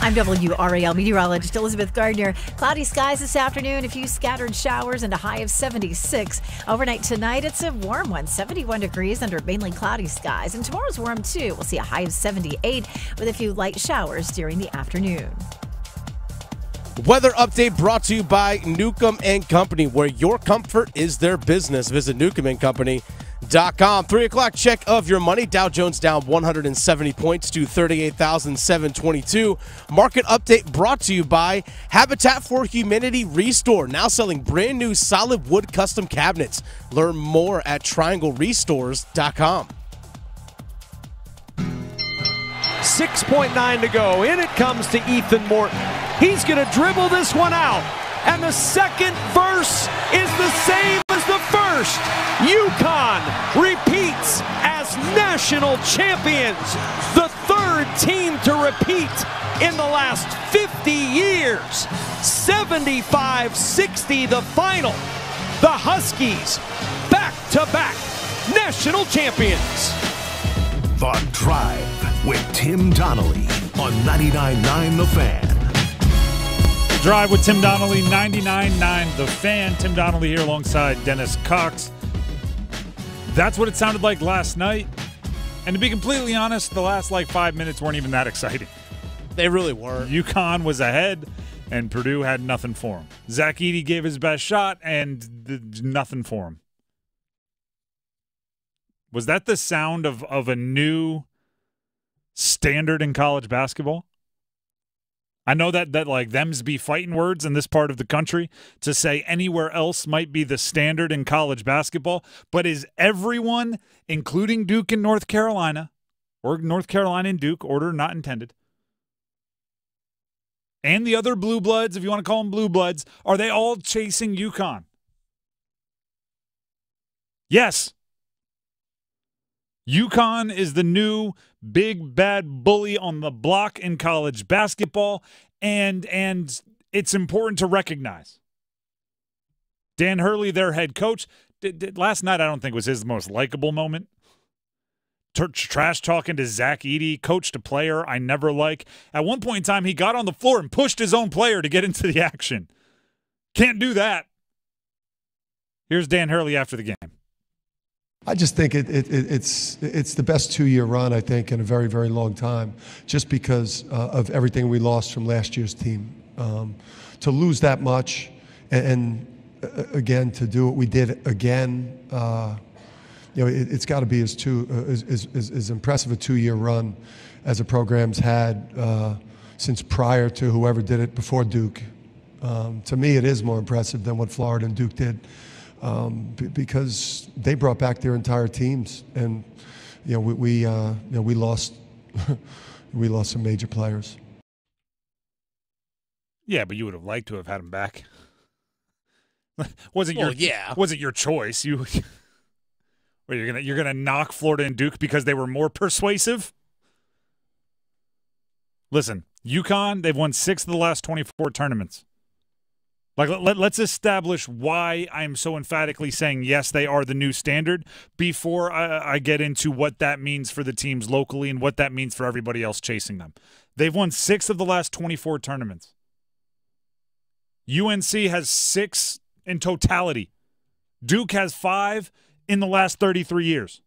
I'm WRAL meteorologist Elizabeth Gardner. Cloudy skies this afternoon, a few scattered showers, and a high of 76. Overnight tonight, it's a warm one, 71 degrees under mainly cloudy skies. And tomorrow's warm too. We'll see a high of 78 with a few light showers during the afternoon. Weather update brought to you by Newcomb and Company, where your comfort is their business. Visit Newcomb and Company. Com. Three o'clock check of your money. Dow Jones down 170 points to 38,722. Market update brought to you by Habitat for Humanity Restore. Now selling brand new solid wood custom cabinets. Learn more at trianglerestores.com. 6.9 to go. In it comes to Ethan Morton. He's going to dribble this one out. And the second verse is the same the first. UConn repeats as national champions. The third team to repeat in the last 50 years. 75 60 the final. The Huskies back to back national champions. The Drive with Tim Donnelly on 99.9 The Fan. Drive with Tim Donnelly, 99.9 The Fan. Tim Donnelly here alongside Dennis Cox. That's what it sounded like last night. And to be completely honest, the last like five minutes weren't even that exciting. They really were. UConn was ahead, and Purdue had nothing for him. Zach Edey gave his best shot, and th- nothing for him. Was that the sound of, of a new standard in college basketball? I know that that like them's be fighting words in this part of the country to say anywhere else might be the standard in college basketball, but is everyone, including Duke and North Carolina, or North Carolina and Duke, order not intended, and the other blue bloods, if you want to call them blue bloods, are they all chasing UConn? Yes. UConn is the new big bad bully on the block in college basketball and and it's important to recognize. Dan Hurley, their head coach, did, did, last night I don't think was his most likable moment. Trash talking to Zach Edey, coach to player, I never like. At one point in time, he got on the floor and pushed his own player to get into the action. Can't do that. Here's Dan Hurley after the game. I just think it, it, it, it's it's the best two-year run I think in a very very long time, just because uh, of everything we lost from last year's team. Um, to lose that much, and, and uh, again to do what we did again, uh, you know, it, has got to be as two uh, as, as, as, impressive a two-year run as a program's had uh, since prior to whoever did it before Duke. Um, to me, it is more impressive than what Florida and Duke did um, b- because they brought back their entire teams, and you know we, we uh, you know we lost we lost some major players. Yeah, but you would have liked to have had them back. wasn't Well, your yeah. wasn't your choice. You Well, you're gonna you're gonna knock Florida and Duke because they were more persuasive. Listen, UConn, they've won six of the last 24 tournaments. Like, let, us establish why I am so emphatically saying yes, they are the new standard before I, I get into what that means for the teams locally and what that means for everybody else chasing them. They've won six of the last 24 tournaments. UNC has six in totality. Duke has five in the last 33 years.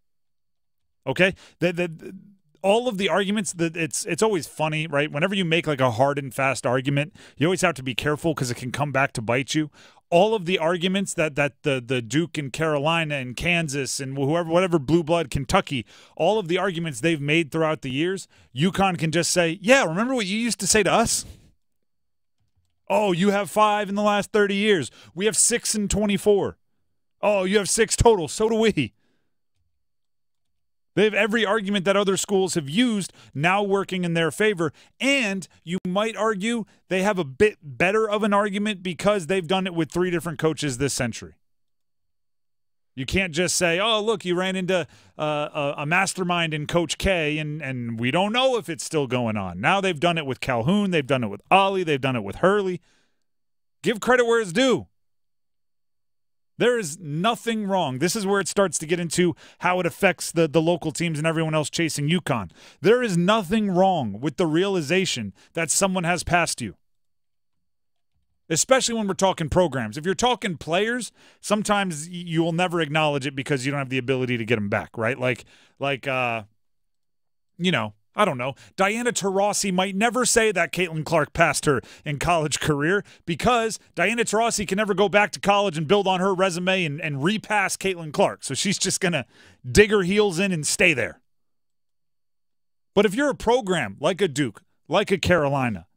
Okay? The, the, all of the arguments that it's it's always funny, right? Whenever you make like a hard and fast argument, you always have to be careful because it can come back to bite you. All of the arguments that that the the Duke and Carolina and Kansas and whoever whatever blue blood Kentucky, all of the arguments they've made throughout the years, UConn can just say, "Yeah, remember what you used to say to us?" Oh, you have 5 in the last 30 years. We have 6 in 24. Oh, you have 6 total. So do we. They have every argument that other schools have used now working in their favor. And you might argue they have a bit better of an argument because they've done it with three different coaches this century. You can't just say, oh, look, you ran into uh, a, mastermind in Coach K, and, and we don't know if it's still going on. Now they've done it with Calhoun, they've done it with Ollie, they've done it with Hurley. Give credit where it's due. There is nothing wrong. This is where it starts to get into how it affects the, the local teams and everyone else chasing UConn. There is nothing wrong with the realization that someone has passed you. Especially when we're talking programs. If you're talking players, sometimes you will never acknowledge it because you don't have the ability to get them back, right? Like, like, uh, you know, I don't know. Diana Taurasi might never say that Caitlin Clark passed her in college career because Diana Taurasi can never go back to college and build on her resume and, and repass Caitlin Clark. So she's just going to dig her heels in and stay there. But if you're a program like a Duke, like a Carolina,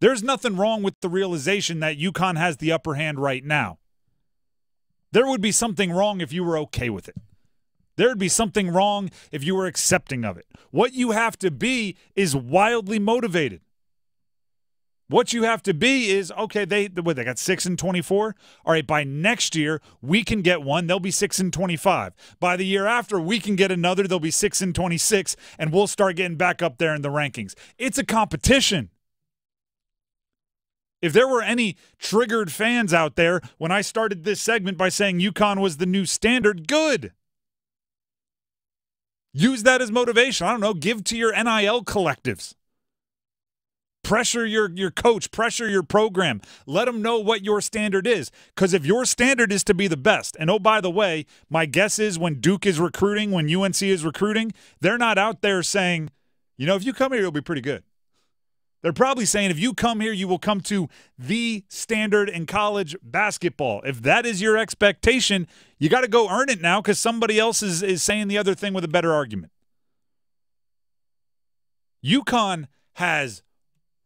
there's nothing wrong with the realization that UConn has the upper hand right now. There would be something wrong if you were okay with it. There would be something wrong if you were accepting of it. What you have to be is wildly motivated. What you have to be is okay. They what they got six and twenty four. All right, by next year we can get one. They'll be six and twenty five. By the year after we can get another. They'll be six and twenty six, and we'll start getting back up there in the rankings. It's a competition. If there were any triggered fans out there when I started this segment by saying UConn was the new standard, good. Use that as motivation. I don't know. Give to your NIL collectives. Pressure your, your coach, pressure your program. Let them know what your standard is. Because if your standard is to be the best, and oh, by the way, my guess is when Duke is recruiting, when UNC is recruiting, they're not out there saying, you know, if you come here, you'll be pretty good. They're probably saying if you come here, you will come to the standard in college basketball. If that is your expectation, you got to go earn it now because somebody else is, is saying the other thing with a better argument. UConn has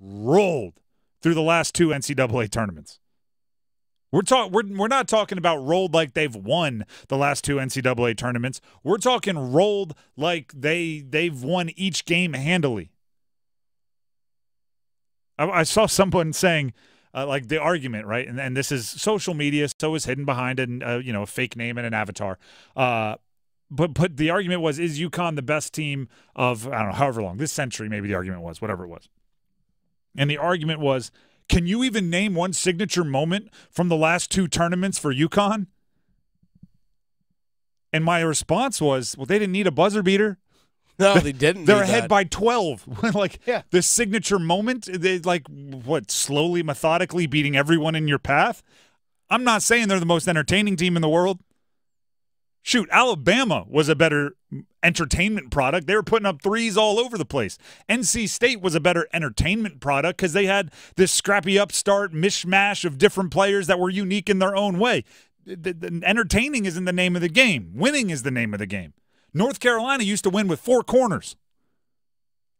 rolled through the last two NCAA tournaments. We're, talk, we're, we're not talking about rolled like they've won the last two NCAA tournaments. We're talking rolled like they they've won each game handily. I, I saw someone saying, uh, like the argument, right? And, and this is social media, so is hidden behind an uh, you know a fake name and an avatar. Uh, but but the argument was, is UConn the best team of I don't know however long this century? Maybe the argument was whatever it was. And the argument was, can you even name one signature moment from the last two tournaments for UConn? And my response was, well, they didn't need a buzzer beater. No, they didn't. They're ahead that. by 12. like Yeah. the signature moment, they like what slowly methodically beating everyone in your path. I'm not saying they're the most entertaining team in the world. Shoot, Alabama was a better entertainment product. They were putting up threes all over the place. NC State was a better entertainment product because they had this scrappy upstart mishmash of different players that were unique in their own way. Entertaining isn't the name of the game. Winning is the name of the game. North Carolina used to win with four corners.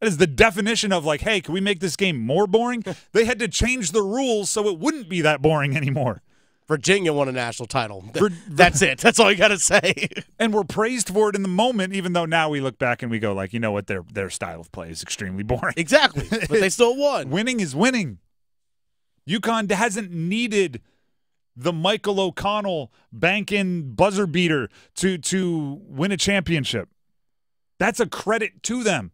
That is the definition of like, hey, can we make this game more boring? they had to change the rules so it wouldn't be that boring anymore. Virginia won a national title. Vir- That's it. That's all you got to say. And we're praised for it in the moment, even though now we look back and we go like, you know what, their their style of play is extremely boring. exactly. But they still won. winning is winning. UConn hasn't needed the Michael O'Connell bank in buzzer beater to to win a championship. That's a credit to them.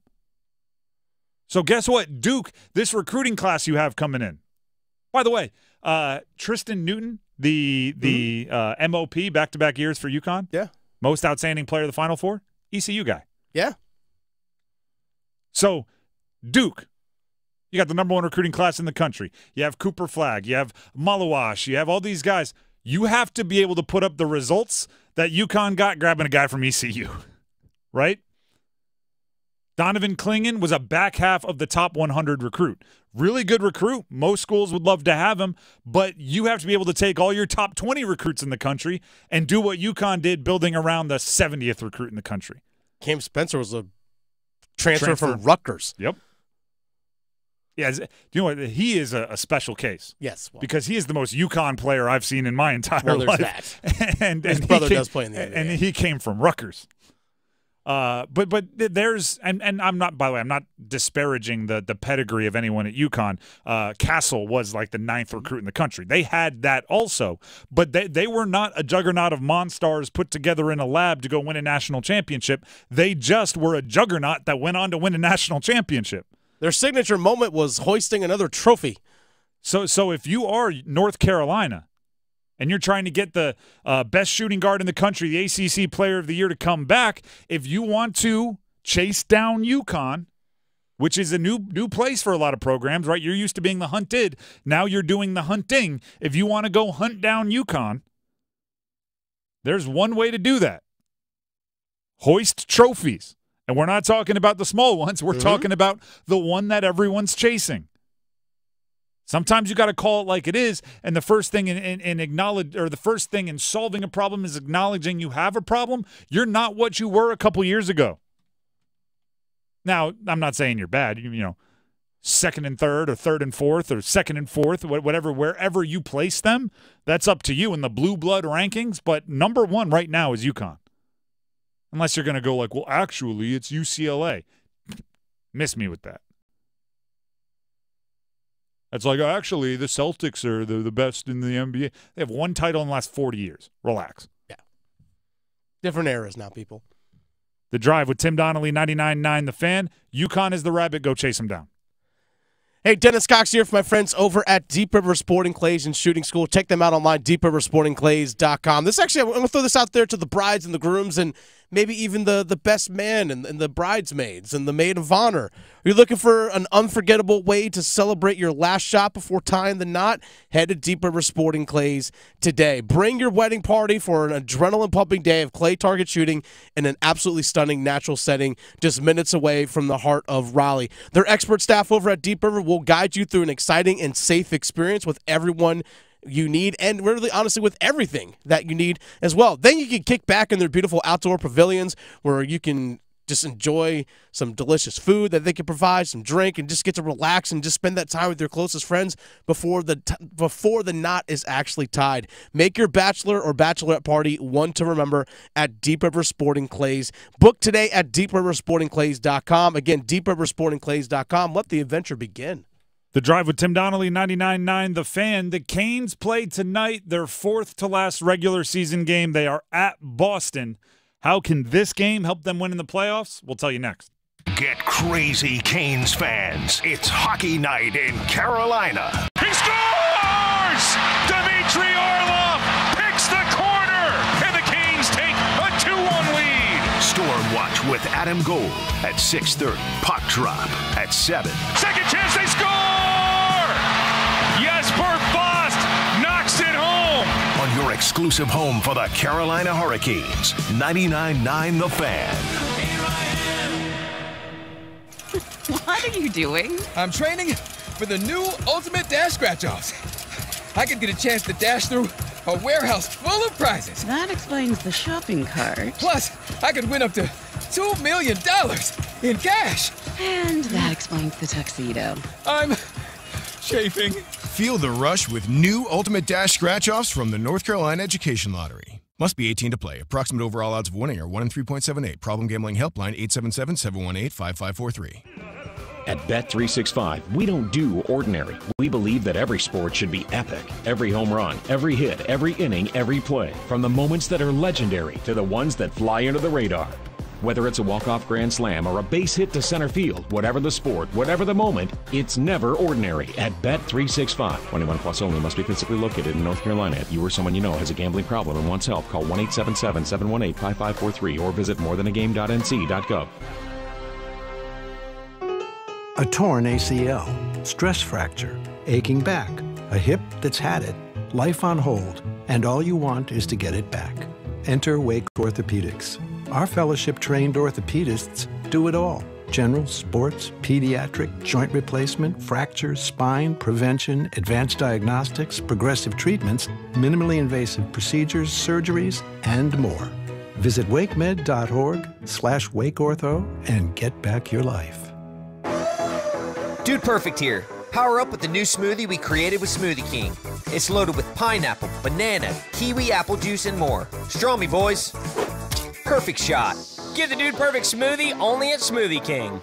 So guess what, Duke? This recruiting class you have coming in. By the way, uh, Tristen Newton, the the uh, MOP back to back years for UConn, Yeah. most outstanding player of the Final Four, ECU guy. Yeah. So, Duke, you got the number one recruiting class in the country. You have Cooper Flagg. You have Maluach. You have all these guys. You have to be able to put up the results that UConn got grabbing a guy from ECU, right? Donovan Clingan was a back half of the top 100 recruit. Really good recruit. Most schools would love to have him, but you have to be able to take all your top 20 recruits in the country and do what UConn did, building around the 70th recruit in the country. Cam Spencer was a transfer, Transfer. from Rutgers. Yep. Yeah, do you know what? He is a, a special case Yes. Well, because he is the most UConn player I've seen in my entire Well, there's life. and, His and he brother came- does play in the NBA. and he came from Rutgers. Uh, but but there's and and I'm not by the way I'm not disparaging the the pedigree of anyone at UConn. Uh, Castle was like the ninth recruit in the country. They had that also, but they they were not a juggernaut of monstars put together in a lab to go win a national championship. They just were a juggernaut that went on to win a national championship. Their signature moment was hoisting another trophy. So so if you are North Carolina, and you're trying to get the uh, best shooting guard in the country, the ACC Player of the Year, to come back, if you want to chase down UConn, which is a new new place for a lot of programs, right? You're used to being the hunted. Now you're doing the hunting. If you want to go hunt down UConn, there's one way to do that. Hoist trophies. And we're not talking about the small ones. We're Mhm. talking about the one that everyone's chasing. Sometimes you got to call it like it is, and the first thing in, in, in acknowledge or the first thing in solving a problem is acknowledging you have a problem. You're not what you were a couple years ago. Now, I'm not saying you're bad. You, you know, second and third, or third and fourth, or second and fourth, whatever, wherever you place them, that's up to you in the blue blood rankings. But number one right now is UConn. Unless you're going to go like, well, actually, it's UCLA. Miss me with that. It's like, actually, the Celtics are the, the best in the NBA. They have one title in the last 40 years. Relax. Yeah. Different eras now, people. The drive with Tim Donnelly, 99.9 The Fan. UConn is the rabbit. Go chase him down. Hey, Dennis Cox here for my friends over at Deep River Sporting Clays and Shooting School. Check them out online, deepriversportingclays.com. This actually, I'm going to throw this out there to the brides and the grooms and maybe even the, the best man and, and the bridesmaids and the maid of honor. Are you looking for an unforgettable way to celebrate your last shot before tying the knot? Head to Deep River Sporting Clays today. Bring your wedding party for an adrenaline pumping day of clay target shooting in an absolutely stunning natural setting just minutes away from the heart of Raleigh. Their expert staff over at Deep River will guide you through an exciting and safe experience with everyone you need and really honestly with everything that you need as well. Then you can kick back in their beautiful outdoor pavilions where you can just enjoy some delicious food that they can provide, some drink, and just get to relax and just spend that time with your closest friends before the t- before the knot is actually tied. Make your bachelor or bachelorette party one to remember at Deep River Sporting Clays. Book today at deepriversportingclays.com. Again, deepriversportingclays.com. Let the adventure begin. The drive with Tim Donnelly, 99.9 The Fan. The Canes play tonight their fourth to last regular season game. They are at Boston. How can this game help them win in the playoffs? We'll tell you next. Get crazy, Canes fans. It's hockey night in Carolina. He scores! Dmitry Orlov picks the corner, and the Canes take a 2-1 lead. Storm Watch with Adam Gold at 6.30. Puck Drop at 7. Second chance, exclusive home for the Carolina Hurricanes. 99.9 The Fan. What are you doing? I'm training for the new Ultimate Dash Scratch Offs. I could get a chance to dash through a warehouse full of prizes. That explains the shopping cart. Plus, I could win up to $2 million in cash. And that explains the tuxedo. I'm chafing. Feel the rush with new Ultimate Dash scratch offs from the North Carolina Education Lottery. Must be 18 to play. Approximate overall odds of winning are 1 in 3.78. Problem gambling helpline 877 718 5543. At Bet365, we don't do ordinary. We believe that every sport should be epic. Every home run, every hit, every inning, every play. From the moments that are legendary to the ones that fly under the radar. Whether it's a walk-off grand slam or a base hit to center field, whatever the sport, whatever the moment, it's never ordinary at Bet365. 21 plus only must be physically located in North Carolina. If you or someone you know has a gambling problem and wants help, call 1-877-718-5543 or visit morethanagame.nc.gov. A torn ACL, stress fracture, aching back, a hip that's had it, life on hold, and all you want is to get it back. Enter Wake Orthopedics. Our fellowship trained orthopedists do it all general, sports, pediatric, joint replacement, fractures, spine, prevention, advanced diagnostics, progressive treatments, minimally invasive procedures, surgeries, and more. Visit wakemed.org slash wakeortho and get back your life. Dude Perfect here. Power up with the new smoothie we created with Smoothie King. It's loaded with pineapple, banana, kiwi apple juice, and more. Straw me, boys. Perfect shot. Get the Dude Perfect smoothie only at Smoothie King.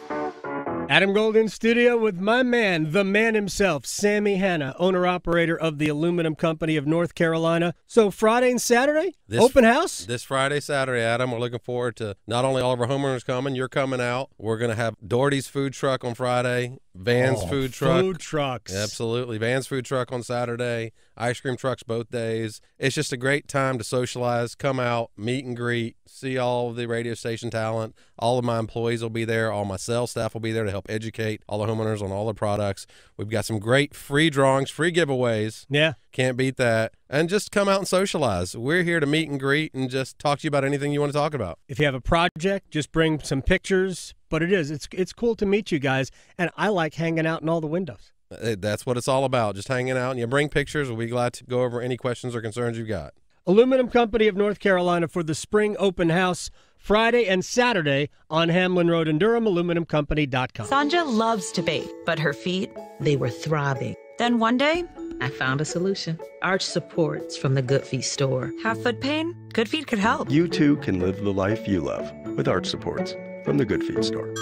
Adam Golden studio with my man, the man himself, Sammy Hanna, owner operator of the Aluminum Company of North Carolina. So Friday and Saturday, This- open house. This Friday, Saturday, Adam, we're looking forward to not only all of our homeowners coming, you're coming out. We're going to have Doherty's food truck on Friday, Vans Oh, food truck. food trucks. Absolutely. Vans food truck on Saturday, ice cream trucks both days. It's just a great time to socialize, come out, meet and greet, see all of the radio station talent. All of my employees will be there. All my sales staff will be there to help educate all the homeowners on all the products. We've got some great free drawings, free giveaways. Yeah. Can't beat that. And just come out and socialize. We're here to meet and greet and just talk to you about anything you want to talk about. If you have a project, just bring some pictures. But it is it's it's cool to meet you guys, and I like hanging out in all the windows. Uh, That's what it's all about. Just hanging out and you bring pictures. We'll be glad to go over any questions or concerns you've got. Aluminum Company of North Carolina for the spring open house Friday and Saturday on Hamlin Road in Durham. AluminumCompany.com. Sanja loves to bathe, but her feet, they were throbbing. Then one day, I found a solution. Arch supports from the Good Feet store. Have foot pain? Good Feet could help. You too can live the life you love with arch supports from the Good Feet store.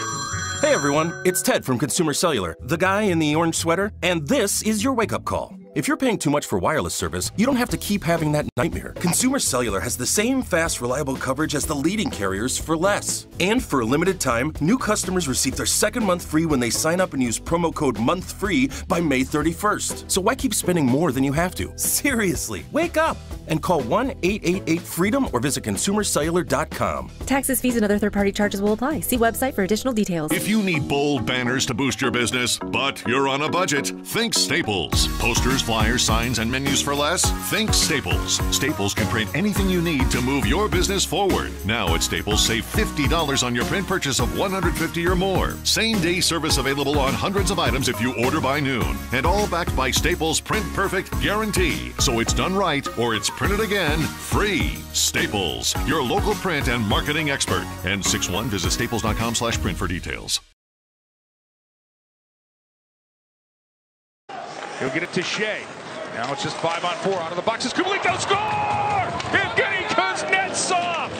Hey everyone, it's Ted from Consumer Cellular, the guy in the orange sweater, and this is your wake up call. If you're paying too much for wireless service, you don't have to keep having that nightmare. Consumer Cellular has the same fast, reliable coverage as the leading carriers for less. And for a limited time, new customers receive their second month free when they sign up and use promo code MONTHFREE by May 31st. So why keep spending more than you have to? Seriously, wake up and call 1 888 freedom or visit consumercellular.com. Taxes, fees, and other third party charges will apply. See website for additional details. If you need bold banners to boost your business, but you're on a budget, think Staples. Posters, flyers, signs, and menus for less? Think Staples. Staples can print anything you need to move your business forward. Now at Staples, save $50 on your print purchase of 150 or more. Same day service available on hundreds of items if you order by noon. And all backed by Staples Print Perfect guarantee. So it's done right or it's printed again free. Staples, your local print and marketing expert. And 61 visit staples.com slash print for details. He'll get it to Skjei. Now it's just five on four. Out of the boxes. Kubalito score! Evgeny Kuznetsov!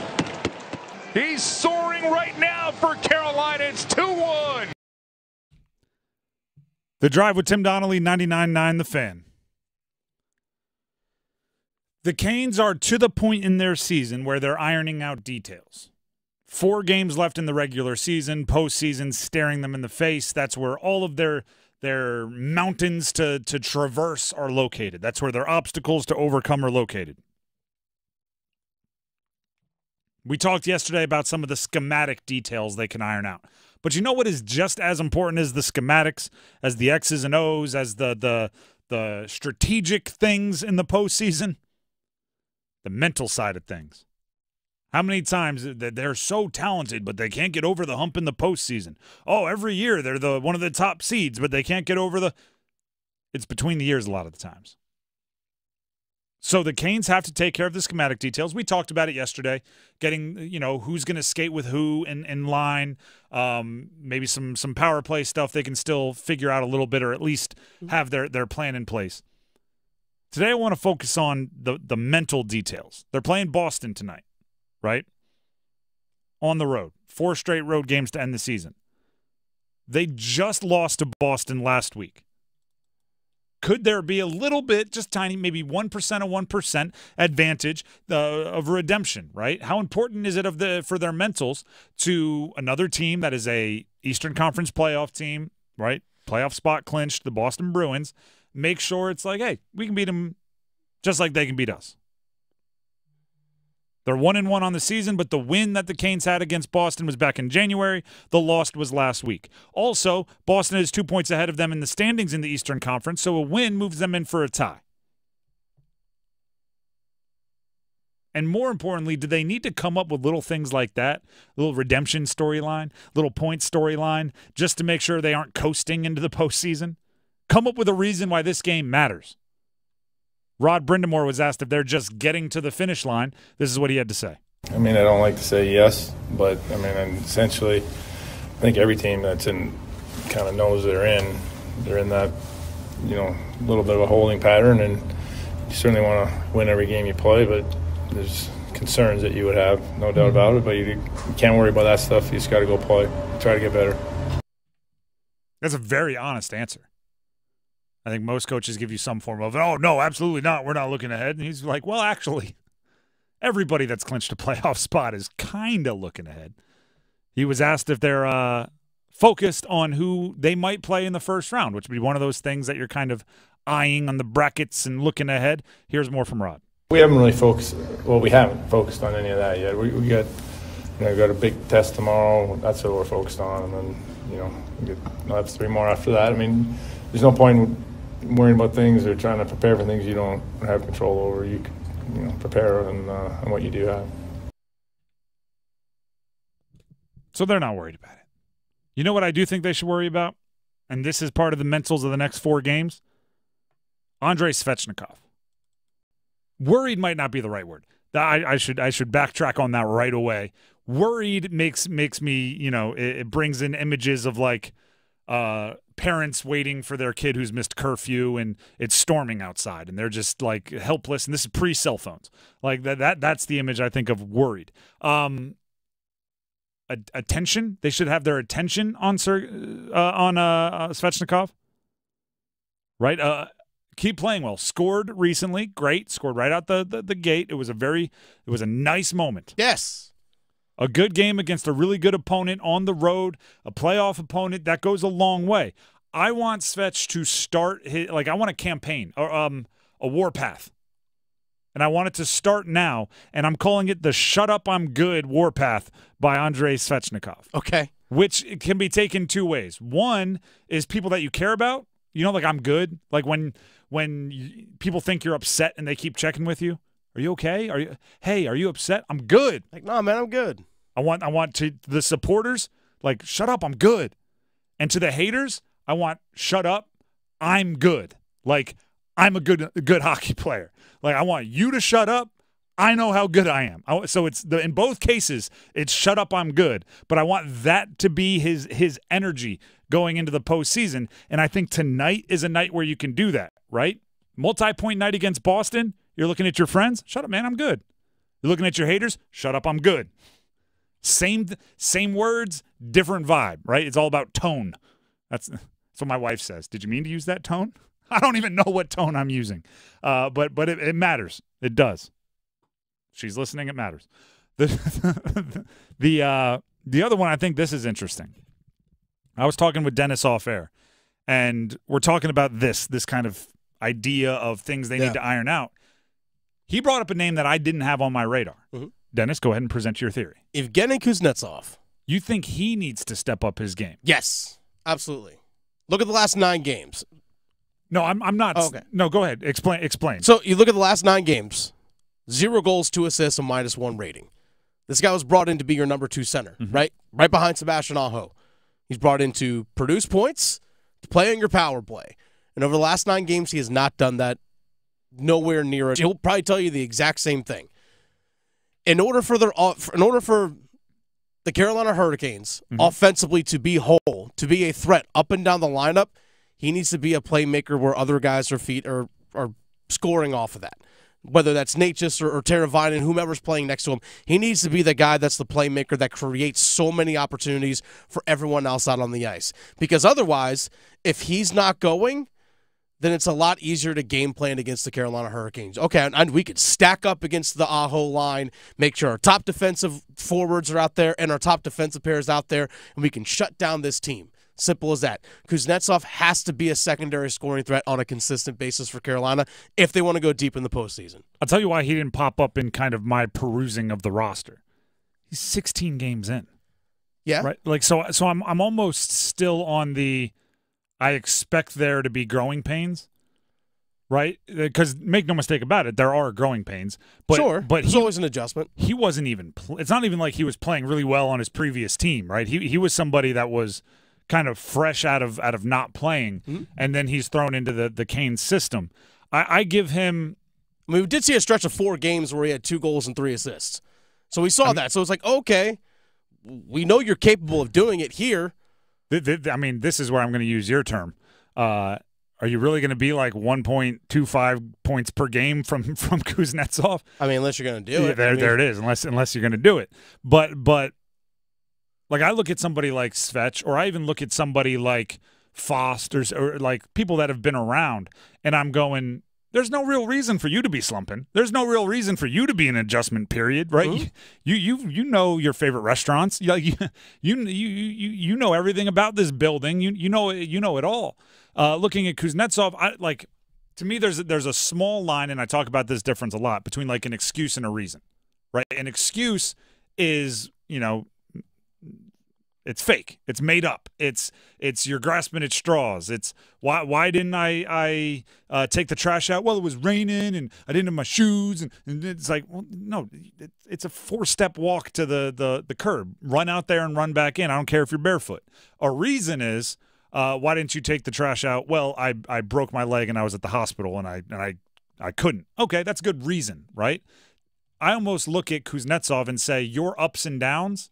He's soaring right now for Carolina. It's 2-1. The drive with Tim Donnelly, 99-9 The Fan. The Canes are to the point in their season where they're ironing out details. Four games left in the regular season, postseason staring them in the face. That's where all of their their mountains to to traverse are located. That's where their obstacles to overcome are located. We talked yesterday about some of the schematic details they can iron out. But you know what is just as important as the schematics, as the X's and O's, as the the the strategic things in the postseason? The mental side of things. How many times that they're so talented, but they can't get over the hump in the postseason? Oh, every year they're the one of the top seeds, but they can't get over the. It's between the years a lot of the times. So the Canes have to take care of the schematic details. We talked about it yesterday, getting you know who's going to skate with who in, in line. Um, maybe some some power play stuff they can still figure out a little bit, or at least have their their plan in place. Today I want to focus on the the mental details. They're playing Boston tonight, right? On the road, four straight road games to end the season. They just lost to Boston last week. Could there be a little bit, just tiny, maybe 1% of 1% advantage uh, of redemption, right? How important is it of the for their mentals to another team that is a Eastern Conference playoff team, right? Playoff spot clinched, the Boston Bruins. Make sure it's like, hey, we can beat them just like they can beat us. They're one and one on the season, but the win that the Canes had against Boston was back in January. The loss was last week. Also, Boston is two points ahead of them in the standings in the Eastern Conference, so a win moves them in for a tie. And more importantly, do they need to come up with little things like that, A little redemption storyline, little point storyline, just to make sure they aren't coasting into the postseason? Come up with a reason why this game matters. Rod Brind'Amour was asked if they're just getting to the finish line. This is what he had to say. I mean, I don't like to say yes, but I mean, essentially, I think every team that's in kind of knows they're in. They're in that, you know, little bit of a holding pattern, and you certainly want to win every game you play. But there's concerns that you would have, no doubt mm-hmm. about it. But you, you can't worry about that stuff. You just got to go play, try to get better. That's a very honest answer. I think most coaches give you some form of, oh, no, absolutely not. We're not looking ahead. And he's like, well, actually, everybody that's clinched a playoff spot is kind of looking ahead. He was asked if they're uh, focused on who they might play in the first round, which would be one of those things that you're kind of eyeing on the brackets and looking ahead. Here's more from Rod. We haven't really focused. Well, we haven't focused on any of that yet. We, we got, you know, got a big test tomorrow. That's what we're focused on, and then you know, we'll have three more after that. I mean, there's no point worrying about things or trying to prepare for things you don't have control over. You, you know, prepare on, uh, what you do have. So they're not worried about it. You know what I do think they should worry about? And this is part of the mentals of the next four games. Andrei Svechnikov. Worried might not be the right word. I, I should I should backtrack on that right away. Worried makes makes me you know it, it brings in images of like uh, parents waiting for their kid who's missed curfew and it's storming outside and they're just like helpless and this is pre cell phones like that that that's the image I think of worried. Um, attention. They should have their attention on Sir uh, on uh, uh, Svechnikov. Right. Uh, keep playing well. Scored recently. Great. Scored right out the, the the gate. It was a very. It was a nice moment. Yes. A good game against a really good opponent on the road, a playoff opponent that goes a long way. I want Svech to start his like I want a campaign or um a warpath. And I want it to start now, and I'm calling it the Shut Up I'm Good Warpath by Andrei Svechnikov. Okay. Which can be taken two ways. One is people that you care about, you know, like I'm good. Like when when you, people think you're upset and they keep checking with you. Are you okay? Are you Hey, are you upset? I'm good. Like, no, man, I'm good. I want I want to the supporters like shut up, I'm good. And to the haters, I want shut up, I'm good. Like I'm a good good hockey player. Like I want you to shut up. I know how good I am. I, so it's the, in both cases, it's shut up, I'm good. But I want that to be his his energy going into the postseason. And I think tonight is a night where you can do that, right? Multi point night against Boston. You're looking at your friends. Shut up, man. I'm good. You're looking at your haters. Shut up. I'm good. Same same words, different vibe, right? It's all about tone. That's that's what my wife says. Did you mean to use that tone? I don't even know what tone I'm using, uh, but but it, it, matters. It does. She's listening. It matters. The the uh, the other one, I think this is interesting. I was talking with Dennis off air, and we're talking about this this kind of idea of things they Yeah. need to iron out. He brought up a name that I didn't have on my radar. Mhm. Dennis, go ahead and present your theory. Evgeny Kuznetsov. You think he needs to step up his game? Yes, absolutely. Look at the last nine games. No, I'm I'm not. Oh, okay. No, go ahead. Explain. Explain. So you look at the last nine games, zero goals, two assists, a minus one rating. This guy was brought in to be your number two center, right? Right behind Sebastian Aho. He's brought in to produce points, to play on your power play. And over the last nine games, he has not done that nowhere near it. He'll probably tell you the exact same thing. In order for their uh, in order for the Carolina Hurricanes mm-hmm. offensively to be whole, to be a threat up and down the lineup, he needs to be a playmaker where other guys are feet are are scoring off of that. Whether that's Necas or, or Teravainen, whomever's playing next to him, he needs to be the guy that's the playmaker that creates so many opportunities for everyone else out on the ice. Because otherwise, if he's not going, then it's a lot easier to game plan against the Carolina Hurricanes. Okay, and, and we could stack up against the Aho line, make sure our top defensive forwards are out there and our top defensive pairs out there, and we can shut down this team. Simple as that. Kuznetsov has to be a secondary scoring threat on a consistent basis for Carolina if they want to go deep in the postseason. I'll tell you why he didn't pop up in kind of my perusing of the roster. He's 16 games in. Yeah. Right. Like so so I'm I'm almost still on the I expect there to be growing pains. Right? Cuz make no mistake about it, there are growing pains. But sure, but there's he, always an adjustment. he wasn't even it's not even like he was playing really well on his previous team, right? He he was somebody that was kind of fresh out of out of not playing Mm-hmm. and then he's thrown into the the Kane system. I, I give him I mean, we did see a stretch of four games where he had two goals and three assists. So we saw that. So it's like, okay, we know you're capable of doing it here. Th- th- I mean, this is where I'm going to use your term. Uh, are you really going to be like 1.25 points per game from from Kuznetsov? I mean, unless you're going to do Yeah, it. there, I mean, there it is. Unless unless you're going to do it, but but like I look at somebody like Svech, or I even look at somebody like Foster's, or like people that have been around, and I'm going, there's no real reason for you to be slumping. There's no real reason for you to be in adjustment period, right? Mm-hmm. You, you you you know your favorite restaurants. You you you you you, you know everything about this building. You you know you know it all. Uh, looking at Kuznetsov, I like to me there's there's a small line, and I talk about this difference a lot between like an excuse and a reason, right? An excuse is you know it's fake. It's made up. It's it's you're grasping at straws. It's why why didn't I I uh, take the trash out? Well, it was raining and I didn't have my shoes and, and it's like well no, it, it's a four step walk to the the the curb. Run out there and run back in. I don't care if you're barefoot. A reason is uh, why didn't you take the trash out? Well, I I broke my leg and I was at the hospital and I and I I couldn't. Okay, that's a good reason, right? I almost look at Kuznetsov and say your ups and downs.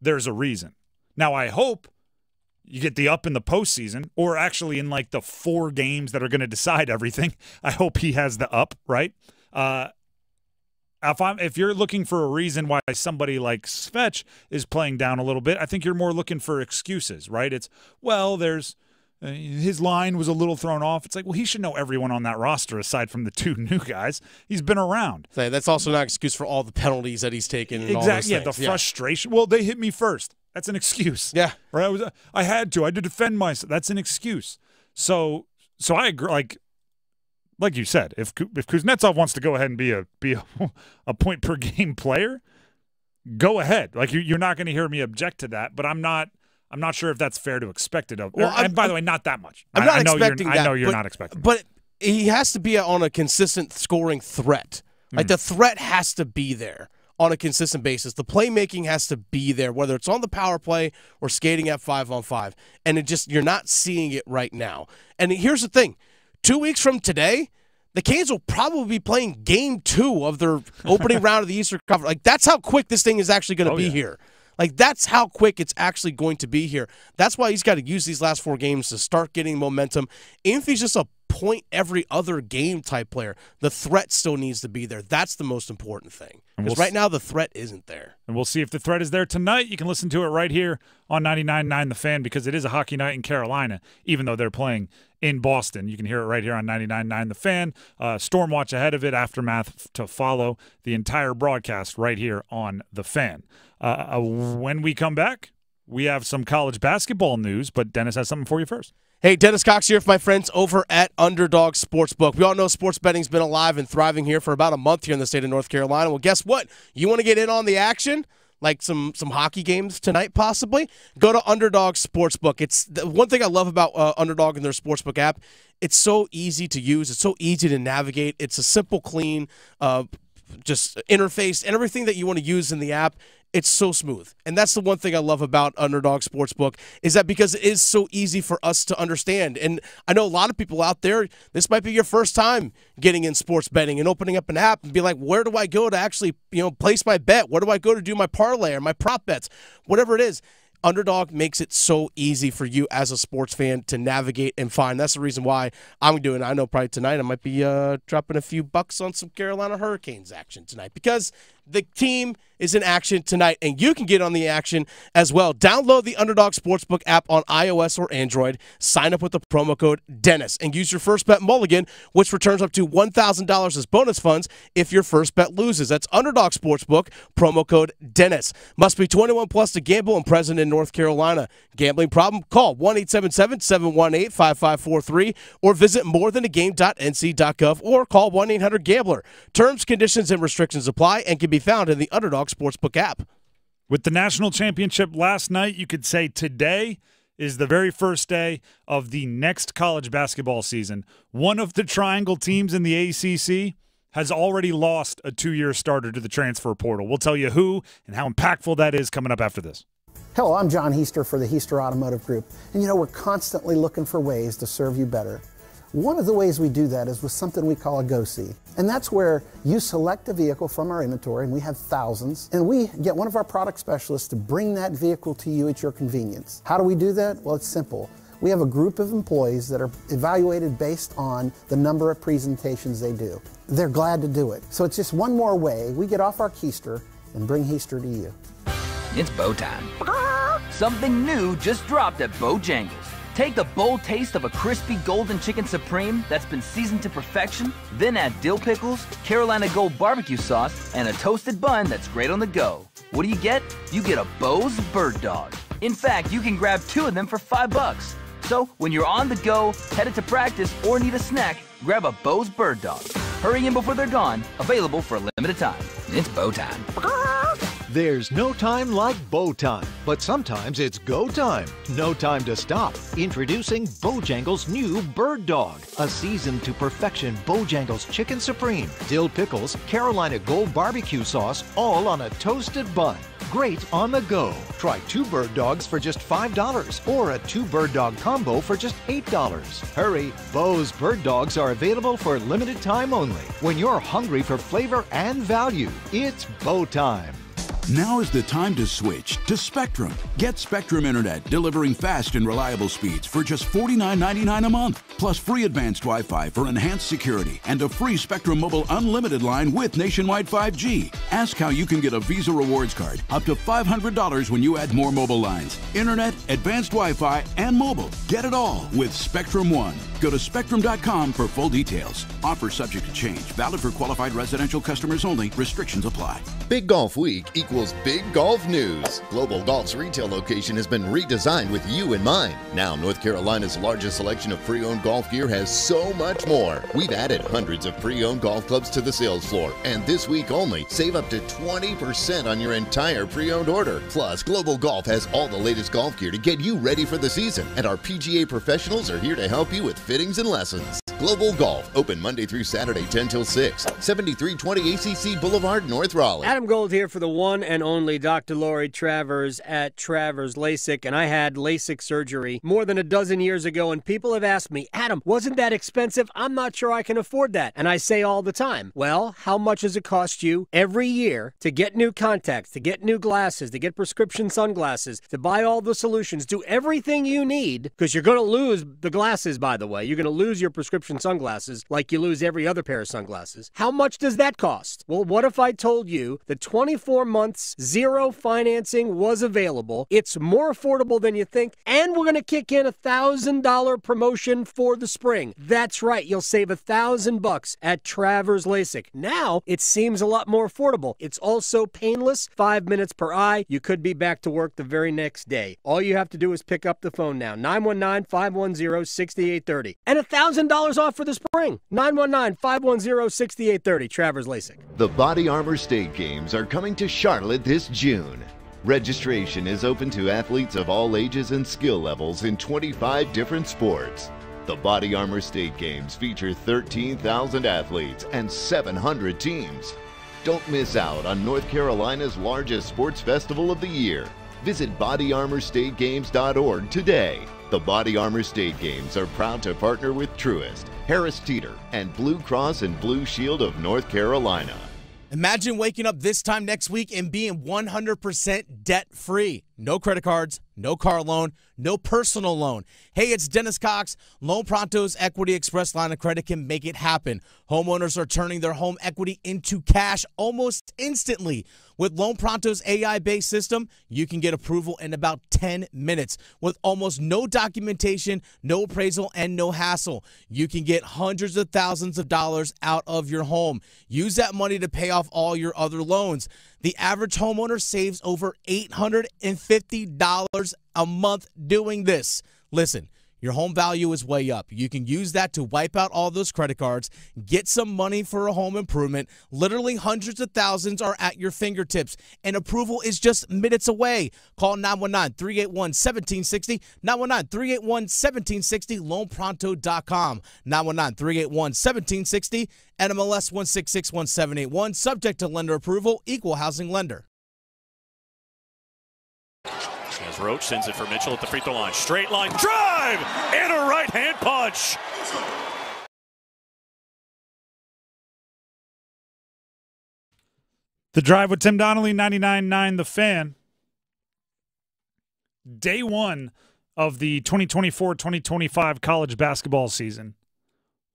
There's a reason. Now, I hope you get the up in the postseason, or actually in like the four games that are going to decide everything. I hope he has the up, right? Uh, if I'm if you're looking for a reason why somebody like Svech is playing down a little bit, I think you're more looking for excuses, right? It's well, there's Uh, his line was a little thrown off. It's like, well, he should know everyone on that roster aside from the two new guys. He's been around. That's also not an excuse for all the penalties that he's taken. And all those Exactly. Yeah, the things. frustration. Well, they hit me first. That's an excuse. Yeah. Right. I was. I had to. I had to defend myself. That's an excuse. So. So I agree. Like. Like you said, if if Kuznetsov wants to go ahead and be a be a, a point per game player, go ahead. Like you, you're not going to hear me object to that. But I'm not. I'm not sure if that's fair to expect it of. Well, or- and by the way, not that much. I'm I- not I know expecting you're, that. I know you're but, not expecting. But he has to be on a consistent scoring threat. Like Hmm. the threat has to be there on a consistent basis. The playmaking has to be there, whether it's on the power play or skating at five on five. And it just you're not seeing it right now. And here's the thing: two weeks from today. The Canes will probably be playing game two of their opening round of the Eastern Conference. Like that's how quick this thing is actually going to Oh, be yeah. here. Like that's how quick it's actually going to be here. That's why he's got to use these last four games to start getting momentum. If he's just a point every other game type player, the threat still needs to be there. That's the most important thing. Because we'll right now the threat isn't there. And we'll see if the threat is there tonight. You can listen to it right here on 99.9 The Fan because it is a hockey night in Carolina, even though they're playing in Boston. You can hear it right here on 99.9 The Fan. Uh, Storm watch ahead of it, aftermath to follow the entire broadcast right here on The Fan. Uh, uh, when we come back, we have some college basketball news, but Dennis has something for you first. Hey, Dennis Cox here with my friends over at Underdog Sportsbook. We all know sports betting's been alive and thriving here for about a month here in the state of North Carolina. Well, guess what? You want to get in on the action? Like some some hockey games tonight, possibly. Go to Underdog Sportsbook. It's the one thing I love about uh, Underdog and their sportsbook app. It's so easy to use. It's so easy to navigate. It's a simple, clean, uh, just interface and everything that you want to use in the app it's so smooth and that's the one thing i love about underdog sportsbook is that because it is so easy for us to understand and i know a lot of people out there this might be your first time getting in sports betting and opening up an app and be like where do i go to actually you know place my bet where do i go to do my parlay or my prop bets whatever it is Underdog makes it so easy for you as a sports fan to navigate and find. That's the reason why I'm doing. it. I know probably tonight I might be uh, dropping a few bucks on some Carolina Hurricanes action tonight because the team is in action tonight, and you can get on the action as well. Download the Underdog Sportsbook app on iOS or Android. Sign up with the promo code Dennis and use your first bet mulligan, which returns up to one thousand dollars as bonus funds if your first bet loses. That's Underdog Sportsbook promo code Dennis. Must be 21 plus to gamble and present in North Carolina. Gambling problem? Call 1 877 718 5543 or visit morethanagame.nc.gov or call 1 800 Gambler. Terms, conditions, and restrictions apply and can be found in the Underdog Sportsbook app. With the national championship last night, you could say today is the very first day of the next college basketball season. One of the triangle teams in the ACC has already lost a two year starter to the transfer portal. We'll tell you who and how impactful that is coming up after this. Hello, I'm John Heister for the Heister Automotive Group. And you know, we're constantly looking for ways to serve you better. One of the ways we do that is with something we call a Go See. And that's where you select a vehicle from our inventory, and we have thousands, and we get one of our product specialists to bring that vehicle to you at your convenience. How do we do that? Well, it's simple. We have a group of employees that are evaluated based on the number of presentations they do. They're glad to do it. So it's just one more way we get off our keister and bring Heister to you. It's bow time. Something new just dropped at Bojangles. Take the bold taste of a crispy golden chicken supreme that's been seasoned to perfection, then add dill pickles, Carolina Gold barbecue sauce, and a toasted bun that's great on the go. What do you get? You get a Bo's Bird Dog. In fact, you can grab two of them for five bucks. So when you're on the go, headed to practice, or need a snack, grab a Bo's Bird Dog. Hurry in before they're gone. Available for a limited time. It's bow time. Ah! There's no time like bow time, but sometimes it's go time. No time to stop. Introducing Bojangles' new Bird Dog, a seasoned to perfection Bojangles Chicken Supreme, dill pickles, Carolina Gold barbecue sauce, all on a toasted bun. Great on the go. Try two bird dogs for just $5 or a two bird dog combo for just $8. Hurry, Bo's Bird Dogs are available for limited time only. When you're hungry for flavor and value, it's Bow time. Now is the time to switch to Spectrum. Get Spectrum Internet delivering fast and reliable speeds for just $49.99 a month, plus free advanced Wi Fi for enhanced security and a free Spectrum Mobile Unlimited line with nationwide 5G. Ask how you can get a Visa Rewards card up to $500 when you add more mobile lines, internet, advanced Wi Fi, and mobile. Get it all with Spectrum One. Go to spectrum.com for full details. Offer subject to change, valid for qualified residential customers only. Restrictions apply. Big Golf Week equals big golf news. Global Golf's retail location has been redesigned with you in mind. Now, North Carolina's largest selection of pre owned golf gear has so much more. We've added hundreds of pre owned golf clubs to the sales floor, and this week only, save up to 20% on your entire pre owned order. Plus, Global Golf has all the latest golf gear to get you ready for the season, and our PGA professionals are here to help you with fittings and lessons. Global Golf, open Monday through Saturday, 10 till 6. 7320 ACC Boulevard, North Raleigh. Adam Gold here for the one and only Dr. Lori Travers at Travers LASIK, and I had LASIK surgery more than a dozen years ago, and people have asked me, Adam, wasn't that expensive? I'm not sure I can afford that. And I say all the time, well, how much does it cost you every year to get new contacts, to get new glasses, to get prescription sunglasses, to buy all the solutions, do everything you need, because you're going to lose the glasses, by the way. You're going to lose your prescription sunglasses like you lose every other pair of sunglasses. How much does that cost? Well, what if I told you that 24 months, zero financing was available? It's more affordable than you think, and we're going to kick in a $1,000 promotion for the spring. That's right, you'll save a thousand bucks at Travers LASIK. Now, it seems a lot more affordable. It's also painless, five minutes per eye. You could be back to work the very next day. All you have to do is pick up the phone now, 919 510 6830. And a $1,000 off for the spring. 919 510 6830. Travers LASIK. The Body Armor State Games are coming to Charlotte this June. Registration is open to athletes of all ages and skill levels in 25 different sports. The Body Armor State Games feature 13,000 athletes and 700 teams. Don't miss out on North Carolina's largest sports festival of the year. Visit bodyarmorstategames.org today. The Body Armor State Games are proud to partner with Truist, Harris Teeter, and Blue Cross and Blue Shield of North Carolina. Imagine waking up this time next week and being 100% debt free. No credit cards, no car loan, no personal loan. Hey, it's Dennis Cox. Loan Pronto's Equity Express line of credit can make it happen. Homeowners are turning their home equity into cash almost instantly. With Loan Pronto's AI based system, you can get approval in about 10 minutes with almost no documentation, no appraisal, and no hassle. You can get hundreds of thousands of dollars out of your home. Use that money to pay off all your other loans. The average homeowner saves over $850 a month doing this. Listen, your home value is way up. You can use that to wipe out all those credit cards, get some money for a home improvement. Literally hundreds of thousands are at your fingertips, and approval is just minutes away. Call 919 381 1760, 919 381 1760, loanpronto.com, 919 381 1760, NMLS 1661781, subject to lender approval, equal housing lender. Roach sends it for Mitchell at the free throw line. Straight line drive and a right hand punch. The drive with Tim Donnelly, 99.9 The Fan. Day one of the 2024 2025 college basketball season.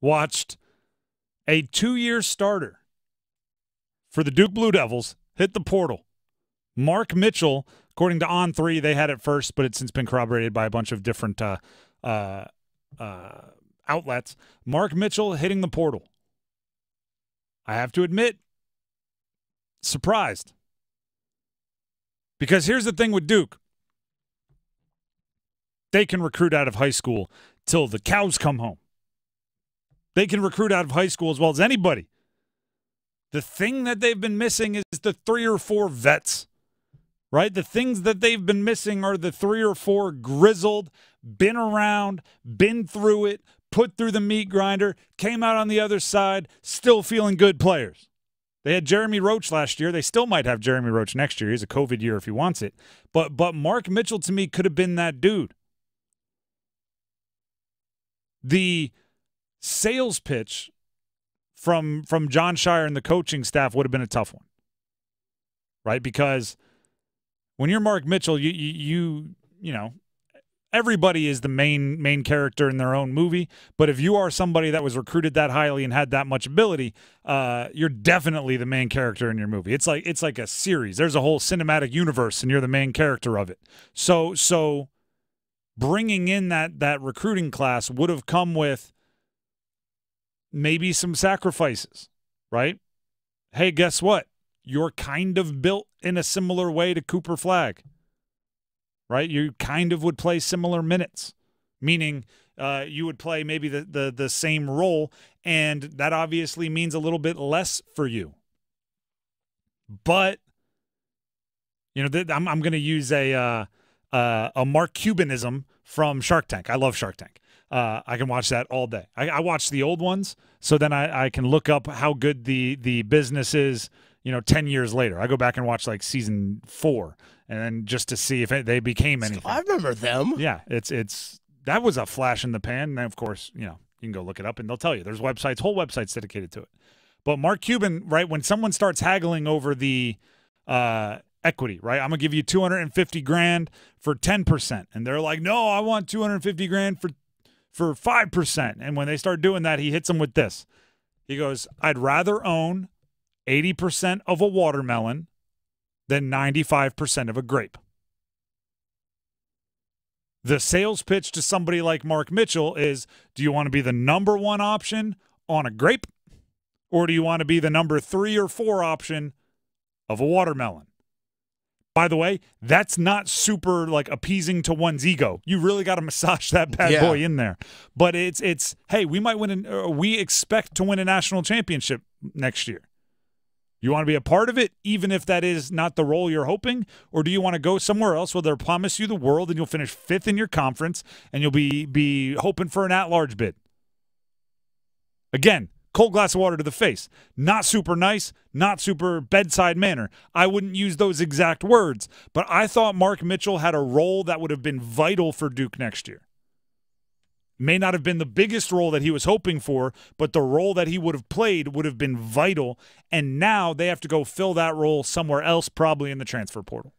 Watched a two year starter for the Duke Blue Devils hit the portal. Mark Mitchell, according to On3, they had it first, but it's since been corroborated by a bunch of different uh, uh, uh, outlets. Mark Mitchell hitting the portal. I have to admit, surprised. Because here's the thing with Duke they can recruit out of high school till the cows come home. They can recruit out of high school as well as anybody. The thing that they've been missing is the three or four vets, right? The things that they've been missing are the three or four grizzled, been around, been through it, put through the meat grinder, came out on the other side, still feeling good players. They had Jeremy Roach last year. They still might have Jeremy Roach next year. He's a COVID year if he wants it. But but Mark Mitchell to me could have been that dude. The sales pitch from from Jon Scheyer and the coaching staff would have been a tough one, right? Because when you're Mark Mitchell, you you you, know everybody is the main main character in their own movie. But if you are somebody that was recruited that highly and had that much ability, uh, you're definitely the main character in your movie. It's like it's like a series. There's a whole cinematic universe, and you're the main character of it. So so bringing in that that recruiting class would have come with maybe some sacrifices, right? Hey, guess what? You're kind of built in a similar way to Cooper Flagg, right? You kind of would play similar minutes, meaning uh, you would play maybe the, the the same role, and that obviously means a little bit less for you. But you know, I'm I'm going to use a uh, uh, a Mark Cubanism from Shark Tank. I love Shark Tank. Uh, I can watch that all day. I, I watch the old ones, so then I, I can look up how good the the business is. You know, ten years later, I go back and watch like season four, and then just to see if it, they became anything. I remember them. Yeah, it's it's that was a flash in the pan. And of course, you know, you can go look it up and they'll tell you. There's websites, whole websites dedicated to it. But Mark Cuban, right, when someone starts haggling over the uh, equity, right? I'm gonna give you 250 grand for 10%. And they're like, no, I want 250 grand for for 5%. And when they start doing that, he hits them with this. He goes, I'd rather own 80% of a watermelon than 95% of a grape. The sales pitch to somebody like Mark Mitchell is do you want to be the number one option on a grape? Or do you want to be the number three or four option of a watermelon? By the way, that's not super like appeasing to one's ego. You really got to massage that bad Yeah. boy in there. But it's it's hey, we might win. An, we expect to win a national championship next year. You want to be a part of it, even if that is not the role you're hoping, or do you want to go somewhere else where they'll promise you the world and you'll finish fifth in your conference and you'll be be hoping for an at-large bid? Again, cold glass of water to the face. Not super nice, not super bedside manner. I wouldn't use those exact words, but I thought Mark Mitchell had a role that would have been vital for Duke next year. May not have been the biggest role that he was hoping for, but the role that he would have played would have been vital. And now they have to go fill that role somewhere else, probably in the transfer portal.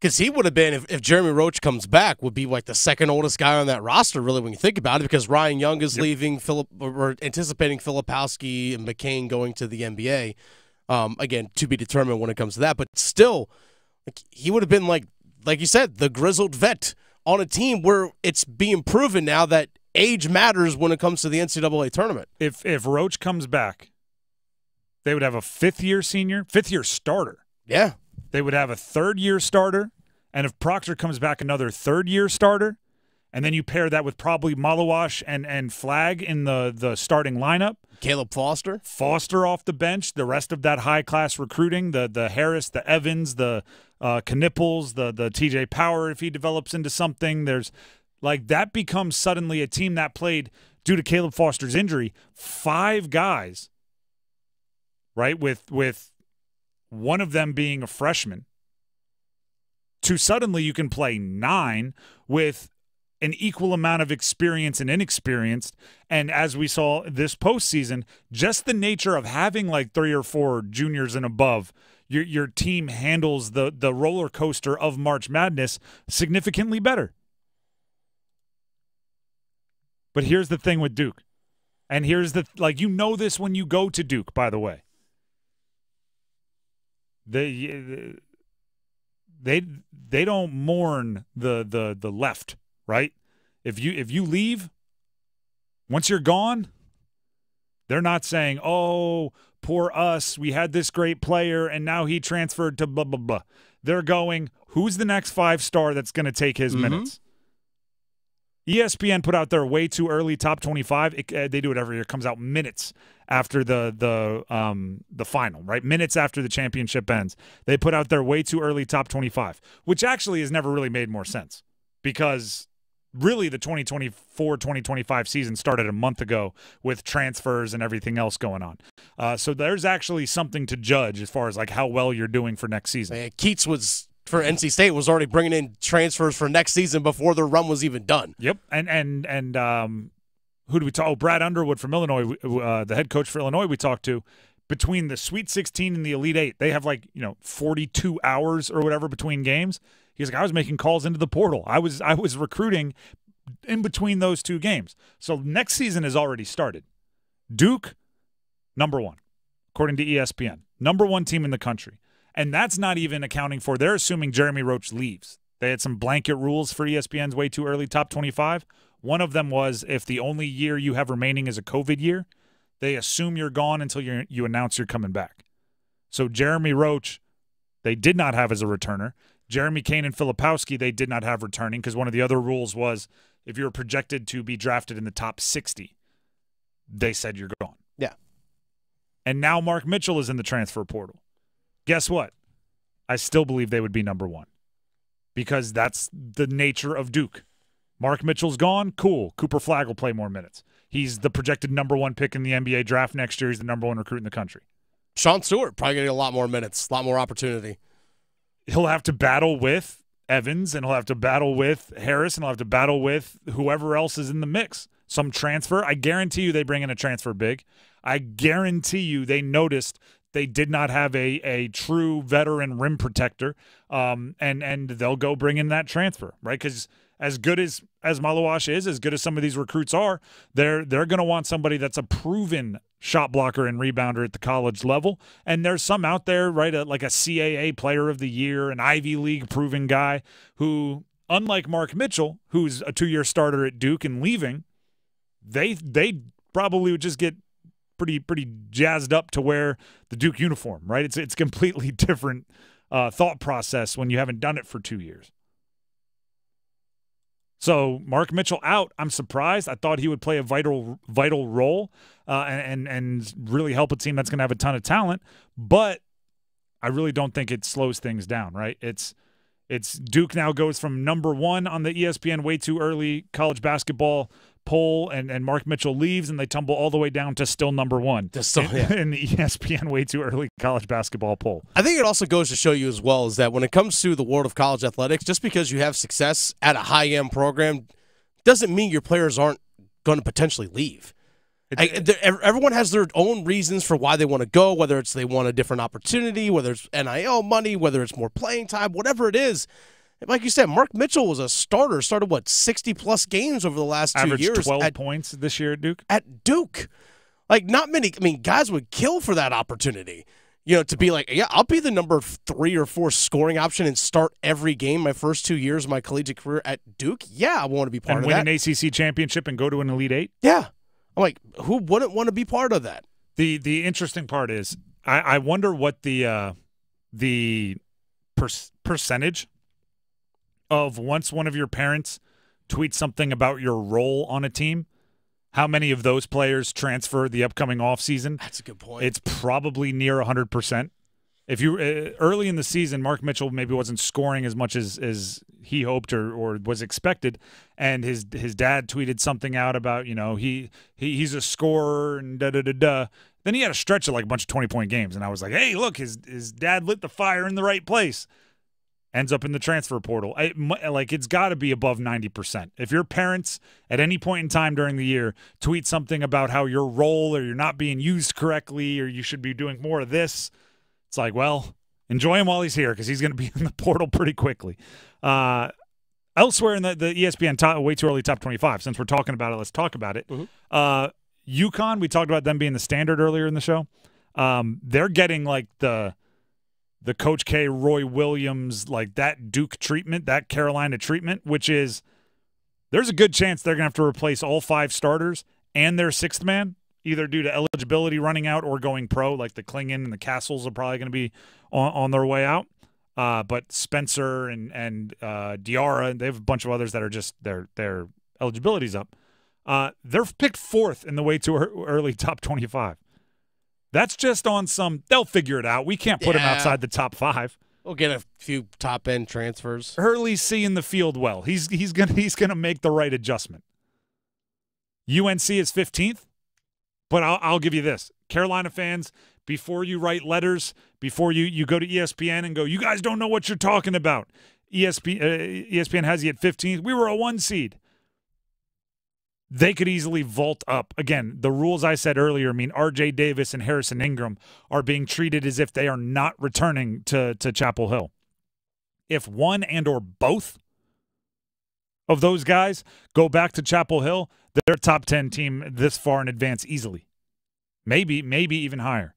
Because he would have been, if, if Jeremy Roach comes back, would be like the second oldest guy on that roster, really, when you think about it, because Ryan Young is leaving, Philip, we're anticipating Filipowski and McCain going to the NBA. Um, again, to be determined when it comes to that. But still, like, he would have been like, like you said, the grizzled vet on a team where it's being proven now that age matters when it comes to the NCAA tournament. If if Roach comes back, they would have a fifth year senior, fifth year starter. Yeah. They would have a third year starter. And if Proctor comes back, another third year starter. And then you pair that with probably Maluach and, and Flagg in the, the starting lineup. Caleb Foster. Foster off the bench. The rest of that high class recruiting, the the Harris, the Evans, the uh, Knueppels, the the TJ Power, if he develops into something, there's like that becomes suddenly a team that played due to Caleb Foster's injury, five guys, right? With with one of them being a freshman. To suddenly you can play nine with an equal amount of experience and inexperienced. And as we saw this postseason, just the nature of having like three or four juniors and above, your your team handles the the roller coaster of March Madness significantly better. But here's the thing with Duke. And here's the like you know this when you go to Duke, by the way. They they they don't mourn the the the left, right? If you if you leave, once you're gone, they're not saying, "Oh, poor us, we had this great player and now he transferred to blah blah blah." They're going, "Who's the next five star that's going to take his Mhm. minutes?" E ESPN put out their way too early top 25. It, uh, they do it every year. It comes out minutes after the the um the final, right? Minutes after the championship ends. They put out their way too early top 25, which actually has never really made more sense because really the 2024-2025 season started a month ago with transfers and everything else going on. Uh, so there's actually something to judge as far as like how well you're doing for next season. Man, Keatts was for NC State was already bringing in transfers for next season before their run was even done. Yep, and and and um, who do we talk? Oh, Brad Underwood from Illinois, uh, the head coach for Illinois. We talked to between the Sweet 16 and the Elite Eight. They have like you know 42 hours or whatever between games. He's like, I was making calls into the portal. I was I was recruiting in between those two games. So next season has already started. Duke, number one, according to ESPN, number one team in the country. And that's not even accounting for, they're assuming Jeremy Roach leaves. They had some blanket rules for ESPN's way too early top 25. One of them was if the only year you have remaining is a COVID year, they assume you're gone until you you announce you're coming back. So Jeremy Roach, they did not have as a returner. Jeremy Kane and Filipowski, they did not have returning because one of the other rules was if you were projected to be drafted in the top 60, they said you're gone. Yeah. And now Mark Mitchell is in the transfer portal. Guess what? I still believe they would be number one because that's the nature of Duke. Mark Mitchell's gone. Cool. Cooper Flagg will play more minutes. He's the projected number one pick in the NBA draft next year. He's the number one recruit in the country. Sean Stewart probably getting a lot more minutes, a lot more opportunity. He'll have to battle with Evans and he'll have to battle with Harris and he'll have to battle with whoever else is in the mix. Some transfer. I guarantee you they bring in a transfer big. I guarantee you they noticed they did not have a, a true veteran rim protector. Um, and, and they'll go bring in that transfer, right? Because as good as as Maluach is, as good as some of these recruits are, they're they're going to want somebody that's a proven shot blocker and rebounder at the college level. And there's some out there, right, uh, like a CAA Player of the Year, an Ivy League proven guy who, unlike Mark Mitchell, who's a two-year starter at Duke and leaving, they they probably would just get pretty pretty jazzed up to wear the Duke uniform, right? It's it's completely different uh, thought process when you haven't done it for two years. So Mark Mitchell out. I'm surprised. I thought he would play a vital vital role uh, and and really help a team that's going to have a ton of talent. But I really don't think it slows things down. Right? It's it's Duke now goes from number one on the ESPN way too early college basketball poll, and, and Mark Mitchell leaves, and they tumble all the way down to still number one still- in, yeah. in the ESPN way too early college basketball poll. I think it also goes to show you as well is that when it comes to the world of college athletics, just because you have success at a high end program doesn't mean your players aren't going to potentially leave. I, everyone has their own reasons for why they want to go, whether it's they want a different opportunity, whether it's NIL money, whether it's more playing time, whatever it is. Like you said, Mark Mitchell was a starter, started what sixty plus games over the last two Averaged years 12 at points this year at Duke. at Duke. Like not many. I mean, guys would kill for that opportunity. You know, to be like, yeah, I'll be the number three or four scoring option and start every game my first two years of my collegiate career at Duke. Yeah, I want to be part and of win an ACC championship and go to an Elite Eight. yeah, I'm like, who wouldn't want to be part of that? The the interesting part is, I, I wonder what the uh, the per- percentage of once one of your parents tweets something about your role on a team, how many of those players transfer the upcoming offseason? That's a good point. It's probably near 100%. If you uh, early in the season, Mark Mitchell maybe wasn't scoring as much as, as he hoped or, or was expected, and his his dad tweeted something out about you know he, he he's a scorer and da da da da. Then he had a stretch of like a bunch of twenty point games, and I was like, hey, look, his his dad lit the fire in the right place. Ends up in the transfer portal. I, like it's got to be above ninety percent. If your parents at any point in time during the year tweet something about how your role or you're not being used correctly or you should be doing more of this, it's like, well, enjoy him while he's here because he's going to be in the portal pretty quickly. Uh, elsewhere in the, the ESPN top, way too early top 25, since we're talking about it, let's talk about it. Uh, UConn, we talked about them being the standard earlier in the show. Um, they're getting like the the Coach K, Roy Williams, like that Duke treatment, that Carolina treatment, which is there's a good chance they're going to have to replace all five starters and their sixth man, either due to eligibility running out or going pro. Like the Clingan and the Castles are probably going to be on, on their way out. Uh, but Spencer and and uh, Diarra, they have a bunch of others that are just their their eligibility's up. Uh, they're picked fourth in the way to early top twenty-five. That's just on some. They'll figure it out. We can't put Yeah. outside the top five. We'll get a few top end transfers. Hurley's seeing the field well. He's he's gonna he's gonna make the right adjustment. UNC is 15th, but I'll, I'll give you this, Carolina fans. Before you write letters, before you you go to ESPN and go, you guys don't know what you're talking about. ESP, uh, ESPN has you at 15th. We were a one seed. They could easily vault up. Again, the rules I said earlier mean RJ Davis and Harrison Ingram are being treated as if they are not returning to, to Chapel Hill. If one and or both of those guys go back to Chapel Hill, they're top 10 team this far in advance easily. Maybe, maybe even higher.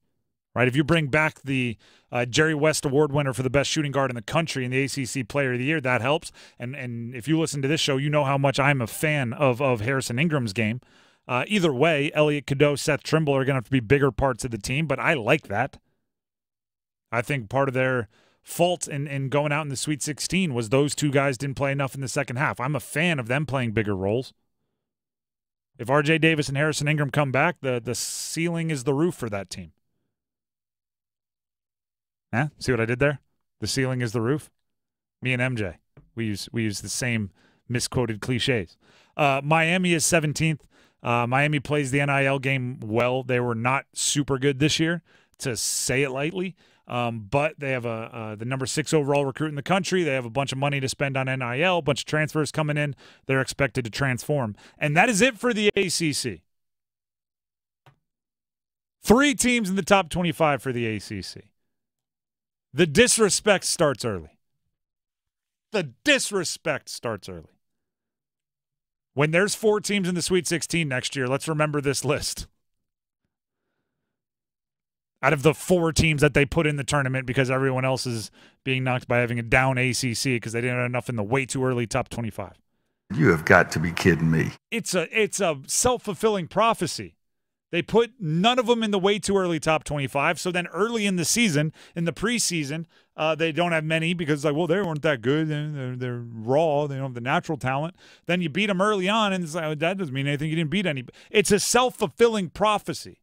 Right? If you bring back the uh, Jerry West Award winner for the best shooting guard in the country and the ACC Player of the Year, that helps. And and if you listen to this show, you know how much I'm a fan of of Harrison Ingram's game. Uh, either way, Elliot Cadeau, Seth Trimble are going to have to be bigger parts of the team, but I like that. I think part of their fault in, in going out in the Sweet 16 was those two guys didn't play enough in the second half. I'm a fan of them playing bigger roles. If RJ Davis and Harrison Ingram come back, the the ceiling is the roof for that team. See what I did there? The ceiling is the roof. Me and MJ, we use we use the same misquoted cliches. Uh, Miami is 17th. Uh, Miami plays the NIL game well. They were not super good this year, to say it lightly. Um, but they have a uh, the number six overall recruit in the country. They have a bunch of money to spend on NIL, a bunch of transfers coming in. They're expected to transform, and that is it for the ACC. Three teams in the top 25 for the ACC. The disrespect starts early. The disrespect starts early. When there's four teams in the Sweet 16 next year, let's remember this list. Out of the four teams that they put in the tournament because everyone else is being knocked by having a down ACC because they didn't have enough in the way too early top 25. You have got to be kidding me. It's a it's a self-fulfilling prophecy. They put none of them in the way too early top 25. So then early in the season, in the preseason, uh, they don't have many because like, well, they weren't that good. They're, they're, raw. They don't have the natural talent. Then you beat them early on, and it's like, that doesn't mean anything. You didn't beat any. It's a self-fulfilling prophecy.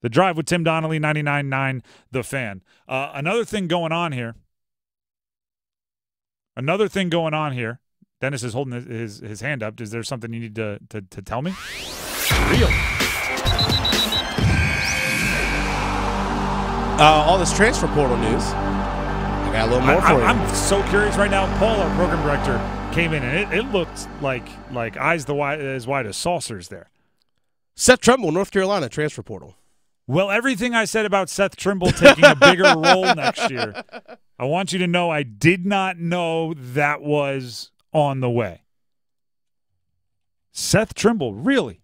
The drive with Tim Donnelly, 99.9 The Fan. Uh, another thing going on here. Another thing going on here. Dennis is holding his, his, his hand up. Is there something you need to, to, to tell me? Real. Uh, all this transfer portal news. I got a little more I, for you. I'm so curious right now. Paul, our program director, came in and it, it looked like like eyes the wide, as wide as saucers there. Seth Trimble, North Carolina transfer portal. Well, everything I said about Seth Trimble taking a bigger role next year, I want you to know I did not know that was on the way. Seth Trimble, really?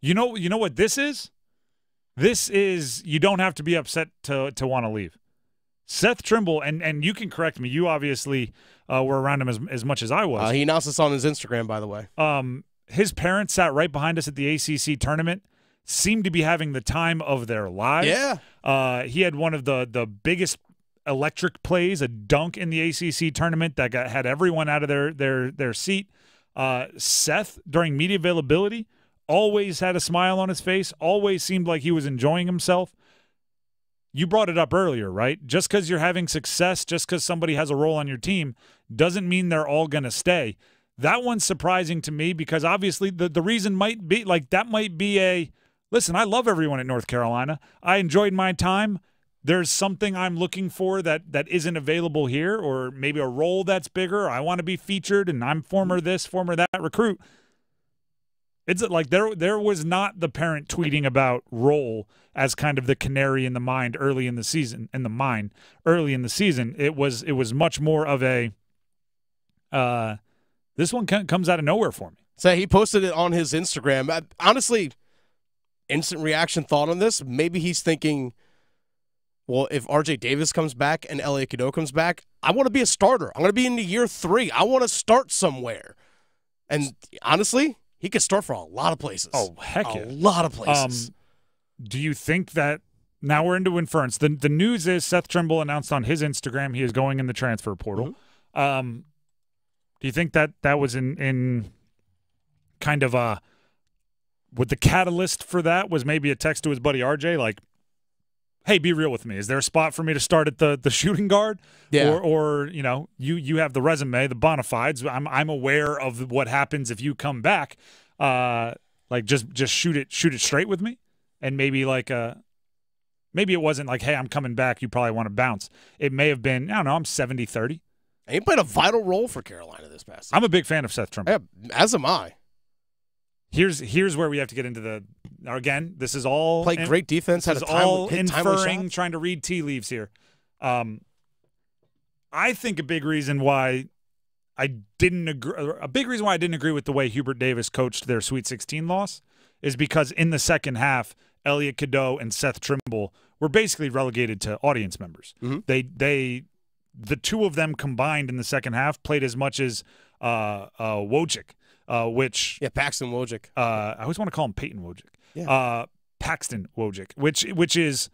You know, you know what this is? This is you don't have to be upset to to want to leave. Seth Trimble, and and you can correct me. You obviously uh, were around him as as much as I was. Uh, he announced this on his Instagram, by the way. Um, his parents sat right behind us at the ACC tournament. Seemed to be having the time of their lives. Yeah. Uh, he had one of the the biggest electric plays, a dunk in the ACC tournament that got had everyone out of their their their seat. Uh, Seth during media availability always had a smile on his face. Always seemed like he was enjoying himself. You brought it up earlier, right? Just because you're having success, just because somebody has a role on your team, doesn't mean they're all going to stay. That one's surprising to me because obviously the, the reason might be like that might be a listen, I love everyone at North Carolina. I enjoyed my time. There's something I'm looking for that that isn't available here, or maybe a role that's bigger. I want to be featured, and I'm former this, former that recruit. It's like there there was not the parent tweeting about role as kind of the canary in the mind early in the season in the mine early in the season. It was it was much more of a uh this one comes out of nowhere for me. So he posted it on his Instagram. Honestly, instant reaction thought on this. Maybe he's thinking Well, if RJ Davis comes back and Elliot Cadeau comes back, I want to be a starter. I'm going to be in the year three. I want to start somewhere. And honestly, he could start for a lot of places. Oh heck a yeah, lot of places. Um, do you think that now we're into inference? The the news is Seth Trimble announced on his Instagram he is going in the transfer portal. Mm-hmm. Um, do you think that that was in in kind of a would the catalyst for that was maybe a text to his buddy RJ like, "Hey, be real with me. Is there a spot for me to start at the the shooting guard? Yeah. Or or you know you you have the resume, the bona fides. I'm I'm aware of what happens if you come back. Uh, like just just shoot it shoot it straight with me, and maybe like uh maybe it wasn't like, hey, I'm coming back. You probably want to bounce. It may have been, I don't know, I'm 70 30. And he played a vital role for Carolina this past season. I'm a big fan of Seth Trimble. Yeah, as am I. Here's here's where we have to get into the now again. This is all Played great defense, This had is a timely- all inferring, trying to read tea leaves here. Um, I think a big reason why I didn't agree, a big reason why I didn't agree with the way Hubert Davis coached their Sweet 16 loss is because in the second half, Elliot Cadeau and Seth Trimble were basically relegated to audience members. Mm-hmm. They they the two of them combined in the second half played as much as uh, uh, Wojcik, uh, which yeah, Paxton Wojcik. Uh, I always want to call him Peyton Wojcik. Yeah. Uh, Paxton Wojcik, which which is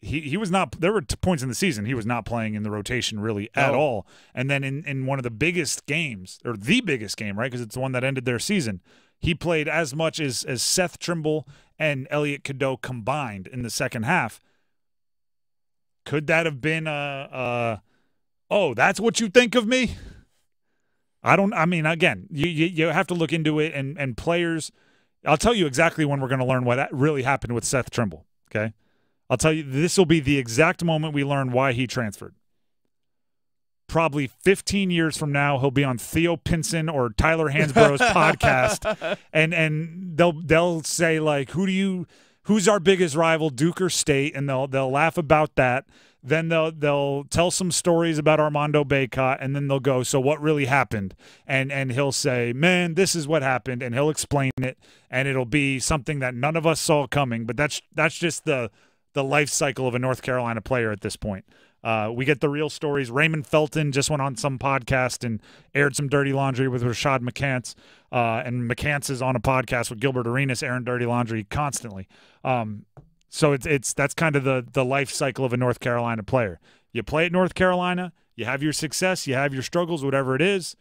he he was not. There were points in the season he was not playing in the rotation really at No. all. And then in in one of the biggest games or the biggest game, right? Because it's the one that ended their season. He played as much as as Seth Trimble and Elliot Cadeau combined in the second half. Could that have been a, a oh, that's what you think of me? I don't. I mean, again, you you, you have to look into it, and and players. I'll tell you exactly when we're going to learn what that really happened with Seth Trimble. Okay, I'll tell you this will be the exact moment we learn why he transferred. Probably 15 years from now, he'll be on Theo Pinson or Tyler Hansbrough's podcast, and and they'll they'll say like, "Who do you? Who's our biggest rival, Duke or State?" And they'll they'll laugh about that. Then they'll they'll tell some stories about Armando Bacot, and then they'll go, "So what really happened?" And and he'll say, "Man, this is what happened," and he'll explain it, and it'll be something that none of us saw coming. But that's that's just the the life cycle of a North Carolina player at this point. Uh, we get the real stories. Raymond Felton just went on some podcast and aired some dirty laundry with Rashad McCants. Uh, and McCants is on a podcast with Gilbert Arenas, airing dirty laundry constantly. Um, so it's it's that's kind of the the life cycle of a North Carolina player. You play at North Carolina, you have your success, you have your struggles, whatever it is.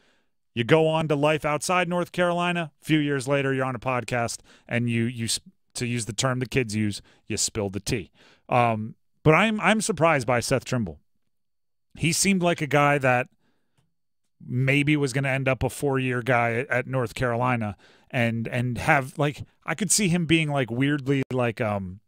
You go on to life outside North Carolina. A few years later, you're on a podcast, and you you to use the term the kids use, you spilled the tea. Um, but I'm I'm surprised by Seth Trimble. He seemed like a guy that maybe was going to end up a four year guy at, North Carolina and and have like I could see him being like weirdly like um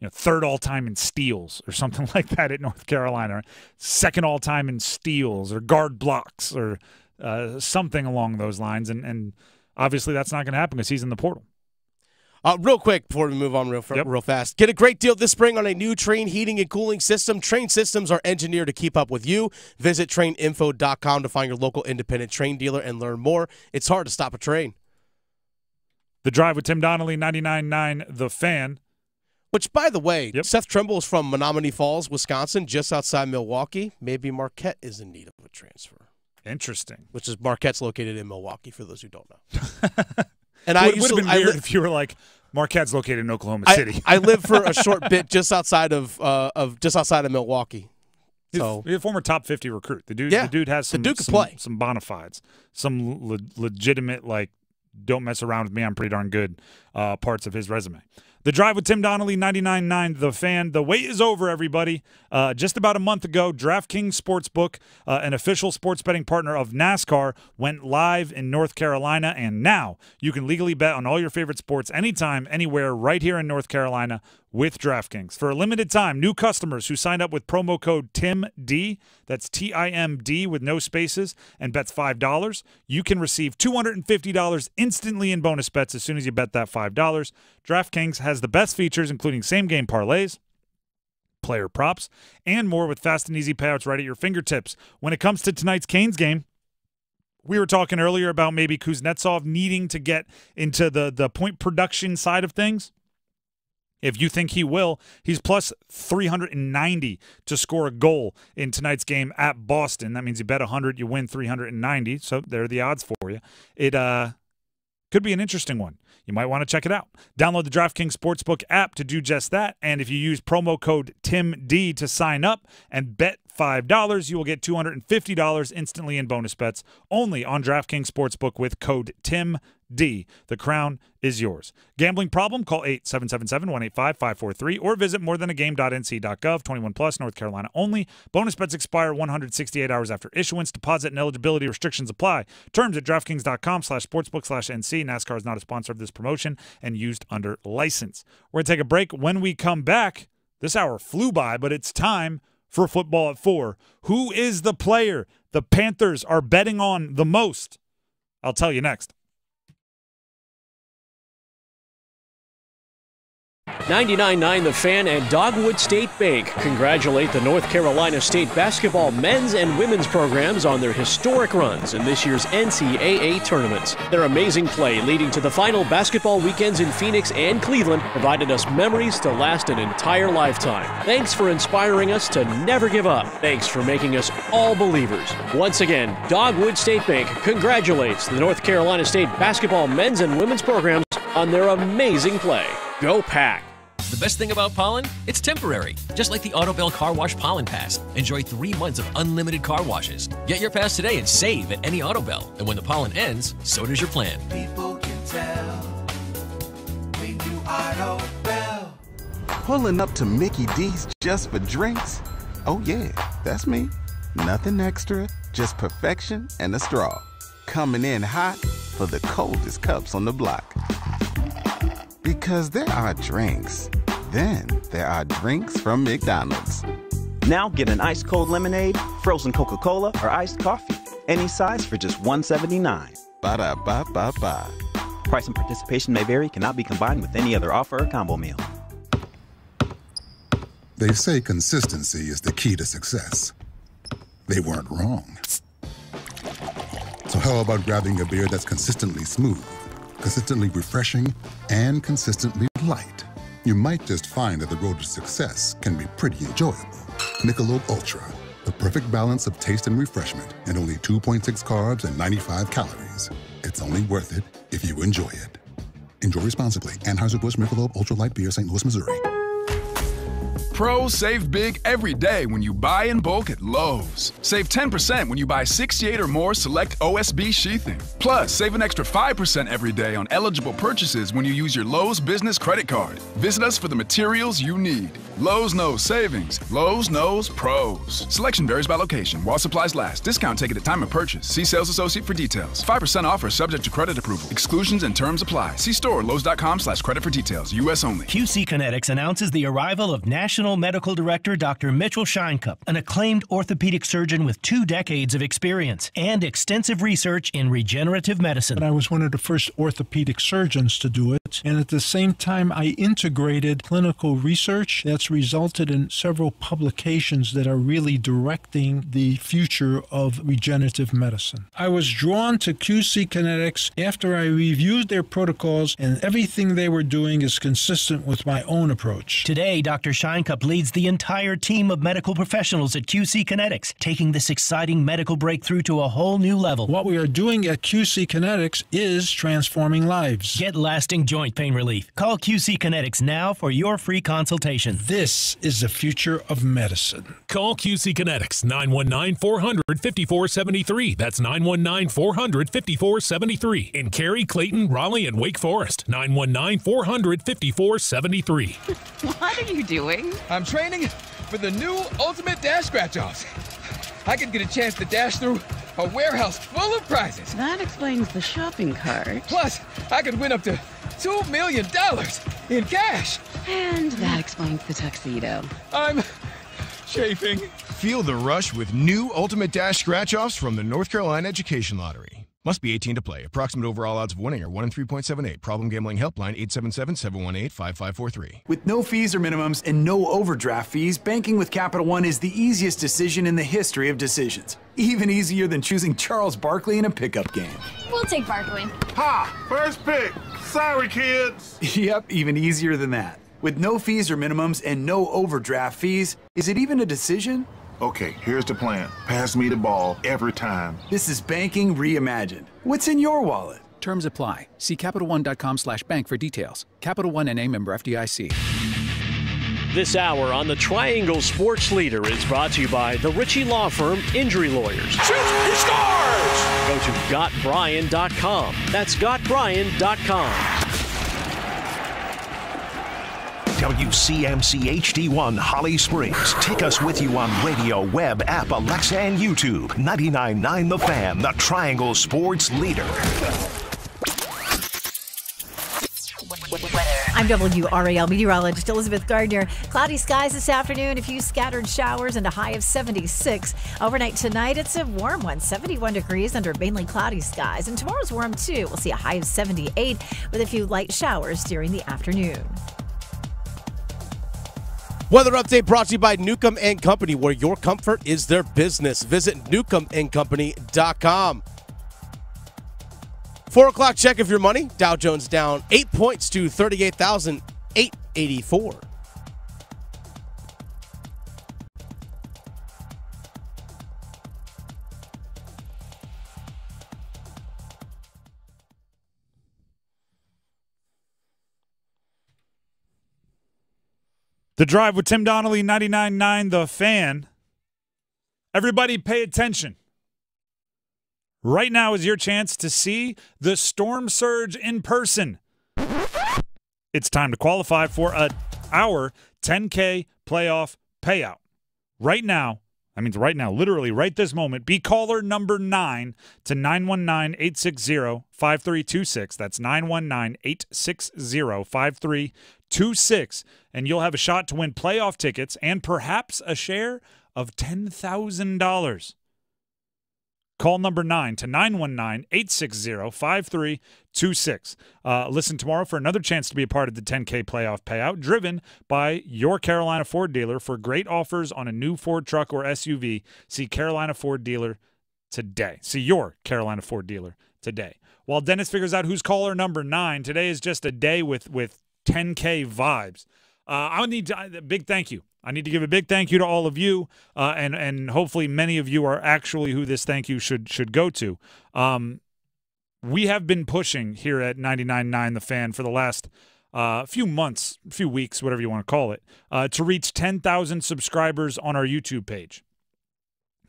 you know third all time in steals or something like that at North Carolina, second all time in steals or guard blocks or uh, something along those lines. And and obviously that's not going to happen because he's in the portal. Uh, real quick before we move on real, real fast. Get a great deal this spring on a new Trane heating and cooling system. Trane systems are engineered to keep up with you. Visit traininfo.com to find your local independent Trane dealer and learn more. It's hard to stop a Trane. The drive with Tim Donnelly, 99.9 The Fan. Which, by the way, Seth Trimble is from Menomonee Falls, Wisconsin, just outside Milwaukee. Maybe Marquette is in need of a transfer. Interesting. Which is Marquette's located in Milwaukee, for those who don't know. and I would, have been I weird if you were like Marquette's located in Oklahoma City. I lived for a short bit just outside of uh, of just outside of Milwaukee. He's, So he's a former top 50 recruit. The dude, Yeah, the dude has the some, dude could some, play. some bona fides, some le- legitimate, like, don't mess around with me, I'm pretty darn good uh, parts of his resume. The Drive with Tim Donnelly, 99.9 The Fan. The wait is over, everybody. Uh, just about a month ago, DraftKings Sportsbook, uh, an official sports betting partner of NASCAR, went live in North Carolina, and now you can legally bet on all your favorite sports anytime, anywhere, right here in North Carolina with DraftKings. For a limited time, new customers who sign up with promo code TIMD, that's T I M D with no spaces, and bets $5, you can receive $250 instantly in bonus bets as soon as you bet that $5. DraftKings has the best features, including same game parlays player props, and more with fast and easy payouts right at your fingertips. When it comes to tonight's Canes game, we were talking earlier about maybe Kuznetsov needing to get into the the point production side of things. If you think he will, he's plus 390 to score a goal in tonight's game at Boston. That means you bet 100, you win 390. So there are the odds for you. It uh could be an interesting one. You might want to check it out. Download the DraftKings Sportsbook app to do just that. And if you use promo code TIMD to sign up and bet $5, you will get $250 instantly in bonus bets only on DraftKings Sportsbook with code TIMD. The crown is yours. Gambling problem? Call 877-185-543 or visit morethanagame.nc.gov. 21 plus, North Carolina only. Bonus bets expire 168 hours after issuance. Deposit and eligibility restrictions apply. Terms at DraftKings.com slash sportsbook slash NC. NASCAR is not a sponsor of this promotion and used under license. We're going to take a break. When we come back, this hour flew by, but it's time for football at four. Who is the player the Panthers are betting on the most? I'll tell you next. 99.9 The Fan and Dogwood State Bank congratulate the North Carolina State basketball men's and women's programs on their historic runs in this year's NCAA tournaments. Their amazing play leading to the final basketball weekends in Phoenix and Cleveland provided us memories to last an entire lifetime. Thanks for inspiring us to never give up. Thanks for making us all believers. Once again, Dogwood State Bank congratulates the North Carolina State basketball men's and women's programs on their amazing play. Go Pack! The best thing about pollen? It's temporary, just like the Autobell Car Wash Pollen Pass. Enjoy three months of unlimited car washes. Get your pass today and save at any Autobell. And when the pollen ends, so does your plan. People can tell when you Autobell. Pulling up to Mickey D's just for drinks? Oh, yeah, that's me. Nothing extra, just perfection and a straw. Coming in hot for the coldest cups on the block. Because there are drinks, then there are drinks from McDonald's. Now get an ice cold lemonade, frozen Coca Cola, or iced coffee. Any size for just $1.79. Ba da ba ba ba. Price and participation may vary, cannot be combined with any other offer or combo meal. They say consistency is the key to success. They weren't wrong. So, how about grabbing a beer that's consistently smooth, consistently refreshing, and consistently light? You might just find that the road to success can be pretty enjoyable. Michelob Ultra, the perfect balance of taste and refreshment, and only 2.6 carbs and 95 calories. It's only worth it if you enjoy it. Enjoy responsibly. Anheuser-Busch Michelob Ultra Light Beer, St. Louis, Missouri. Pros save big every day when you buy in bulk at Lowe's. Save 10% when you buy 68 or more select OSB sheathing. Plus, save an extra 5% every day on eligible purchases when you use your Lowe's business credit card. Visit us for the materials you need. Lowe's knows savings. Lowe's knows pros. Selection varies by location. While supplies last, discount taken at time of purchase. See sales associate for details. 5% offer subject to credit approval. Exclusions and terms apply. See store lowes.com slash credit for details. U.S. only. QC Kinetics announces the arrival of National Medical Director Dr. Mitchell Sheinkop, an acclaimed orthopedic surgeon with two decades of experience and extensive research in regenerative medicine. I was one of the first orthopedic surgeons to do it, and at the same time, I integrated clinical research that's resulted in several publications that are really directing the future of regenerative medicine. I was drawn to QC Kinetics after I reviewed their protocols, and everything they were doing is consistent with my own approach. Today, Dr. Scheinkup leads the entire team of medical professionals at QC Kinetics, taking this exciting medical breakthrough to a whole new level. What we are doing at QC Kinetics is transforming lives. Get lasting joint pain relief. Call QC Kinetics now for your free consultation. This is the future of medicine. Call QC Kinetics 919 400 5473. That's 919 400 5473. In Cary, Clayton, Raleigh, and Wake Forest. 919 400 5473. What are you doing? I'm training for the new Ultimate Dash Scratch Offs. I could get a chance to dash through a warehouse full of prizes. That explains the shopping cart. Plus, I could win up to $2 million in cash. And that explains the tuxedo. I'm chafing. Feel the rush with new Ultimate Dash Scratch Offs from the North Carolina Education Lottery. Must be 18 to play. Approximate overall odds of winning are 1 in 3.78. Problem gambling helpline 877 718 5543. With no fees or minimums and no overdraft fees, banking with Capital One is the easiest decision in the history of decisions. Even easier than choosing Charles Barkley in a pickup game. We'll take Barkley. Ha! First pick. Sorry, kids. Yep, even easier than that. With no fees or minimums and no overdraft fees, is it even a decision? Okay, here's the plan. Pass me the ball every time. This is banking reimagined. What's in your wallet? Terms apply. See CapitalOne.com slash bank for details. Capital One and a member FDIC. This hour on the Triangle Sports Leader is brought to you by the Ritchie Law Firm Injury Lawyers. Shoots, he scores! Go to GotBrian.com. That's GotBrian.com. WCMC HD1 Holly Springs. Take us with you on radio, web, app, Alexa, and YouTube. 99.9 The Fan, the Triangle Sports Leader. I'm WRAL meteorologist Elizabeth Gardner. Cloudy skies this afternoon, a few scattered showers, and a high of 76. Overnight tonight, it's a warm one, 71 degrees under mainly cloudy skies. And tomorrow's warm too. We'll see a high of 78 with a few light showers during the afternoon. Weather update brought to you by Newcomb and Company, where your comfort is their business. Visit newcombandcompany.com. Four o'clock check of your money. Dow Jones down eight points to 38,884. The drive with Tim Donnelly, 99.9 The Fan. Everybody pay attention. Right now is your chance to see the Storm Surge in person. It's time to qualify for a our 10K playoff payout. Right now, I mean right now, literally right this moment, be caller number nine to 919 860 5326. That's 919 860 5326. And you'll have a shot to win playoff tickets and perhaps a share of $10,000. Call number nine to 919 860 5326. Uh, listen tomorrow for another chance to be a part of the 10K playoff payout, driven by your Carolina Ford dealer for great offers on a new Ford truck or SUV. See Carolina Ford dealer today. See your Carolina Ford dealer today. While Dennis figures out who's caller number nine, today is just a day with, with 10K vibes. Uh, I need to, a big thank you. I need to give a big thank you to all of you, uh, and and hopefully many of you are actually who this thank you should should go to. Um, we have been pushing here at 99.9 The Fan for the last uh, few months, a few weeks, whatever you want to call it, uh, to reach 10,000 subscribers on our YouTube page.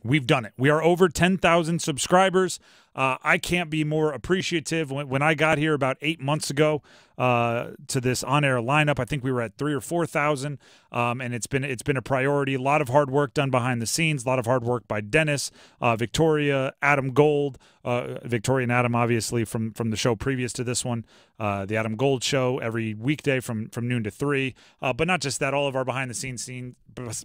We've done it. We are over 10,000 subscribers. Uh, I can't be more appreciative. When, when I got here about eight months ago uh, to this on-air lineup, I think we were at three or four thousand, um, and it's been it's been a priority. A lot of hard work done behind the scenes. A lot of hard work by Dennis, uh, Victoria, Adam Gold, uh, Victoria and Adam, obviously from from the show previous to this one, uh, the Adam Gold show every weekday from from noon to three. Uh, but not just that, all of our behind the scenes scene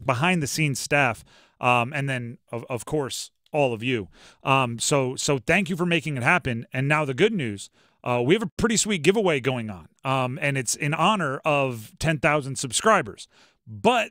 behind the scenes staff, um, and then of, of course all of you. Um, so so thank you for making it happen. And now the good news. Uh, we have a pretty sweet giveaway going on, um, and it's in honor of 10,000 subscribers. But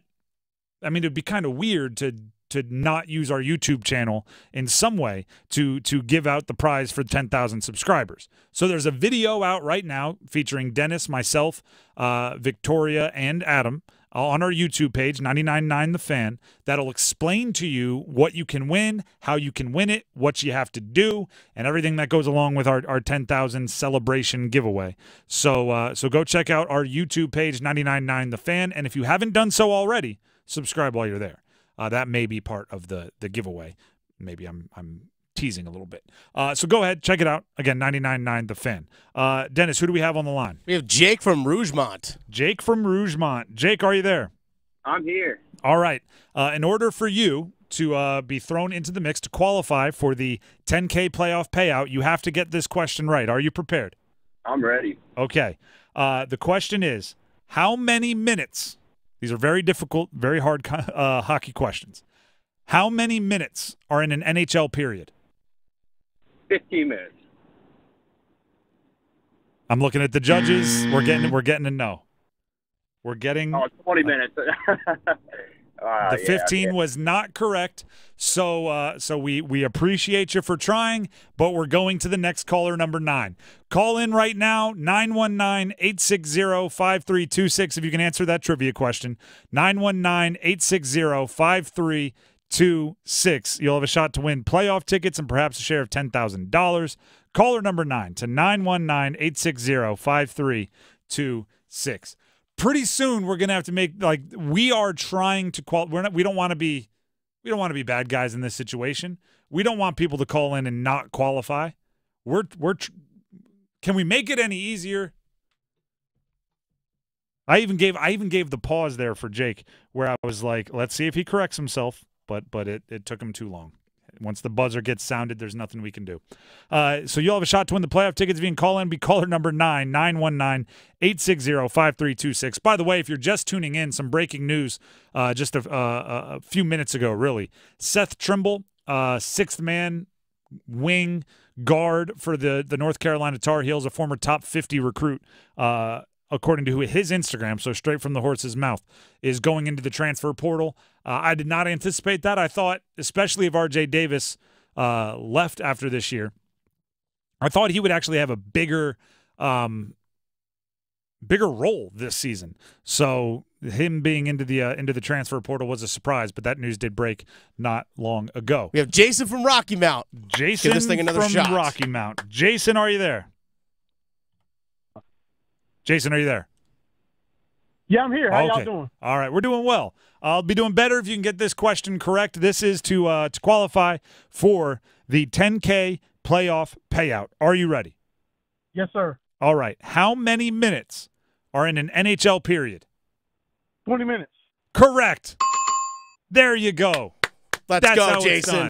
I mean, it'd be kind of weird to to not use our YouTube channel in some way to to give out the prize for 10,000 subscribers. So there's a video out right now featuring Dennis, myself, uh, Victoria, and Adam on our YouTube page, 999 The Fan, that'll explain to you what you can win, how you can win it, what you have to do, and everything that goes along with our, our 10,000 celebration giveaway. So, uh, so go check out our YouTube page, 999 The Fan, and if you haven't done so already, subscribe while you're there. Uh, that may be part of the the giveaway. Maybe I'm I'm teasing a little bit. Uh, so go ahead, check it out. Again, 99.9 The Fan. Uh, Dennis, who do we have on the line? We have Jake from Rougemont. Jake from Rougemont. Jake, are you there? I'm here. All right. Uh, in order for you to uh, be thrown into the mix to qualify for the 10K playoff payout, you have to get this question right. Are you prepared? I'm ready. Okay. Uh, the question is How many minutes? These are very difficult, very hard uh, hockey questions. How many minutes are in an NHL period? 15 minutes. I'm looking at the judges. We're getting we're getting a no. We're getting Oh, 20 minutes. Uh, the yeah, 15 yeah. was not correct. So uh, so we we appreciate you for trying, but we're going to the next caller number 9. Call in right now 919-860-5326 if you can answer that trivia question. 919-860-5326. You'll have a shot to win playoff tickets and perhaps a share of $10,000. Caller number 9 to 919-860-5326 pretty soon we're gonna have to make like we are trying to qual. We're not. We don't want to be. We don't want to be bad guys in this situation. We don't want people to call in and not qualify. We're we're. Can we make it any easier? I even gave I even gave the pause there for Jake where I was like, let's see if he corrects himself, but but it, it took him too long. Once the buzzer gets sounded, there's nothing we can do. Uh, so you'll have a shot to win the playoff tickets if you can call in. Be caller number 9 919 860 5326. By the way, if you're just tuning in, some breaking news uh, just a, uh, a few minutes ago, really. Seth Trimble, uh, sixth man, wing, guard for the, the North Carolina Tar Heels, a former top 50 recruit. According to his Instagram, so straight from the horse's mouth, is going into the transfer portal. Uh, I did not anticipate that. I thought, especially if RJ Davis uh, left after this year, I thought he would actually have a bigger, um, bigger role this season. So him being into the uh, into the transfer portal was a surprise, but that news did break not long ago. We have Jason from Rocky Mount. Jason Give this thing another from shot. Rocky Mount. Jason, are you there? Jason, are you there? Yeah, I'm here. How okay. y'all doing? All right, we're doing well. I'll be doing better if you can get this question correct. This is to uh, to qualify for the 10K playoff payout. Are you ready? Yes, sir. All right. How many minutes are in an NHL period? 20 minutes. Correct. There you go. Let's That's go, how it's Jason.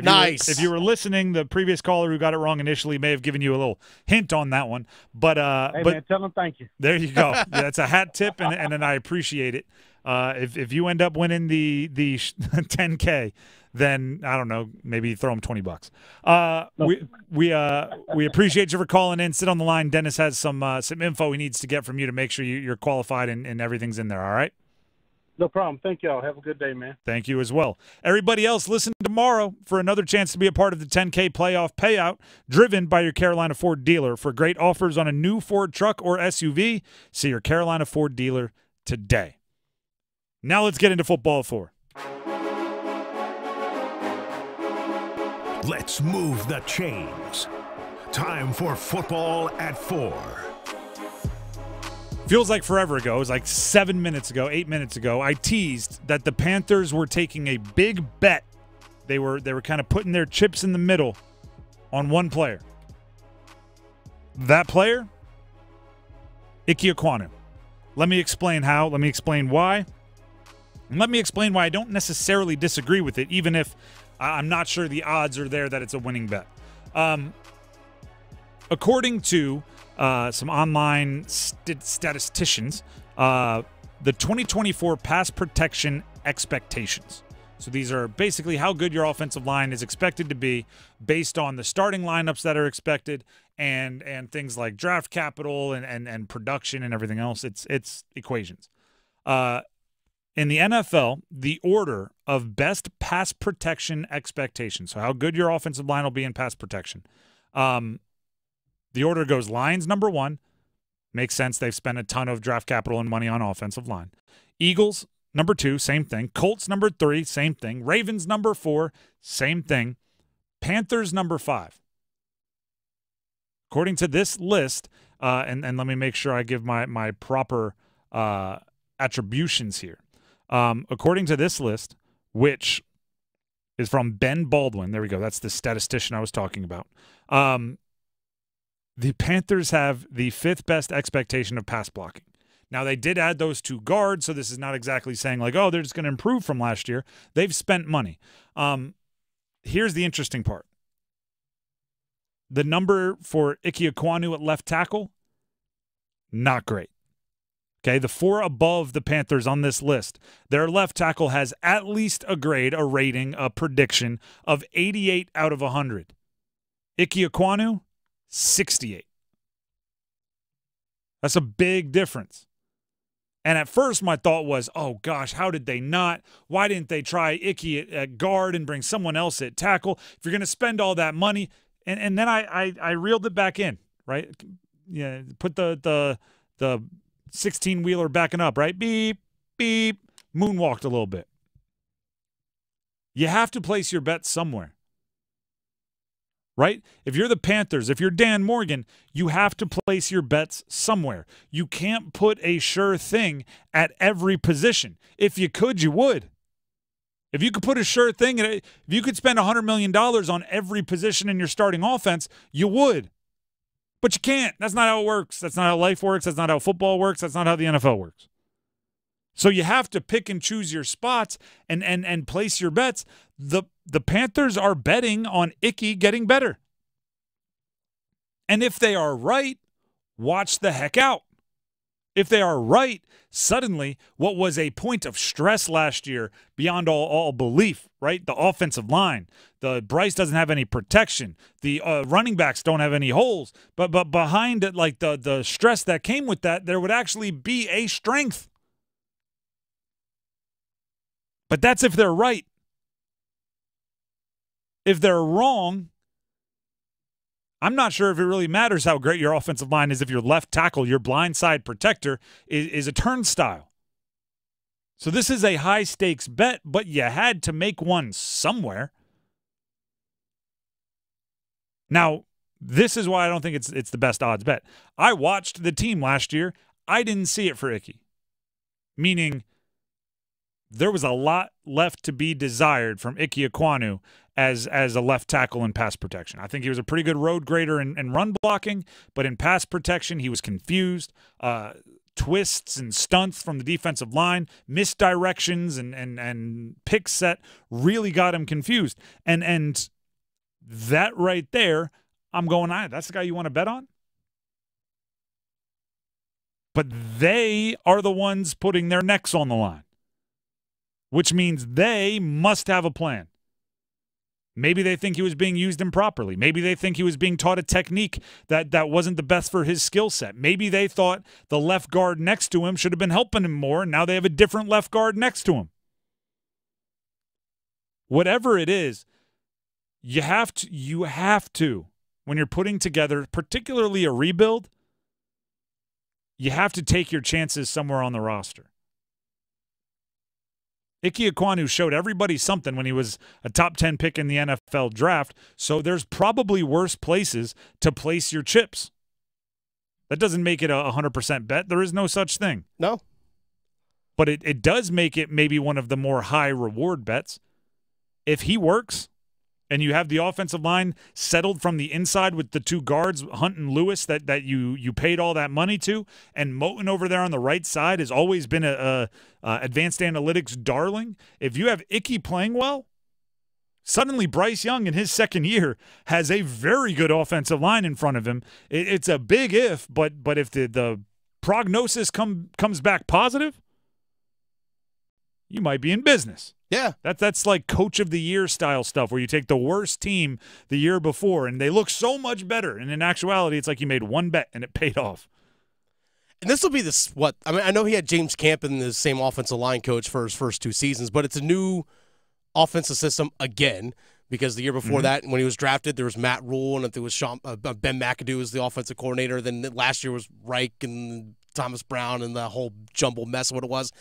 Done. If Nice. You were, if you were listening, the previous caller who got it wrong initially may have given you a little hint on that one. But uh, Hey, but man, tell them thank you. there you go. That's a hat tip, and and, and I appreciate it. Uh, if if you end up winning the the 10k, then I don't know, maybe throw him 20 bucks. Uh, we we uh we appreciate you for calling in. Sit on the line. Dennis has some uh, some info he needs to get from you to make sure you, you're qualified and, and everything's in there. All right. No problem. Thank y'all. Have a good day, man. Thank you as well. Everybody else, listen tomorrow for another chance to be a part of the 10K playoff payout driven by your Carolina Ford dealer. For great offers on a new Ford truck or SUV, see your Carolina Ford dealer today. Now let's get into football four. Let's move the chains. Time for football at four. Feels like forever ago. It was like seven minutes ago, eight minutes ago. I teased that the Panthers were taking a big bet. They were they were kind of putting their chips in the middle on one player. That player, Ike Ekwonu. Let me explain how. Let me explain why. And let me explain why I don't necessarily disagree with it, even if I'm not sure the odds are there that it's a winning bet. Um, according to uh, some online st- statisticians, uh, the 2024 pass protection expectations. So these are basically how good your offensive line is expected to be based on the starting lineups that are expected and and things like draft capital and and, and production and everything else. It's it's equations. Uh, in the NFL, the order of best pass protection expectations. So how good your offensive line will be in pass protection. Um, the order goes Lions number one. Makes sense. They've spent a ton of draft capital and money on offensive line. Eagles number two, same thing. Colts number three, same thing. Ravens number four, same thing. Panthers number five. According to this list, uh, and, and let me make sure I give my, my proper uh, attributions here. Um, according to this list, which is from Ben Baldwin, there we go. That's the statistician I was talking about. Um, the Panthers have the fifth best expectation of pass blocking. Now, they did add those two guards, so this is not exactly saying, like, oh, they're just going to improve from last year. They've spent money. Um, here's the interesting part the number for Ike Ekwonu at left tackle, not great. Okay, the four above the Panthers on this list, their left tackle has at least a grade, a rating, a prediction of 88 out of 100. Ike Ekwonu, 68. That's a big difference. And at first, my thought was, oh gosh, how did they not? Why didn't they try Icky at, at guard and bring someone else at tackle? If you're going to spend all that money, and and then I, I I reeled it back in, right? Yeah, put the the the 16 wheeler backing up, right? Beep beep, moonwalked a little bit. You have to place your bet somewhere right? If you're the Panthers, if you're Dan Morgan, you have to place your bets somewhere. You can't put a sure thing at every position. If you could, you would. If you could put a sure thing, if you could spend $100 million on every position in your starting offense, you would. But you can't. That's not how it works. That's not how life works. That's not how football works. That's not how the NFL works. So you have to pick and choose your spots and and and place your bets. The the Panthers are betting on Icky getting better. And if they are right, watch the heck out. If they are right, suddenly what was a point of stress last year beyond all, all belief, right? The offensive line, the Bryce doesn't have any protection, the uh, running backs don't have any holes, but but behind it, like the the stress that came with that, there would actually be a strength. But that's if they're right. If they're wrong, I'm not sure if it really matters how great your offensive line is if your left tackle, your blind side protector, is, is a turnstile. So this is a high stakes bet, but you had to make one somewhere. Now, this is why I don't think it's it's the best odds bet. I watched the team last year. I didn't see it for Icky. Meaning there was a lot left to be desired from Ike Ekwonu as as a left tackle in pass protection. I think he was a pretty good road grader in, in run blocking, but in pass protection he was confused. Uh, twists and stunts from the defensive line, misdirections and and and pick set really got him confused. And and that right there, I'm going, ah, that's the guy you want to bet on? But they are the ones putting their necks on the line which means they must have a plan. Maybe they think he was being used improperly. Maybe they think he was being taught a technique that, that wasn't the best for his skill set. Maybe they thought the left guard next to him should have been helping him more, and now they have a different left guard next to him. Whatever it is, you have to you have to when you're putting together particularly a rebuild, you have to take your chances somewhere on the roster. Ike Ekwonu showed everybody something when he was a top 10 pick in the NFL draft. So there's probably worse places to place your chips. That doesn't make it a 100% bet. There is no such thing. No. But it, it does make it maybe one of the more high reward bets. If he works, and you have the offensive line settled from the inside with the two guards, Hunt and Lewis, that that you you paid all that money to, and Moton over there on the right side has always been a, a, a advanced analytics darling. If you have Icky playing well, suddenly Bryce Young in his second year has a very good offensive line in front of him. It, it's a big if, but but if the the prognosis come comes back positive, you might be in business. Yeah. That, that's like coach of the year style stuff where you take the worst team the year before and they look so much better. And in actuality, it's like you made one bet and it paid off. And this will be this what I mean. I know he had James Campen, the same offensive line coach for his first two seasons, but it's a new offensive system again because the year before Mm-hmm. that, when he was drafted, there was Matt Rhule and there was Sean, uh, Ben McAdoo was the offensive coordinator. Then last year was Reich and Thomas Brown and the whole jumble mess of what it was.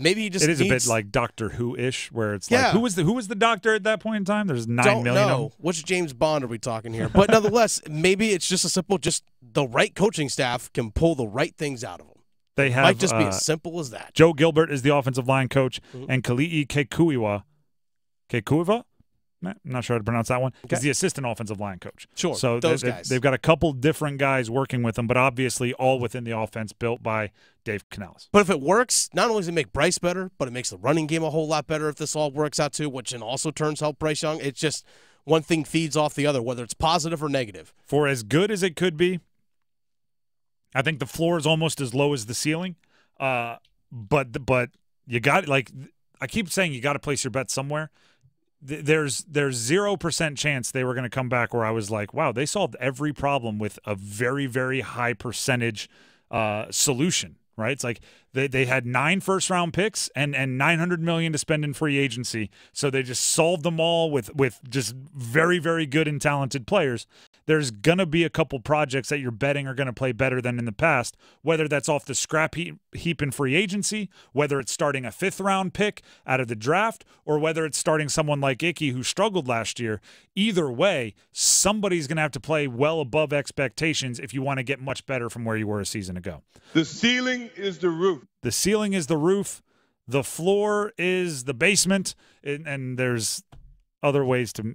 Maybe he just it is a bit like Doctor Who ish, where it's Yeah. like who was the who was the doctor at that point in time? There's nine don't million know which James Bond are we talking here, but nonetheless, maybe it's just a simple, just the right coaching staff can pull the right things out of them. They have Might just be uh, as simple as that. Joe Gilbert is the offensive line coach, Mhm. and Keli'i Kekuewa, Kekuewa, I'm not sure how to pronounce that one. Okay. Is the assistant offensive line coach. Sure, So they- those they've, guys. they've got a couple different guys working with them, but obviously all within the offense built by Dave Canales. But if it works, not only does it make Bryce better, but it makes the running game a whole lot better if this all works out too, which in also turns help Bryce Young. It's just one thing feeds off the other, whether it's positive or negative. For as good as it could be, I think the floor is almost as low as the ceiling. Uh, but but you got like I keep saying you got to place your bet somewhere. Th- There's there's zero percent chance they were going to come back where I was like, wow, they solved every problem with a very very high percentage uh, solution. Right? It's like They they had nine first round picks and and 900 million to spend in free agency. So they just solved them all with with just very very good and talented players. There's gonna be a couple projects that you're betting are gonna play better than in the past. Whether that's off the scrap heap, heap in free agency, whether it's starting a fifth round pick out of the draft, or whether it's starting someone like Icky who struggled last year. Either way, somebody's gonna have to play well above expectations if you want to get much better from where you were a season ago. The ceiling is the roof. The ceiling is the roof. The floor is the basement, and, and there's other ways to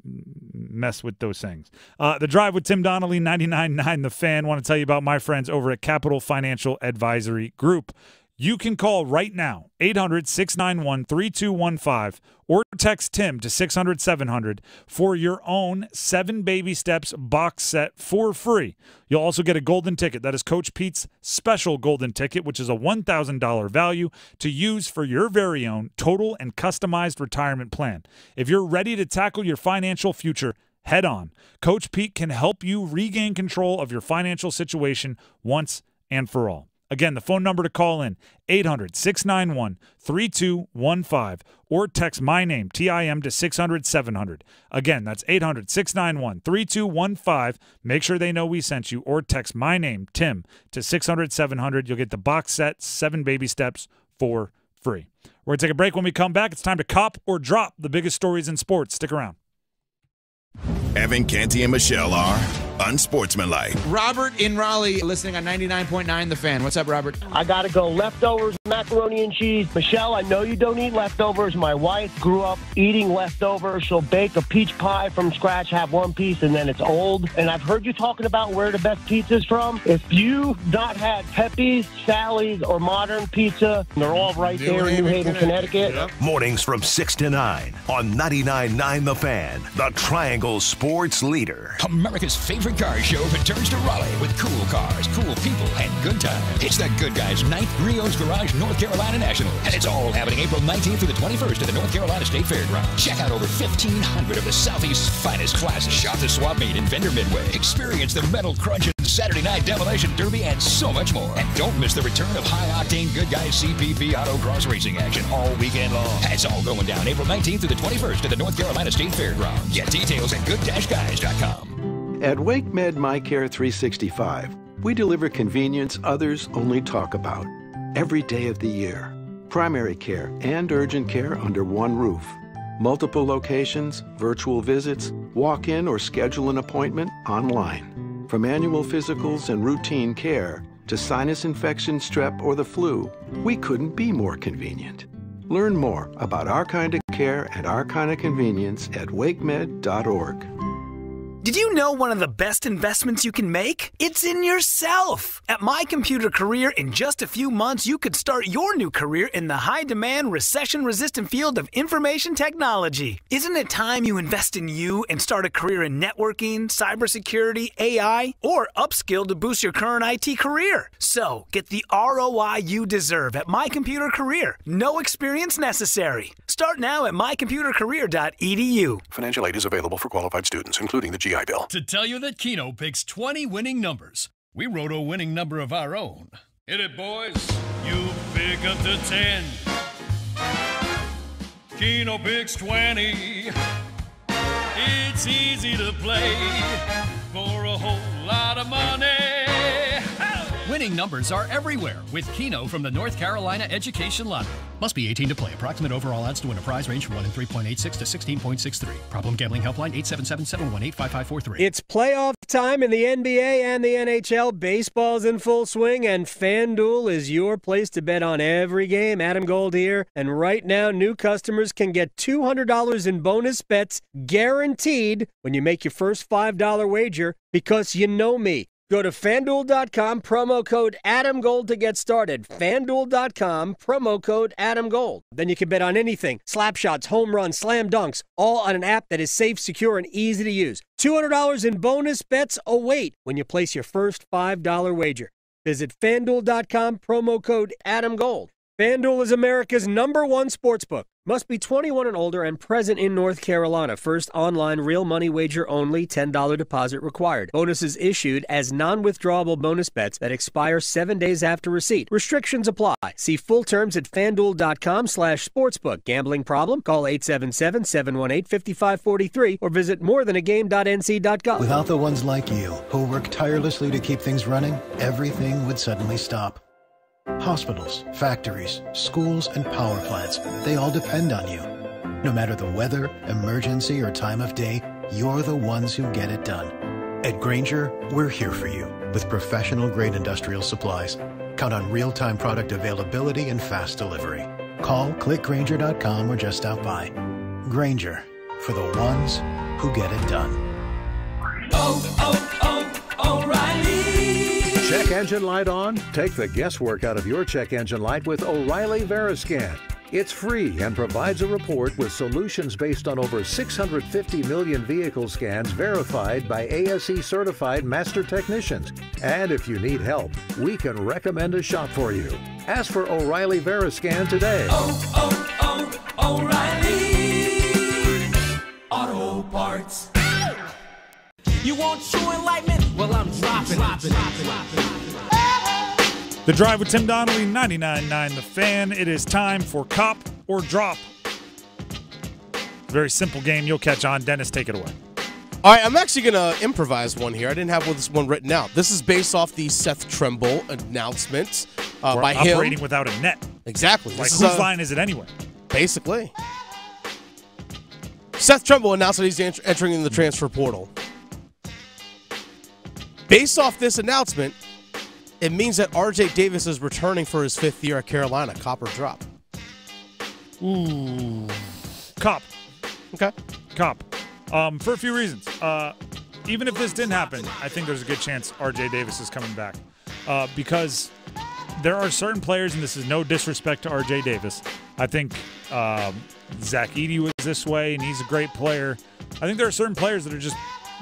mess with those things. Uh, the drive with Tim Donnelly, 99.9 The Fan. Want to tell you about my friends over at Capital Financial Advisory Group. You can call right now, 800 691 3215, or text Tim to 600 700 for your own seven baby steps box set for free. You'll also get a golden ticket. That is Coach Pete's special golden ticket, which is a $1,000 value to use for your very own total and customized retirement plan. If you're ready to tackle your financial future, head on. Coach Pete can help you regain control of your financial situation once and for all. Again, the phone number to call in 800 691 3215 or text my name, TIM, to 600 700. Again, that's 800 691 3215. Make sure they know we sent you or text my name, Tim, to 600 700. You'll get the box set, seven baby steps for free. We're going to take a break when we come back. It's time to cop or drop the biggest stories in sports. Stick around. Evan Canty and Michelle are unsportsmanlike. Robert in Raleigh, listening on 99.9 The Fan. What's up, Robert? I gotta go. Leftovers, macaroni and cheese. Michelle, I know you don't eat leftovers. My wife grew up eating leftovers. She'll bake a peach pie from scratch, have one piece, and then it's old. And I've heard you talking about where the best pizza's from. If you've not had Pepe's, Sally's, or Modern Pizza, they're all right there in New Haven, Connecticut. Mornings from 6 to 9 on 99.9 The Fan, the Triangle Sports Leader. America's favorite car show returns to Raleigh with cool cars, cool people, and good times. It's the Good Guys Ninth Griot's Garage North Carolina National, and it's all happening April 19th through the 21st at the North Carolina State Fairgrounds. Check out over 1,500 of the Southeast's finest classes. Shop the swap meet in Vendor Midway. Experience the metal crunch and Saturday night demolition derby, and so much more. And don't miss the return of high-octane Good Guys CPV autocross racing action all weekend long. It's all going down April 19th through the 21st at the North Carolina State Fairgrounds. Get details at good-guys.com. At WakeMed MyCare 365, we deliver convenience others only talk about every day of the year. Primary care and urgent care under one roof. Multiple locations, virtual visits, walk in or schedule an appointment online. From annual physicals and routine care to sinus infection, strep, or the flu, we couldn't be more convenient. Learn more about our kind of care and our kind of convenience at wakemed.org. Did you know one of the best investments you can make? It's in yourself. At My Computer Career, in just a few months, you could start your new career in the high demand, recession resistant field of information technology. Isn't it time you invest in you and start a career in networking, cybersecurity, AI, or upskill to boost your current IT career? So, get the ROI you deserve at My Computer Career. No experience necessary. Start now at mycomputercareer.edu. Financial aid is available for qualified students, including the GI Bill. To tell you that Keno picks 20 winning numbers, we wrote a winning number of our own. Hit it, boys. You pick up to 10. Keno picks 20. It's easy to play for a whole lot of money. Winning numbers are everywhere with Keno from the North Carolina Education Lottery. Must be 18 to play. Approximate overall odds to win a prize range from 1 in 3.86 to 16.63. Problem gambling helpline 877-718-5543. It's playoff time in the NBA and the NHL. Baseball's in full swing, and FanDuel is your place to bet on every game. Adam Gold here. And right now, new customers can get $200 in bonus bets guaranteed when you make your first $5 wager because you know me. Go to fanduel.com, promo code AdamGold to get started. Fanduel.com, promo code AdamGold. Then you can bet on anything slap shots, home runs, slam dunks, all on an app that is safe, secure, and easy to use. $200 in bonus bets await when you place your first $5 wager. Visit fanduel.com, promo code AdamGold. FanDuel is America's number one sportsbook. Must be 21 and older and present in North Carolina. First online real money wager only, $10 deposit required. Bonuses issued as non withdrawable bonus bets that expire seven days after receipt. Restrictions apply. See full terms at fanduel.com slash sportsbook. Gambling problem? Call 877 718 5543 or visit morethanagame.nc.gov. Without the ones like you, who work tirelessly to keep things running, everything would suddenly stop. Hospitals, factories, schools, and power plants, they all depend on you. No matter the weather, emergency, or time of day, you're the ones who get it done. At Grainger, we're here for you with professional grade industrial supplies. Count on real time product availability and fast delivery. Call clickgrainger.com or just stop by. Grainger for the ones who get it done. Oh, oh, oh. Check engine light on? Take the guesswork out of your check engine light with O'Reilly Veriscan. It's free and provides a report with solutions based on over 650 million vehicle scans verified by ASE certified master technicians. And if you need help, we can recommend a shop for you. Ask for O'Reilly Veriscan today. Oh, oh, oh, O'Reilly. Auto Parts. You want true enlightenment? Well, I'm dropping. dropping, The Drive with Tim Donnelly, 99.9 The Fan. It is time for Cop or Drop. Very simple game. You'll catch on. Dennis, take it away. All right, I'm actually going to improvise one here. I didn't have this one written out. This is based off the Seth Trimble announcement uh, We're by him. operating without a net. Exactly. Like, This whose is, uh, line is it anyway? Basically. Seth Trimble announced that he's entering in the transfer portal. Based off this announcement, it means that RJ Davis is returning for his fifth year at Carolina. Copper drop? Ooh. Cop. Okay. Cop. Um, for a few reasons. Uh, even if this didn't happen, I think there's a good chance RJ Davis is coming back. Uh, because there are certain players, and this is no disrespect to RJ Davis. I think um, Zach Edey was this way, and he's a great player. I think there are certain players that are just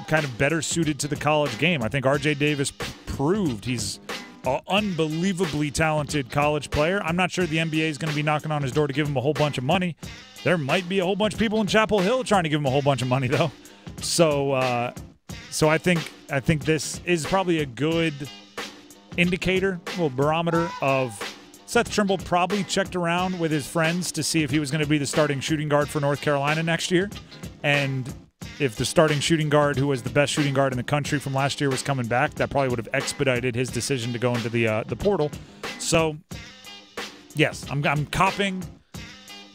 kind of better suited to the college game. I think RJ Davis proved he's an unbelievably talented college player. I'm not sure the NBA is going to be knocking on his door to give him a whole bunch of money. There might be a whole bunch of people in Chapel Hill trying to give him a whole bunch of money, though. So, uh, so I think I think this is probably a good indicator, little barometer of Seth Trimble probably checked around with his friends to see if he was going to be the starting shooting guard for North Carolina next year. And if the starting shooting guard, who was the best shooting guard in the country from last year, was coming back, that probably would have expedited his decision to go into the uh, the portal. So, yes, I'm, I'm copping.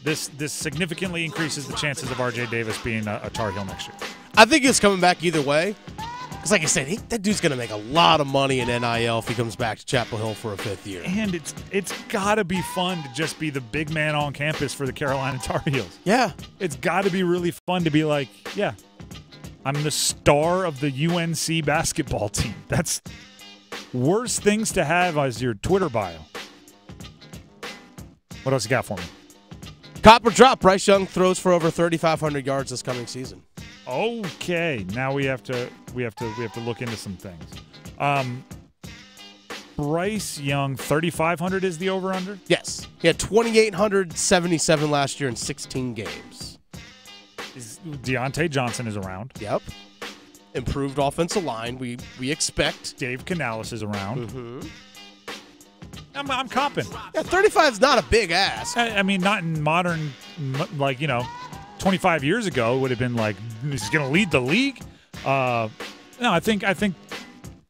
This this significantly increases the chances of RJ Davis being a, a Tar Heel next year. I think he's coming back either way. Because, like I said, he, that dude's going to make a lot of money in NIL if he comes back to Chapel Hill for a fifth year. And it's it's got to be fun to just be the big man on campus for the Carolina Tar Heels. Yeah. It's got to be really fun to be like, yeah, I'm the star of the UNC basketball team. That's worst things to have as your Twitter bio. What else you got for me? Cop or drop, Bryce Young throws for over 3,500 yards this coming season. Okay, now we have to we have to we have to look into some things. Um, Bryce Young, 3,500 is the over under. Yes. He had 2,877 last year in 16 games. Is Diontae Johnson is around. Yep. Improved offensive line. We we expect. Dave Canales is around. Mm-hmm. I'm, I'm copping. Yeah, 35 is not a big ass. I, I mean, not in modern, like you know, 25 years ago would have been like he's going to lead the league. Uh, no, I think I think.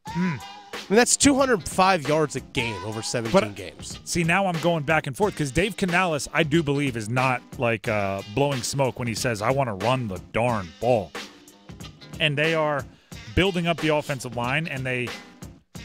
hmm. I mean, that's 205 yards a game over 17 But- games. See, now I'm going back and forth because Dave Canales, I do believe, is not like uh, blowing smoke when he says, I want to run the darn ball. And they are building up the offensive line, and they,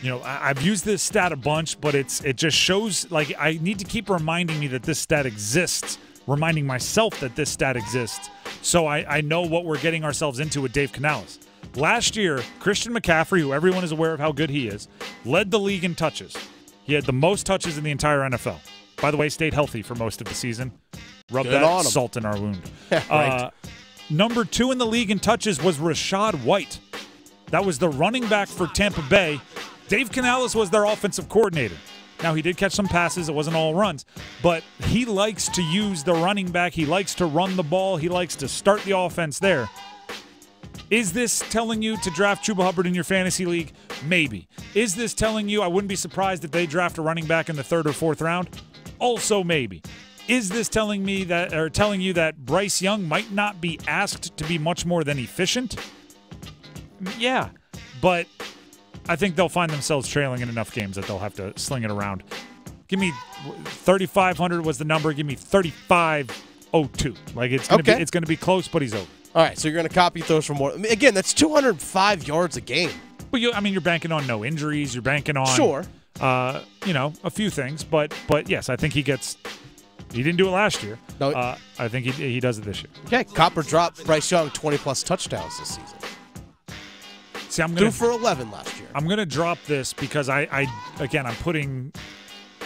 you know, I- I've used this stat a bunch, but it's it just shows like I need to keep reminding me that this stat exists, reminding myself that this stat exists, so I, I know what we're getting ourselves into with Dave Canales. Last year, Christian McCaffrey, who everyone is aware of how good he is, led the league in touches. He had the most touches in the entire NFL. By the way, stayed healthy for most of the season. Rub Good that salt in our wound. Right. Uh, number two in the league in touches was Rachaad White. That was the running back for Tampa Bay. Dave Canales was their offensive coordinator. Now he did catch some passes; it wasn't all runs, but he likes to use the running back. He likes to run the ball. He likes to start the offense there. Is this telling you to draft Chuba Hubbard in your fantasy league? Maybe. Is this telling you I wouldn't be surprised if they draft a running back in the third or fourth round? Also, maybe. Is this telling me that or telling you that Bryce Young might not be asked to be much more than efficient? Yeah, but I think they'll find themselves trailing in enough games that they'll have to sling it around. Give me 3500 was the number. Give me 3502. Like it's gonna Okay. be it's gonna be close, but he's over. All right, so you're going to copy throws from more. I mean, again, that's 205 yards a game. But you, I mean, you're banking on no injuries. You're banking on Sure. uh, you know, a few things. But but yes, I think he gets. He didn't do it last year. No. uh, I think he he does it this year. Okay, Copper dropped Bryce Young 20 plus touchdowns this season. See, I'm gonna for 11 last year. I'm gonna drop this because I I again I'm putting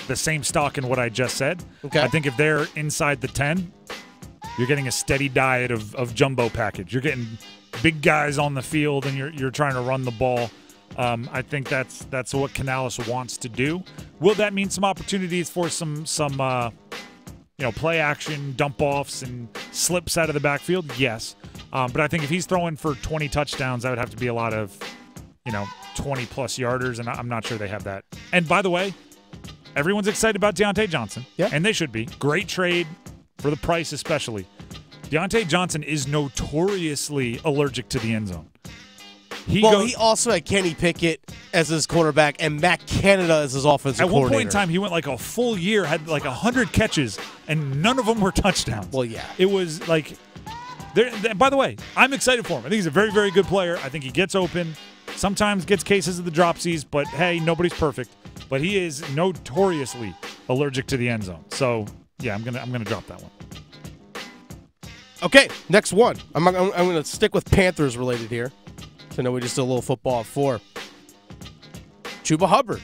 the same stock in what I just said. Okay. I think if they're inside the ten, you're getting a steady diet of, of jumbo package. You're getting big guys on the field, and you're you're trying to run the ball. Um, I think that's that's what Canales wants to do. Will that mean some opportunities for some some uh, you know play action dump offs and slips out of the backfield? Yes, um, but I think if he's throwing for 20 touchdowns, that would have to be a lot of you know 20 plus yarders, and I'm not sure they have that. And by the way, everyone's excited about Diontae Johnson. Yeah. And they should be. Great trade for the price, especially. Diontae Johnson is notoriously allergic to the end zone. He well, goes, he also had Kenny Pickett as his quarterback and Matt Canada as his offensive at one point in time, he went like a full year, had like hundred catches, and none of them were touchdowns. Well, yeah. it was like. There, th- by the way, I'm excited for him. I think he's a very, very good player. I think he gets open, sometimes gets cases of the dropsies, but hey, nobody's perfect. But he is notoriously allergic to the end zone. So yeah, I'm gonna I'm gonna drop that one. Okay, next one. I'm, I'm, I'm to stick with Panthers related here. So I know we just did a little football at four. Chuba Hubbard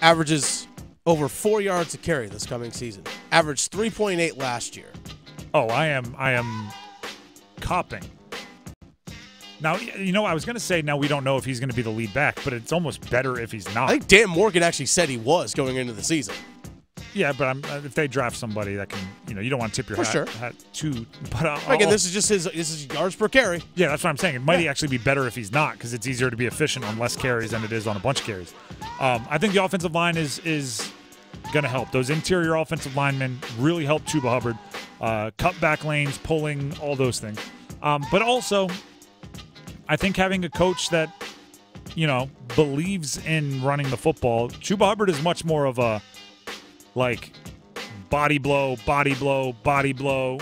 averages over four yards a carry this coming season. Averaged 3.8 last year. Oh, I am I am copping. Now, you know, I was going to say now we don't know if he's going to be the lead back, but it's almost better if he's not. I think Dan Morgan actually said he was going into the season. Yeah, but I'm, uh, if they draft somebody that can, you know, you don't want to tip your For hat, sure. hat to. But uh, Again, I'll- this is just his this is yards per carry. Yeah, that's what I'm saying. It might actually be better if he's not because it's easier to be efficient on less carries than it is on a bunch of carries. Um, I think the offensive line is is going to help. Those interior offensive linemen really help Chuba Hubbard. Uh, cut back lanes, pulling, all those things. Um, but also, I think having a coach that you know believes in running the football. Chuba Hubbard is much more of a like body blow, body blow, body blow,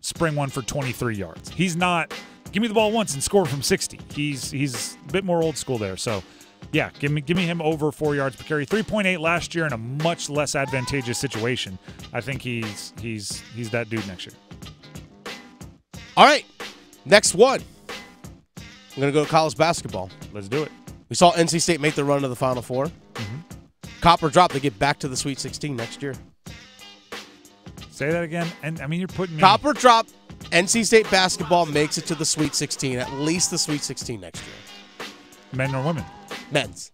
spring one for 23 yards. He's not give me the ball once and score from 60. He's he's a bit more old school there. So yeah, give me give me him over four yards per carry. 3.8 last year in a much less advantageous situation. I think he's he's he's that dude next year. All right, next one. I'm going to go to college basketball. Let's do it. We saw NC State make the run to the Final 4 mm-hmm. Copper drop. They get back to the Sweet 16 next year. Say that again. And I mean you're putting me Copper drop. NC State basketball makes it to the Sweet 16, at least the Sweet 16 next year. Men or women. Men's.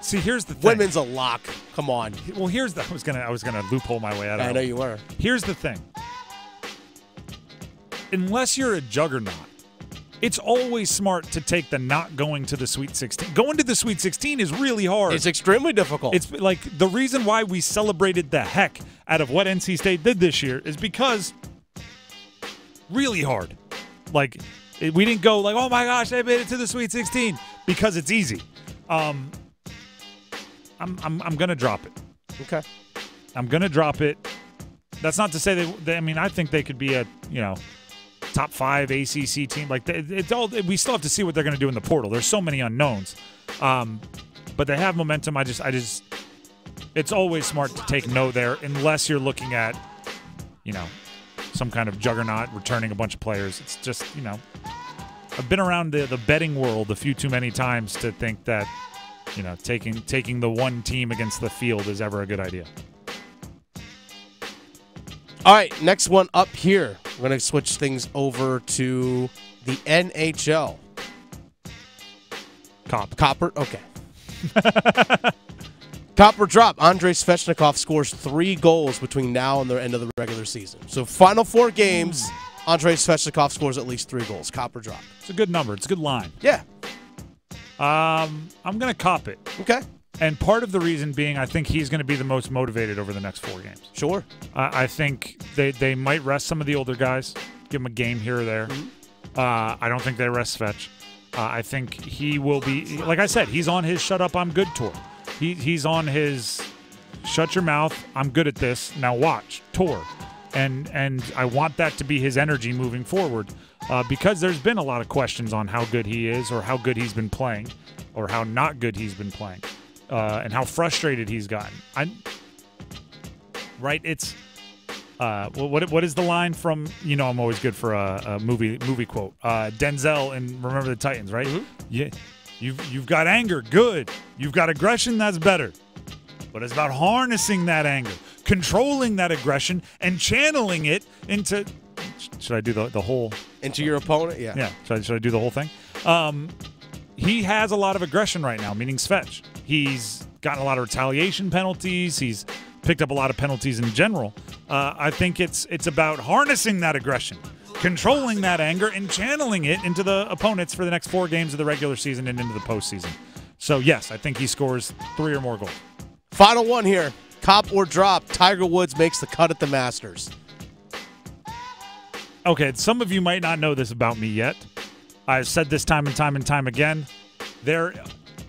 See, here's the thing. Women's a lock. Come on. Well, here's the I was gonna I was gonna loophole my way out of I know you were. Here's the thing. Unless you're a juggernaut, it's always smart to take the not going to the Sweet 16. Going to the Sweet 16 is really hard. It's extremely difficult. It's like the reason why we celebrated the heck out of what NC State did this year is because really hard. Like we didn't go like, "Oh my gosh, they made it to the Sweet 16" because it's easy. Um I'm I'm I'm going to drop it. Okay. I'm going to drop it. That's not to say they, they I mean, I think they could be a, you know, top 5 ACC team. Like they, it's all we still have to see what they're going to do in the portal. There's so many unknowns. Um but they have momentum. I just I just it's always smart to take no there unless you're looking at you know some kind of juggernaut returning a bunch of players. It's just, you know, I've been around the, the betting world a few too many times to think that, you know, taking taking the one team against the field is ever a good idea. All right, next one up here. We're going to switch things over to the NHL. Cop. Copper? Okay. Copper drop. Andrei Svechnikov scores three goals between now and the end of the regular season. So final four games, Andrei Svechnikov scores at least three goals. Copper drop. It's a good number. It's a good line. Yeah. Um, I'm gonna cop it. Okay. And part of the reason being, I think he's going to be the most motivated over the next four games. Sure. I I think they, they might rest some of the older guys, give him a game here or there. Uh, I don't think they rest Fetch. Uh, I think he will be, like I said, he's on his shut up, I'm good tour. He, he's on his shut your mouth, I'm good at this, now watch tour. And, and I want that to be his energy moving forward uh, because there's been a lot of questions on how good he is or how good he's been playing or how not good he's been playing uh, and how frustrated he's gotten. I, right? It's uh, what what is the line from? You know, I'm always good for a, a movie movie quote. Uh, Denzel in Remember the Titans, right? Yeah, you've you've got anger, good. You've got aggression, that's better. But it's about harnessing that anger, controlling that aggression, and channeling it into. Should I do the, the whole into your opponent? Yeah. Yeah. Should I, should I do the whole thing? Um, he has a lot of aggression right now, meaning Svech. He's gotten a lot of retaliation penalties. He's picked up a lot of penalties in general. Uh, I think it's it's about harnessing that aggression, controlling that anger, and channeling it into the opponents for the next four games of the regular season and into the postseason. So yes, I think he scores three or more goals. Final one here. Cop or drop. Tiger Woods makes the cut at the Masters. Okay, some of you might not know this about me yet. I've said this time and time and time again. There,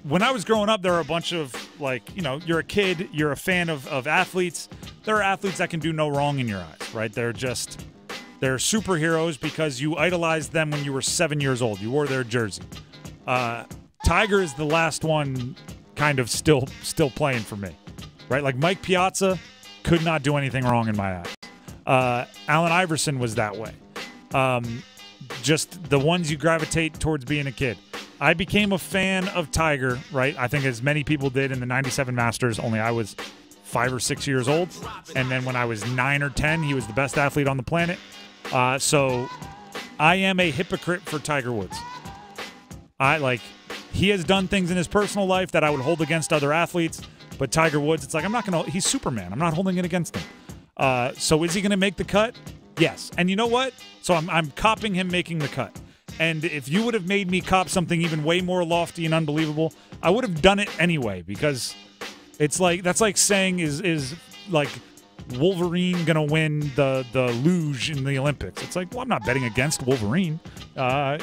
when I was growing up, there were a bunch of like, you know, you're a kid, you're a fan of, of athletes. There are athletes that can do no wrong in your eyes, right? They're just they're superheroes because you idolized them when you were seven years old. You wore their jersey. Uh, Tiger is the last one, kind of still still playing for me, right? Like Mike Piazza could not do anything wrong in my eyes. Uh, Allen Iverson was that way. Um, just the ones you gravitate towards being a kid. I became a fan of Tiger, right? I think as many people did in the 97 Masters, only I was five or six years old. And then when I was nine or 10, he was the best athlete on the planet. Uh, so I am a hypocrite for Tiger Woods. I like, he has done things in his personal life that I would hold against other athletes. But Tiger Woods, it's like, I'm not going to, he's Superman. I'm not holding it against him. Uh, so is he going to make the cut? Yes. And you know what? So I'm, I'm copping him making the cut. And if you would have made me cop something even way more lofty and unbelievable, I would have done it anyway because it's like that's like saying is is like Wolverine gonna win the the luge in the Olympics. It's like, well, I'm not betting against Wolverine. Uh,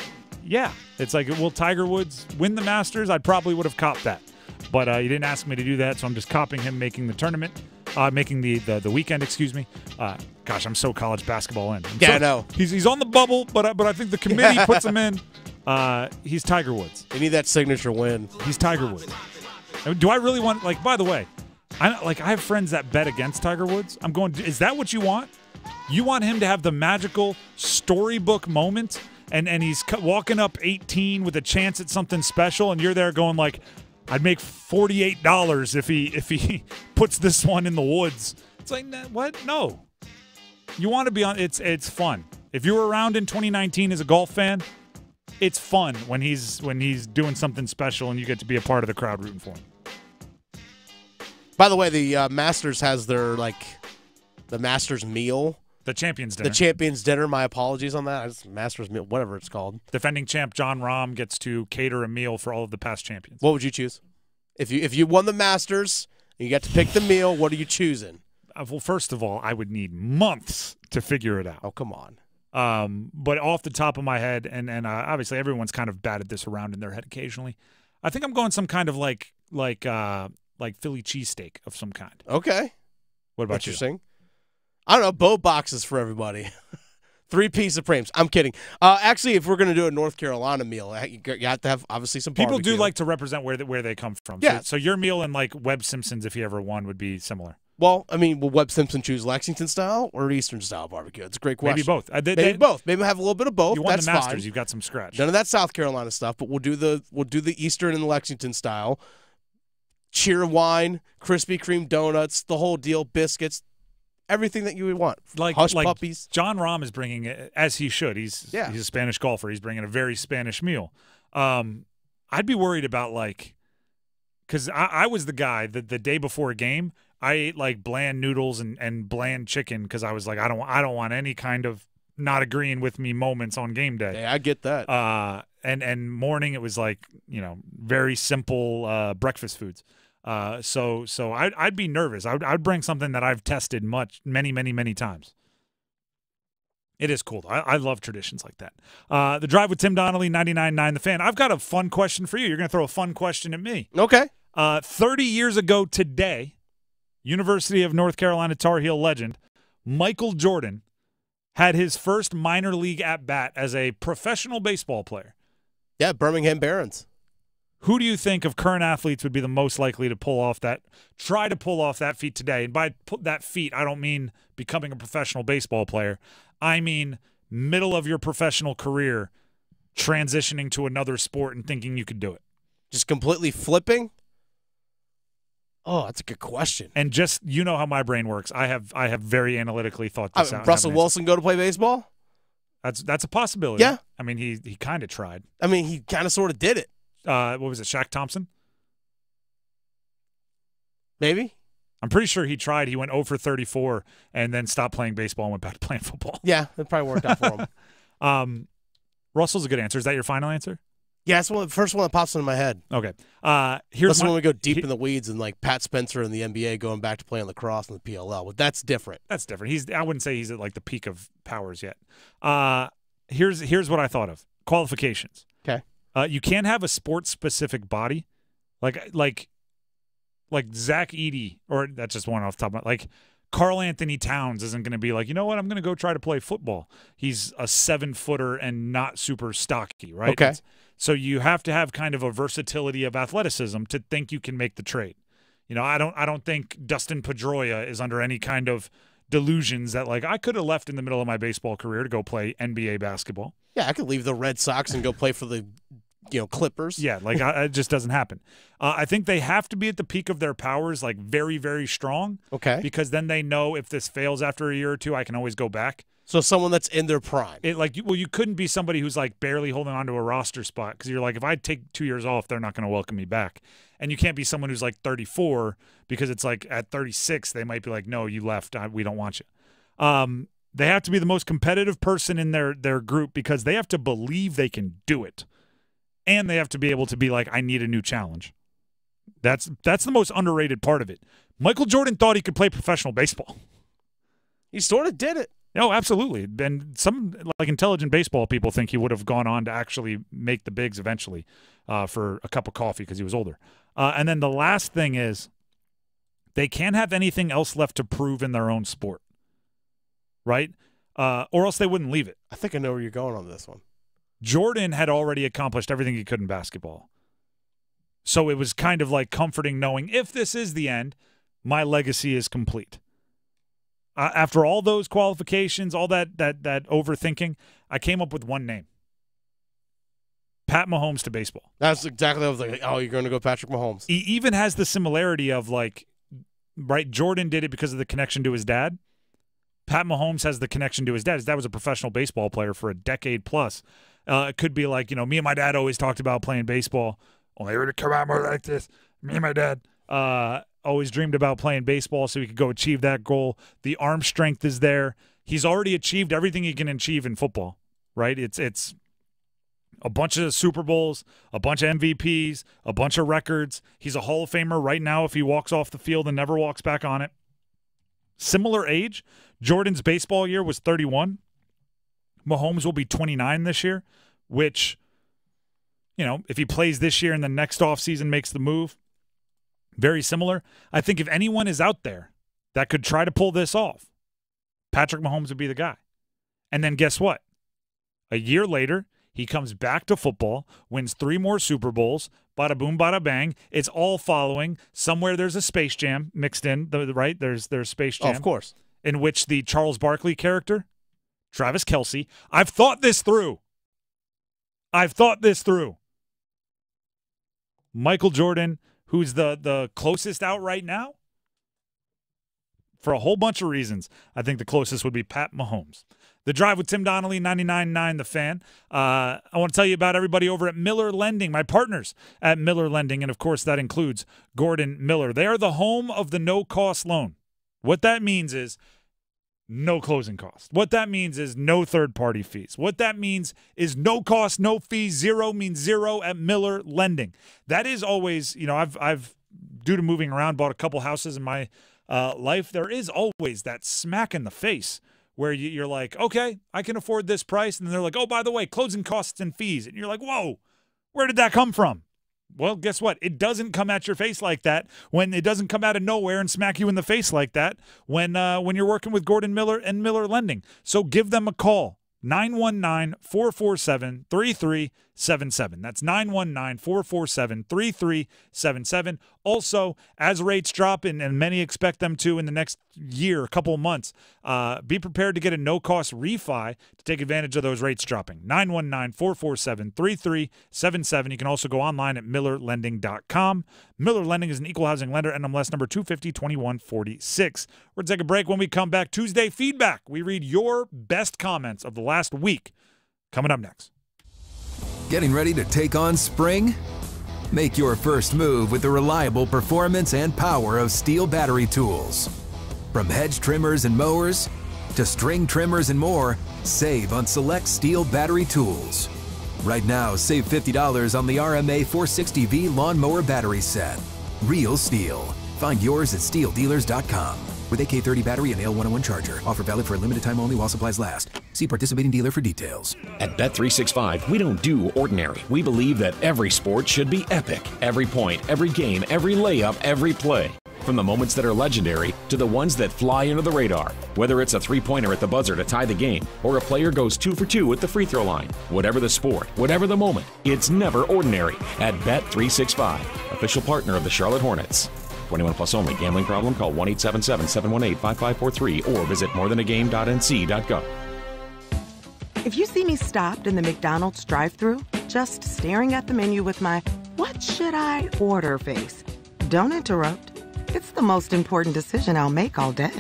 yeah, it's like, will Tiger Woods win the Masters? I probably would have copped that, but uh, you didn't ask me to do that, so I'm just copying him making the tournament, uh, making the, the the weekend. Excuse me. Uh, gosh, I'm so college basketball in. I'm Yeah, so- I know. He's he's on the bubble, but I, but I think the committee puts him in. Uh, he's Tiger Woods. They need that signature win. He's Tiger Woods. Do I really want like? By the way, I like I have friends that bet against Tiger Woods. I'm going. Is that what you want? You want him to have the magical storybook moment, and and he's walking up 18 with a chance at something special, and you're there going like, I'd make 48 dollars if he if he puts this one in the woods. It's like what? No. You want to be on. It's it's fun. If you were around in 2019 as a golf fan, it's fun when he's when he's doing something special and you get to be a part of the crowd rooting for him. By the way, the uh, Masters has their like the Masters meal, The champions dinner. the Champions dinner. My apologies on that. It's Masters meal, whatever it's called. Defending champ Jon Rahm gets to cater a meal for all of the past champions. What would you choose if you if you won the Masters? You got to pick the meal. What are you choosing? Uh, well, first of all, I would need months to figure it out. Oh, come on. Um, but off the top of my head, and and uh, obviously everyone's kind of batted this around in their head occasionally. I think I'm going some kind of like like uh like Philly cheesesteak of some kind. Okay. What about you? Interesting. I don't know. Boat boxes for everybody. Three piece supremes. I'm kidding. Uh, actually, if we're gonna do a North Carolina meal, you you have to have obviously some. People barbecue. do like to represent where they, where they come from. Yeah. So, so your meal and like Webb Simpson's, if he ever won, would be similar. Well, I mean, will Webb Simpson choose Lexington style or Eastern style barbecue? It's a great question. Maybe both. Uh, they- Maybe they- both. Maybe have a little bit of both. You won That's the Masters. fine. You've got some scratch. None of that South Carolina stuff, but we'll do the we'll do the Eastern and the Lexington style. Cheerwine, Krispy Kreme donuts, the whole deal, biscuits, everything that you would want. like hush like puppies. Jon Rahm is bringing it as he should. He's Yeah. he's a Spanish golfer. He's bringing a very Spanish meal. Um, I'd be worried about like because I, I was the guy that the day before a game, I ate like bland noodles and, and bland chicken because I was like, I don't I don't want any kind of not agreeing with me moments on game day. Yeah, I get that. Uh, and and morning it was like you know very simple uh, breakfast foods. Uh, so so I'd, I'd be nervous. I'd, I'd bring something that I've tested much many many many times. It is cool. I, I love traditions like that. Uh, the drive with Tim Donnelly, 99.9 The Fan. I've got a fun question for you. You're going to throw a fun question at me. Okay. Uh, 30 years ago today, University of North Carolina Tar Heel legend Michael Jordan had his first minor league at bat as a professional baseball player. Yeah, Birmingham Barons. Who do you think of current athletes would be the most likely to pull off that, try to pull off that feat today? And by that feat, I don't mean becoming a professional baseball player. I mean middle of your professional career, transitioning to another sport and thinking you could do it. Just completely flipping? Oh, that's a good question. And just you know how my brain works. I have I have very analytically thought Uh, this out. Russell have an answer. Wilson go to play baseball? That's that's a possibility. Yeah. I mean he he kind of tried. I mean, he kind of sort of did it. Uh, what was it? Shaq Thompson. Maybe. I'm pretty sure he tried. He went 0 for 34 and then stopped playing baseball and went back to playing football. Yeah, it probably worked out for him. Um, Russell's a good answer. Is that your final answer? Yeah, that's one, the first one that pops into my head. Okay. Uh, here's That's my- when we go deep in the weeds and like Pat Spencer in the NBA going back to playing lacrosse in the PLL. But that's different. That's different. He's I wouldn't say he's at like the peak of powers yet. Uh, here's here's what I thought of qualifications. Okay. Uh, you can't have a sports specific body, like like like Zach Edey, or that's just one off the top of my like Karl-Anthony Towns isn't going to be like you know what I'm going to go try to play football. He's a seven footer and not super stocky, right? Okay. It's- so you have to have kind of a versatility of athleticism to think you can make the trade. You know, I don't I don't think Dustin Pedroia is under any kind of delusions that like I could have left in the middle of my baseball career to go play NBA basketball. Yeah, I could leave the Red Sox and go play for the, you know, Clippers. Yeah, like I, it just doesn't happen. Uh, I think they have to be at the peak of their powers, like very very strong. Okay. Because then they know if this fails after a year or two, I can always go back. So someone that's in their prime. It like well, you couldn't be somebody who's like barely holding on to a roster spot because you're like, if I take two years off, they're not going to welcome me back. And you can't be someone who's like 34 because it's like at 36 they might be like, no, you left, I, we don't want you. Um, they have to be the most competitive person in their their group because they have to believe they can do it, and they have to be able to be like, I need a new challenge. That's that's the most underrated part of it. Michael Jordan thought he could play professional baseball. He sort of did it. No, absolutely. And some like intelligent baseball people think he would have gone on to actually make the bigs eventually uh, for a cup of coffee because he was older. Uh, and then the last thing is they can't have anything else left to prove in their own sport, right? Uh, or else they wouldn't leave it. I think I know where you're going on this one. Jordan had already accomplished everything he could in basketball. So it was kind of like comforting knowing if this is the end, my legacy is complete. Uh, after all those qualifications, all that that that overthinking, I came up with one name. Pat Mahomes to baseball. That's exactly what I was like. Oh, you're going to go Patrick Mahomes. He even has the similarity of like, right? Jordan did it because of the connection to his dad. Pat Mahomes has the connection to his dad. His dad was a professional baseball player for a decade plus. Uh, it could be like, you know, me and my dad always talked about playing baseball. Only would come out more like this. Me and my dad uh, always dreamed about playing baseball so he could go achieve that goal. The arm strength is there. He's already achieved everything he can achieve in football, right? It's it's a bunch of Super Bowls, a bunch of MVPs, a bunch of records. He's a Hall of Famer right now if he walks off the field and never walks back on it. Similar age, Jordan's baseball year was 31. Mahomes will be 29 this year, which, you know, if he plays this year and the next offseason makes the move, very similar. I think if anyone is out there that could try to pull this off, Patrick Mahomes would be the guy. And then guess what? A year later, he comes back to football, wins three more Super Bowls. Bada boom, bada bang. It's all following. Somewhere there's a Space Jam mixed in, right? There's there's Space Oh, Jam, of course. in which the Charles Barkley character, Travis Kelce. I've thought this through. I've thought this through. Michael Jordan, who's the the closest out right now, for a whole bunch of reasons. I think the closest would be Pat Mahomes. The Drive with Tim Donnelly, 99.9 The Fan. Uh, I want to tell you about everybody over at Miller Lending, my partners at Miller Lending. And of course, that includes Gordon Miller. They are the home of the no cost loan. What that means is no closing cost. What that means is no third party fees. What that means is no cost, no fees. Zero means zero at Miller Lending. That is always, you know, I've, I've, due to moving around, bought a couple houses in my uh, life. There is always that smack in the face where you, you're like, okay, I can afford this price. And they're like, oh, by the way, closing costs and fees. And you're like, whoa, where did that come from? Well, guess what? It doesn't come at your face like that. When it doesn't come out of nowhere and smack you in the face like that. When uh, when you're working with Gordon Miller and Miller Lending, so give them a call. 919 447 3377. That's 919 447 3377. Also, as rates drop, and, and many expect them to in the next year, a couple months, uh, be prepared to get a no cost refi to take advantage of those rates dropping. 919 447 3377. You can also go online at millerlending.com. Miller Lending is an equal housing lender, NMLS number 250 2146. We're going to take a break when we come back. Tuesday feedback. We read your best comments of the last week. Coming up next. Getting ready to take on spring? Make your first move with the reliable performance and power of STIHL battery tools. From hedge trimmers and mowers to string trimmers and more, save on select STIHL battery tools. Right now, save $50 on the RMA 460V lawnmower battery set. Real STIHL. Find yours at stihldealers.com with AK30 battery and AL101 charger. Offer valid for a limited time only while supplies last. See participating dealer for details. At Bet365, we don't do ordinary. We believe that every sport should be epic. Every point, every game, every layup, every play. From the moments that are legendary to the ones that fly under the radar. Whether it's a three pointer at the buzzer to tie the game, or a player goes two for two at the free throw line. Whatever the sport, whatever the moment, it's never ordinary at Bet365, official partner of the Charlotte Hornets. 21 plus only. Gambling problem? Call 1 877 718 5543 or visit morethanagame.nc.gov. If you see me stopped in the McDonald's drive thru, just staring at the menu with my what should I order face, don't interrupt. It's the most important decision I'll make all day.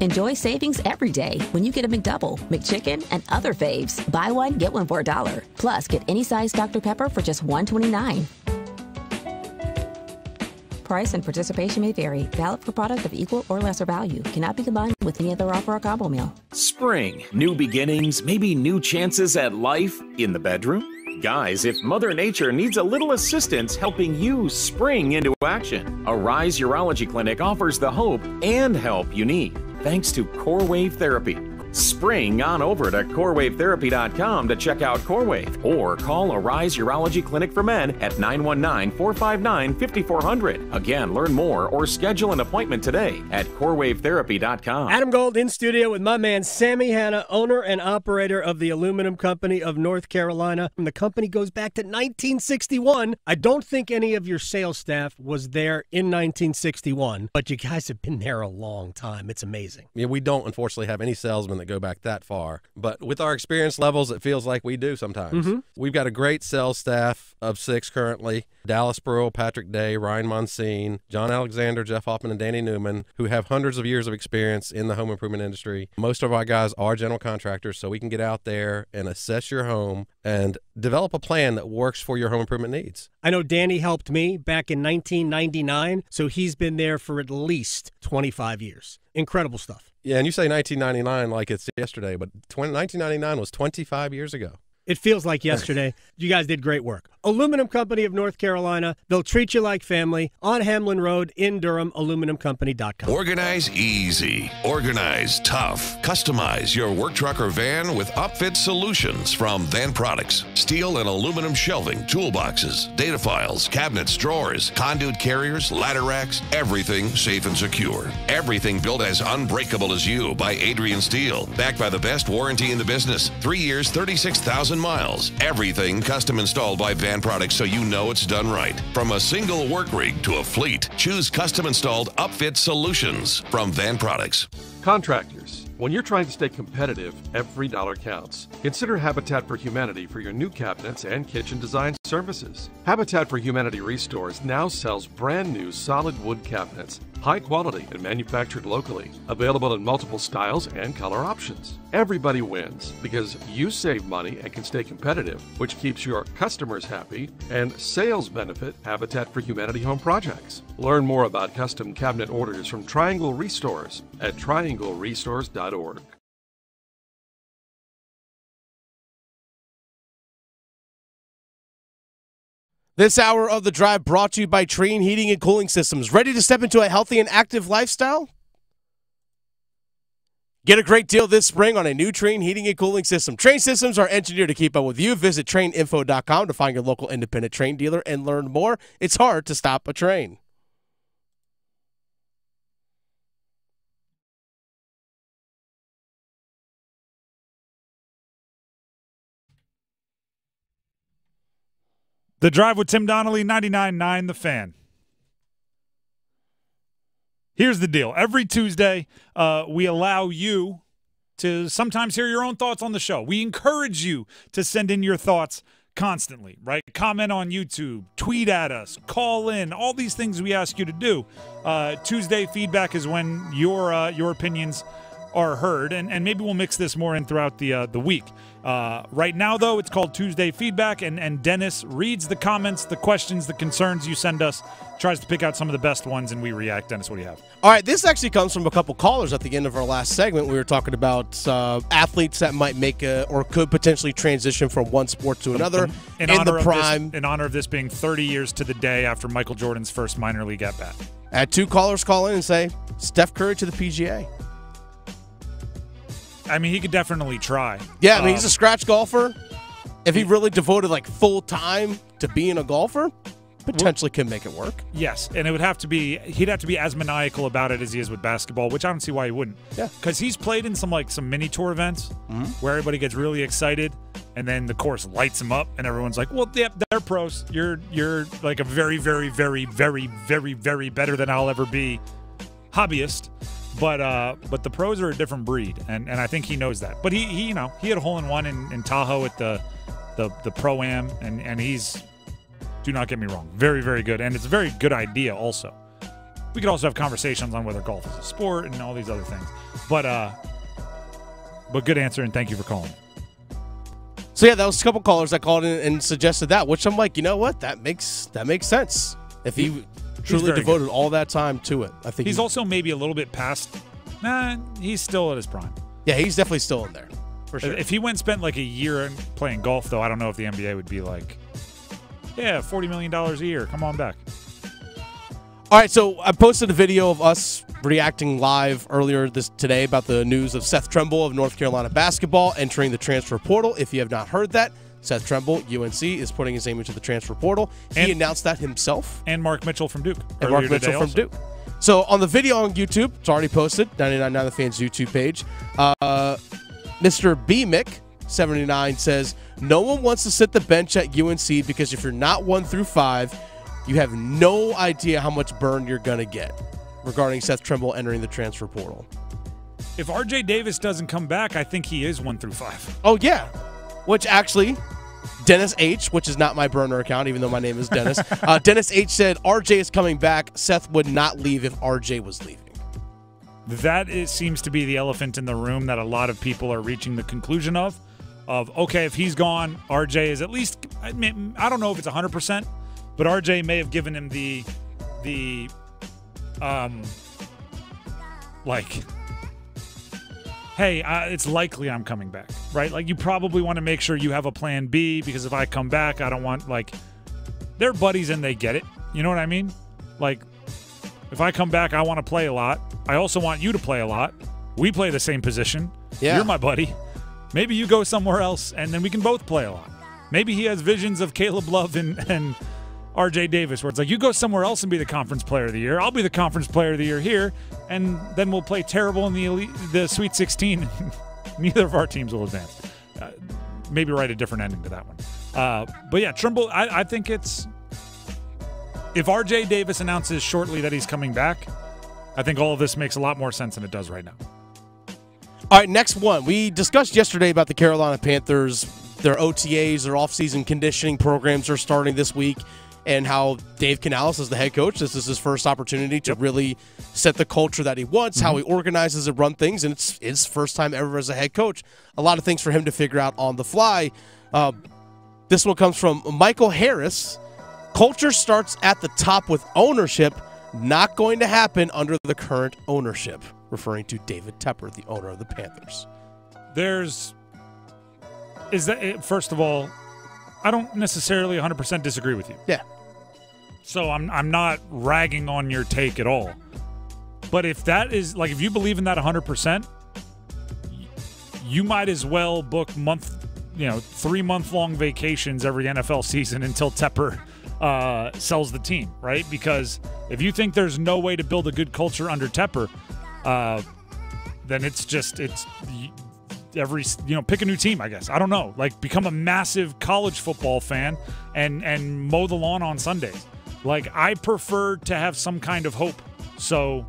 Enjoy savings every day when you get a McDouble, McChicken, and other faves. Buy one, get one for a dollar. Plus, get any size Dr. Pepper for just $1.29. Price and participation may vary. Valid for product of equal or lesser value. Cannot be combined with any other offer or combo meal. Spring, new beginnings, maybe new chances at life in the bedroom? Guys, if Mother Nature needs a little assistance helping you spring into action, Arise Urology Clinic offers the hope and help you need thanks to CoreWave Therapy. Spring on over to CoreWaveTherapy.com to check out CoreWave or call Arise Urology Clinic for Men at 919 459 5400. Again, learn more or schedule an appointment today at CoreWaveTherapy.com. Adam Gold in studio with my man Sammy Hanna, owner and operator of the Aluminum Company of North Carolina. And the company goes back to 1961. I don't think any of your sales staff was there in 1961, but you guys have been there a long time. It's amazing. Yeah, we don't unfortunately have any salesmen that go back that far, but with our experience levels, it feels like we do sometimes. Mhm. We've got a great sales staff of six currently Dallas Burrell, Patrick Day, Ryan Monsine, John Alexander, Jeff Hoffman, and Danny Newman, who have hundreds of years of experience in the home improvement industry. Most of our guys are general contractors, so we can get out there and assess your home and develop a plan that works for your home improvement needs. I know Danny helped me back in 1999, so he's been there for at least 25 years. Incredible stuff. Yeah, and you say 1999 like it's yesterday, but 20, 1999 was 25 years ago. It feels like yesterday. you guys did great work. Aluminum Company of North Carolina. They'll treat you like family on Hamlin Road in Durham, aluminumcompany.com. Organize easy. Organize tough. Customize your work truck or van with upfit solutions from Van Products. Steel and aluminum shelving, toolboxes, data files, cabinets, drawers, conduit carriers, ladder racks, everything safe and secure. Everything built as unbreakable as you by Adrian Steel. Backed by the best warranty in the business. Three years, 36,000 miles. Everything custom installed by Van Products so you know it's done right. From a single work rig to a fleet, choose custom installed upfit solutions from Van Products. Contractors, when you're trying to stay competitive, every dollar counts. Consider Habitat for Humanity for your new cabinets and kitchen design services. Habitat for Humanity Restores now sells brand new solid wood cabinets, High quality and manufactured locally. Available in multiple styles and color options. Everybody wins because you save money and can stay competitive, which keeps your customers happy and sales benefit Habitat for Humanity home projects. Learn more about custom cabinet orders from Triangle Restores at trianglerestores.org. This hour of the drive brought to you by Trane Heating and Cooling Systems. Ready to step into a healthy and active lifestyle? Get a great deal this spring on a new Trane heating and cooling system. Trane systems are engineered to keep up with you. Visit traneinfo.com to find your local independent Trane dealer and learn more. It's hard to stop a Trane. The drive with Tim Donnelly, 99.9 The Fan. Here's the deal. Every Tuesday, uh, we allow you to sometimes hear your own thoughts on the show. We encourage you to send in your thoughts constantly, right? Comment on YouTube, tweet at us, call in, all these things we ask you to do. Uh, Tuesday feedback is when your uh, your opinions are heard, and, and maybe we'll mix this more in throughout the uh, the week. Uh, right now, though, it's called Tuesday Feedback, and, and Dennis reads the comments, the questions, the concerns you send us, tries to pick out some of the best ones, and we react. Dennis, what do you have? All right, this actually comes from a couple callers at the end of our last segment. We were talking about uh, athletes that might make a, or could potentially transition from one sport to another in, honor the of prime. This, in honor of this being 30 years to the day after Michael Jordan's first minor league at bat. Had two callers call in and say Steph Curry to the PGA. I mean, he could definitely try. Yeah, I mean, he's Um, a scratch golfer. If he really devoted like full time to being a golfer, potentially can make it work. Yes, and it would have to be he'd have to be as maniacal about it as he is with basketball, which I don't see why he wouldn't. Yeah, because he's played in some like some mini tour events Mm-hmm. where everybody gets really excited, and then the course lights him up, and everyone's like, "Well, yep, they're pros. You're you're like a very, very, very, very, very, very better than I'll ever be hobbyist." But uh, but the pros are a different breed, and, and I think he knows that. But he, he you know he had a hole in one in, in Tahoe at the the the pro am, and and he's do not get me wrong, very very good, and it's a very good idea also. We could also have conversations on whether golf is a sport and all these other things, but uh, but good answer and thank you for calling. So yeah, that was a couple callers that called in and suggested that, which I'm like, you know what, that makes that makes sense. If he, He- truly devoted all that time to it, I think He's he- also maybe a little bit past. Nah, he's still at his prime. yeah, he's definitely still in there for sure. If he went and spent like a year in playing golf, though, I don't know if the NBA would be like, yeah, forty million dollars a year. Come on back. All right, so I posted a video of us reacting live earlier this today about the news of Seth Trimble of North Carolina basketball entering the transfer portal. If you have not heard that, Seth Trimble, UNC, is putting his name into the transfer portal. He And- announced that himself. And Mark Mitchell from Duke. And Mark Mitchell from also. Duke. So on the video on YouTube, it's already posted, 999 The Fans YouTube page. Uh, Mr. B. Mick, 79, says, No one wants to sit the bench at UNC because if you're not one through five, you have no idea how much burn you're going to get regarding Seth Trimble entering the transfer portal. If RJ Davis doesn't come back, I think he is one through five. Oh, yeah. Which actually, Dennis H., which is not my burner account, even though my name is Dennis, uh, Dennis H. said RJ is coming back. Seth would not leave if RJ was leaving. That is, seems to be the elephant in the room that a lot of people are reaching the conclusion of. Of okay, if he's gone, RJ is at least. I, mean, I don't know if it's 100, percent but RJ may have given him the the um like hey uh, it's likely i'm coming back right? Like you probably want to make sure you have a plan b because if i come back i don't want like they're buddies and they get it. You know what i mean? Like if i come back i want to play a lot. I also want you to play a lot. We play the same position. Yeah. you're my buddy. Maybe you go somewhere else and then we can both play a lot. Maybe he has visions of caleb love and, and RJ Davis, where it's like you go somewhere else and be the conference player of the year. I'll be the conference player of the year here, and then we'll play terrible in the elite, the Sweet 16. Neither of our teams will advance. Uh, maybe write a different ending to that one. Uh, but yeah, Trimble. I, I think it's if RJ Davis announces shortly that he's coming back, I think all of this makes a lot more sense than it does right now. All right, next one. We discussed yesterday about the Carolina Panthers. Their OTAs, their offseason conditioning programs are starting this week. And how Dave Canales is the head coach. This is his first opportunity to really set the culture that he wants, how he organizes and run things, and it's his first time ever as a head coach. A lot of things for him to figure out on the fly. Uh, this one comes from Michael Harris. Culture starts at the top with ownership, not going to happen under the current ownership, referring to David Tepper, the owner of the Panthers. There's is that first of all, I don't necessarily 100% disagree with you. Yeah. So I'm I'm not ragging on your take at all. But if that is like if you believe in that 100%, you might as well book month, you know, 3 month long vacations every NFL season until Tepper uh, sells the team, right? Because if you think there's no way to build a good culture under Tepper, uh, then it's just it's every you know pick a new team i guess i don't know like become a massive college football fan and and mow the lawn on sundays like i prefer to have some kind of hope so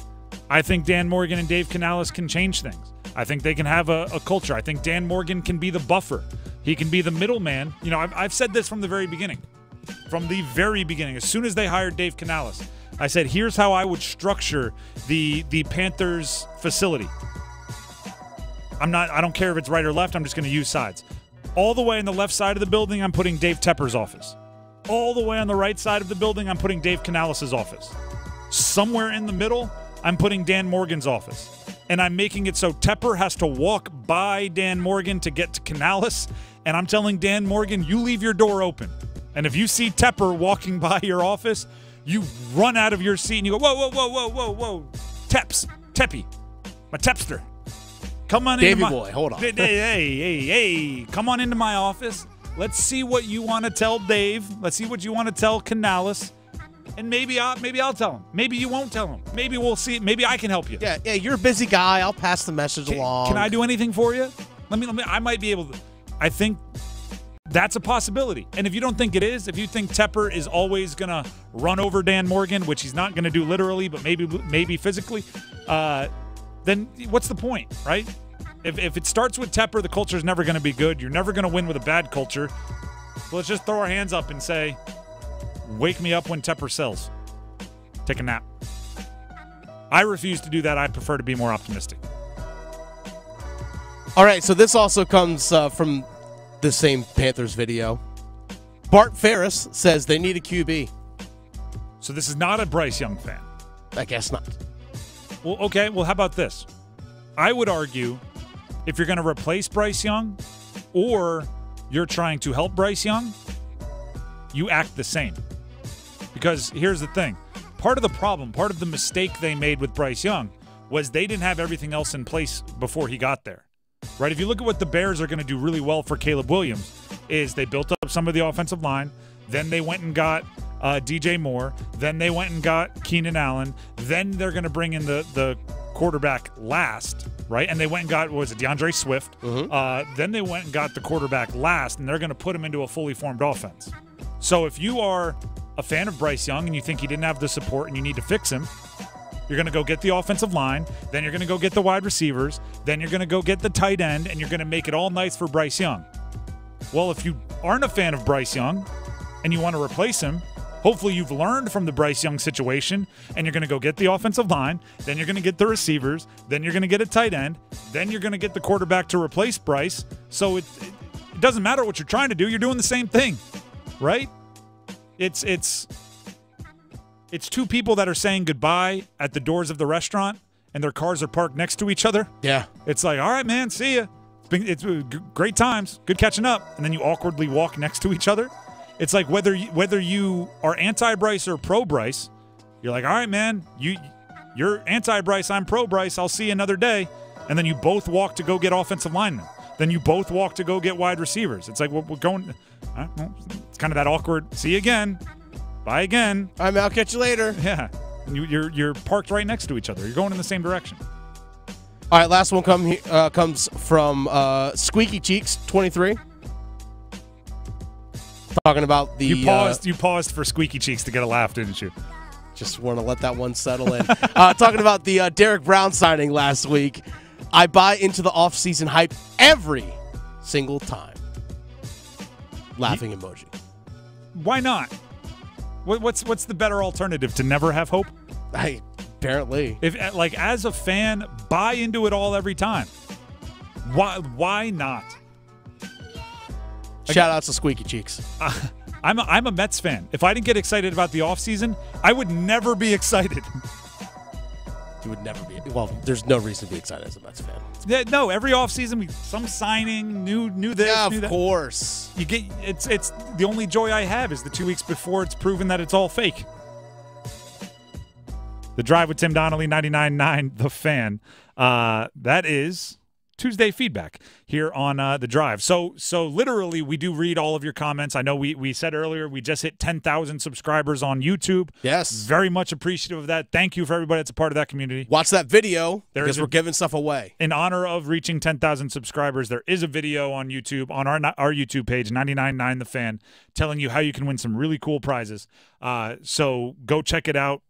i think dan morgan and dave canales can change things i think they can have a, a culture i think dan morgan can be the buffer he can be the middleman you know I've, I've said this from the very beginning from the very beginning as soon as they hired dave canales i said here's how i would structure the the panthers facility I'm not. I don't care if it's right or left. I'm just going to use sides. All the way on the left side of the building, I'm putting Dave Tepper's office. All the way on the right side of the building, I'm putting Dave Canales' office. Somewhere in the middle, I'm putting Dan Morgan's office. And I'm making it so Tepper has to walk by Dan Morgan to get to Canales. And I'm telling Dan Morgan, you leave your door open. And if you see Tepper walking by your office, you run out of your seat and you go, whoa, whoa, whoa, whoa, whoa, whoa. Teps, Teppy, my Tepster. Come on in, Davey into my, boy, hold on. Hey, hey, hey, hey, come on into my office. Let's see what you want to tell Dave. Let's see what you want to tell Canales. And maybe I'll maybe I'll tell him. Maybe you won't tell him. Maybe we'll see. Maybe I can help you. Yeah, yeah, you're a busy guy. I'll pass the message Can, along. can I do anything for you? Let me, let me. I might be able to. I think that's a possibility. And if you don't think it is, if you think Tepper is always gonna run over Dan Morgan, which he's not gonna do literally, but maybe maybe physically, uh, then what's the point, right? If, if it starts with Tepper, the culture is never going to be good. You're never going to win with a bad culture. So let's just throw our hands up and say, wake me up when Tepper sells. Take a nap. I refuse to do that. I prefer to be more optimistic. All right, so this also comes uh, from the same Panthers video. Bart Ferris says they need a QB. So this is not a Bryce Young fan. I guess not. Well, okay. Well, how about this? I would argue if you're going to replace Bryce Young or you're trying to help Bryce Young, you act the same. Because here's the thing part of the problem, part of the mistake they made with Bryce Young was they didn't have everything else in place before he got there. Right? If you look at what the Bears are going to do really well for Caleb Williams, is they built up some of the offensive line, then they went and got uh, DJ Moore, then they went and got Keenan Allen, then they're going to bring in the the quarterback last, right? And they went and got what was it D'Andre Swift. Uh, then they went and got the quarterback last, and they're going to put him into a fully formed offense. So if you are a fan of Bryce Young and you think he didn't have the support and you need to fix him, you're going to go get the offensive line, then you're going to go get the wide receivers, then you're going to go get the tight end, and you're going to make it all nice for Bryce Young. Well, if you aren't a fan of Bryce Young and you want to replace him, hopefully you've learned from the Bryce Young situation and you're going to go get the offensive line, then you're going to get the receivers, then you're going to get a tight end, then you're going to get the quarterback to replace Bryce. So it, it, doesn't matter what you're trying to do, you're doing the same thing, right? It's it's it's two people that are saying goodbye at the doors of the restaurant and their cars are parked next to each other. Yeah. It's like, all right, man, see ya. It's been it's been great times, good catching up, and then you awkwardly walk next to each other. It's like whether you, whether you are anti Bryce or pro Bryce, you're like, all right, man, you you're anti Bryce, I'm pro Bryce. I'll see you another day, and then you both walk to go get offensive linemen. Then you both walk to go get wide receivers. It's like we're, we're going. It's kind of that awkward. See you again. Bye again. Right, man, I'll catch you later. Yeah, you, you're you're parked right next to each other. You're going in the same direction. All right, last one come uh, comes from uh, Squeaky Cheeks twenty three. Talking about the You uh, paused. you paused for Squeaky Cheeks to get a laugh, didn't you? Just want to let that one settle in. uh, talking about the uh, Derek Brown signing last week. I buy into the offseason hype every single time. Laughing emoji. Why not? What, what's what's the better alternative to never have hope? I apparently. If uh, like as a fan, buy into it all every time. Why why not? Shout outs to Squeaky Cheeks. Uh, I'm a, I'm a Mets fan. If I didn't get excited about the offseason, I would never be excited. You would never be. Well, there's no reason to be excited as a Mets fan. Yeah, no, every offseason we some signing, new new this, Yeah, new of that. course. You get it's it's the only joy I have is the two weeks before it's proven that it's all fake. The drive with Tim Donnelly, 99.9 The Fan. Uh, that is Tuesday feedback here on uh, the drive. So so literally we do read all of your comments. I know we we said earlier we just hit 10,000 subscribers on YouTube. Yes. Very much appreciative of that. Thank you for everybody that's a part of that community. Watch that video There because is a- we're giving stuff away. In honor of reaching 10,000 subscribers, there is a video on YouTube, on our our YouTube page, 999 The Fan, telling you how you can win some really cool prizes. Uh, so go check it out.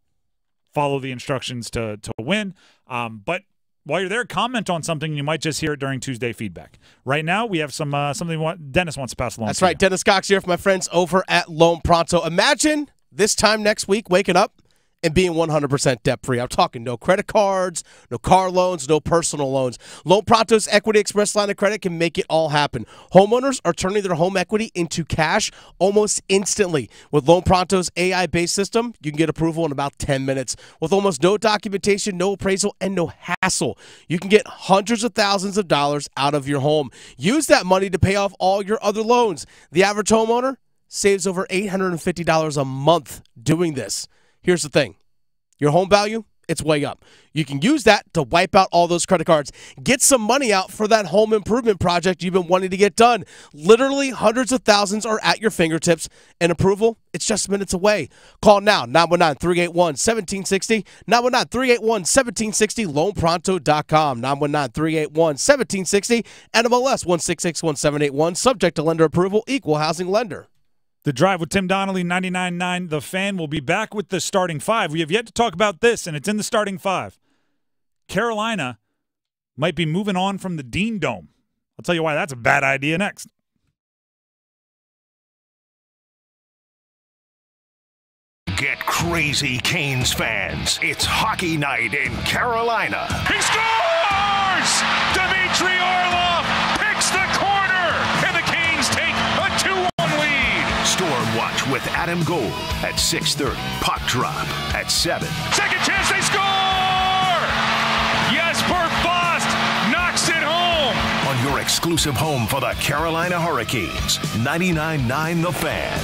Follow the instructions to, to win. Um, but while you're there, comment on something. You might just hear it during Tuesday feedback. Right now, we have some uh, something want, Dennis wants to pass along. That's right. Dennis Cox here for my friends over at Loan Pronto. Imagine this time next week waking up and being 100% debt free. I'm talking no credit cards, no car loans, no personal loans. Loan Pronto's Equity Express line of credit can make it all happen. Homeowners are turning their home equity into cash almost instantly. With Loan Pronto's AI based system, you can get approval in about 10 minutes. With almost no documentation, no appraisal, and no hassle, you can get hundreds of thousands of dollars out of your home. Use that money to pay off all your other loans. The average homeowner saves over $850 a month doing this. Here's the thing your home value, it's way up. You can use that to wipe out all those credit cards. Get some money out for that home improvement project you've been wanting to get done. Literally, hundreds of thousands are at your fingertips, and approval, it's just minutes away. Call now, 919 381 1760. 919 381 1760, loanpronto.com. 919 381 1760, NMLS 1661781, subject to lender approval, equal housing lender. The Drive with Tim Donnelly, 99.9 The Fan. will be back with the starting five. We have yet to talk about this, and it's in the starting five. Carolina might be moving on from the Dean Dome. I'll tell you why that's a bad idea next. Get crazy, Canes fans. It's hockey night in Carolina. He scores! Watch with Adam Gold at 6.30. Puck drop at 7. Second chance, they score! Yes, Jesper Fast knocks it home. On your exclusive home for the Carolina Hurricanes. 99.9 The Fan.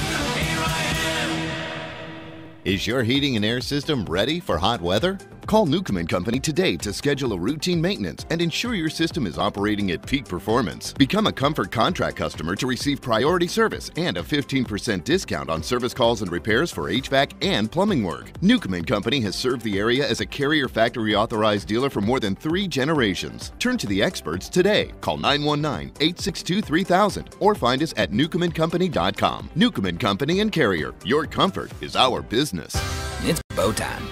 Is your heating and air system ready for hot weather? Call Newcomb and Company today to schedule a routine maintenance and ensure your system is operating at peak performance. Become a Comfort Contract customer to receive priority service and a 15% discount on service calls and repairs for HVAC and plumbing work. Newcomb and Company has served the area as a carrier factory authorized dealer for more than three generations. Turn to the experts today. Call 919-862-3000 or find us at newcombandcompany.com. Newcomb and Company and Carrier. Your comfort is our business. It's bow time.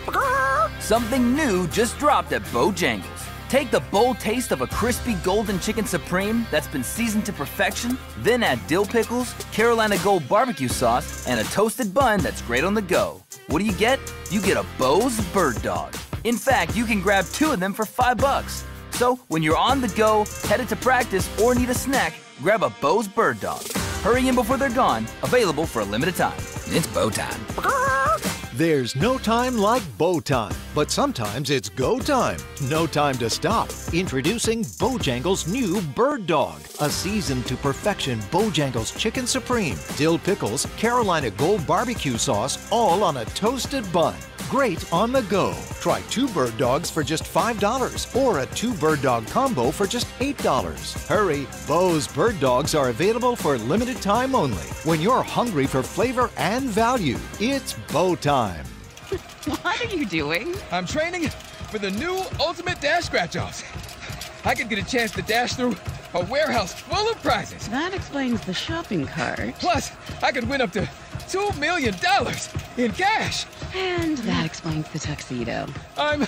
Something new just dropped at Bojangles. Take the bold taste of a crispy golden chicken supreme that's been seasoned to perfection, then add dill pickles, Carolina Gold barbecue sauce, and a toasted bun that's great on the go. What do you get? You get a Bo's Bird Dog. In fact, you can grab two of them for five bucks. So when you're on the go, headed to practice, or need a snack, grab a Bo's Bird Dog. Hurry in before they're gone. Available for a limited time. It's bow time. Ah! There's no time like bow time, but sometimes it's go time. No time to stop. Introducing Bojangles' new Bird Dog, a seasoned to perfection Bojangles Chicken Supreme, dill pickles, Carolina Gold barbecue sauce, all on a toasted bun. Great on the go. Try two bird dogs for just $5 or a two bird dog combo for just $8. Hurry, Bo's Bird Dogs are available for limited time only. When you're hungry for flavor and value, it's bow time. What are you doing? I'm training for the new Ultimate Dash Scratch Offs. I could get a chance to dash through a warehouse full of prizes. That explains the shopping cart. Plus, I could win up to $2 million in cash. And that explains the tuxedo. I'm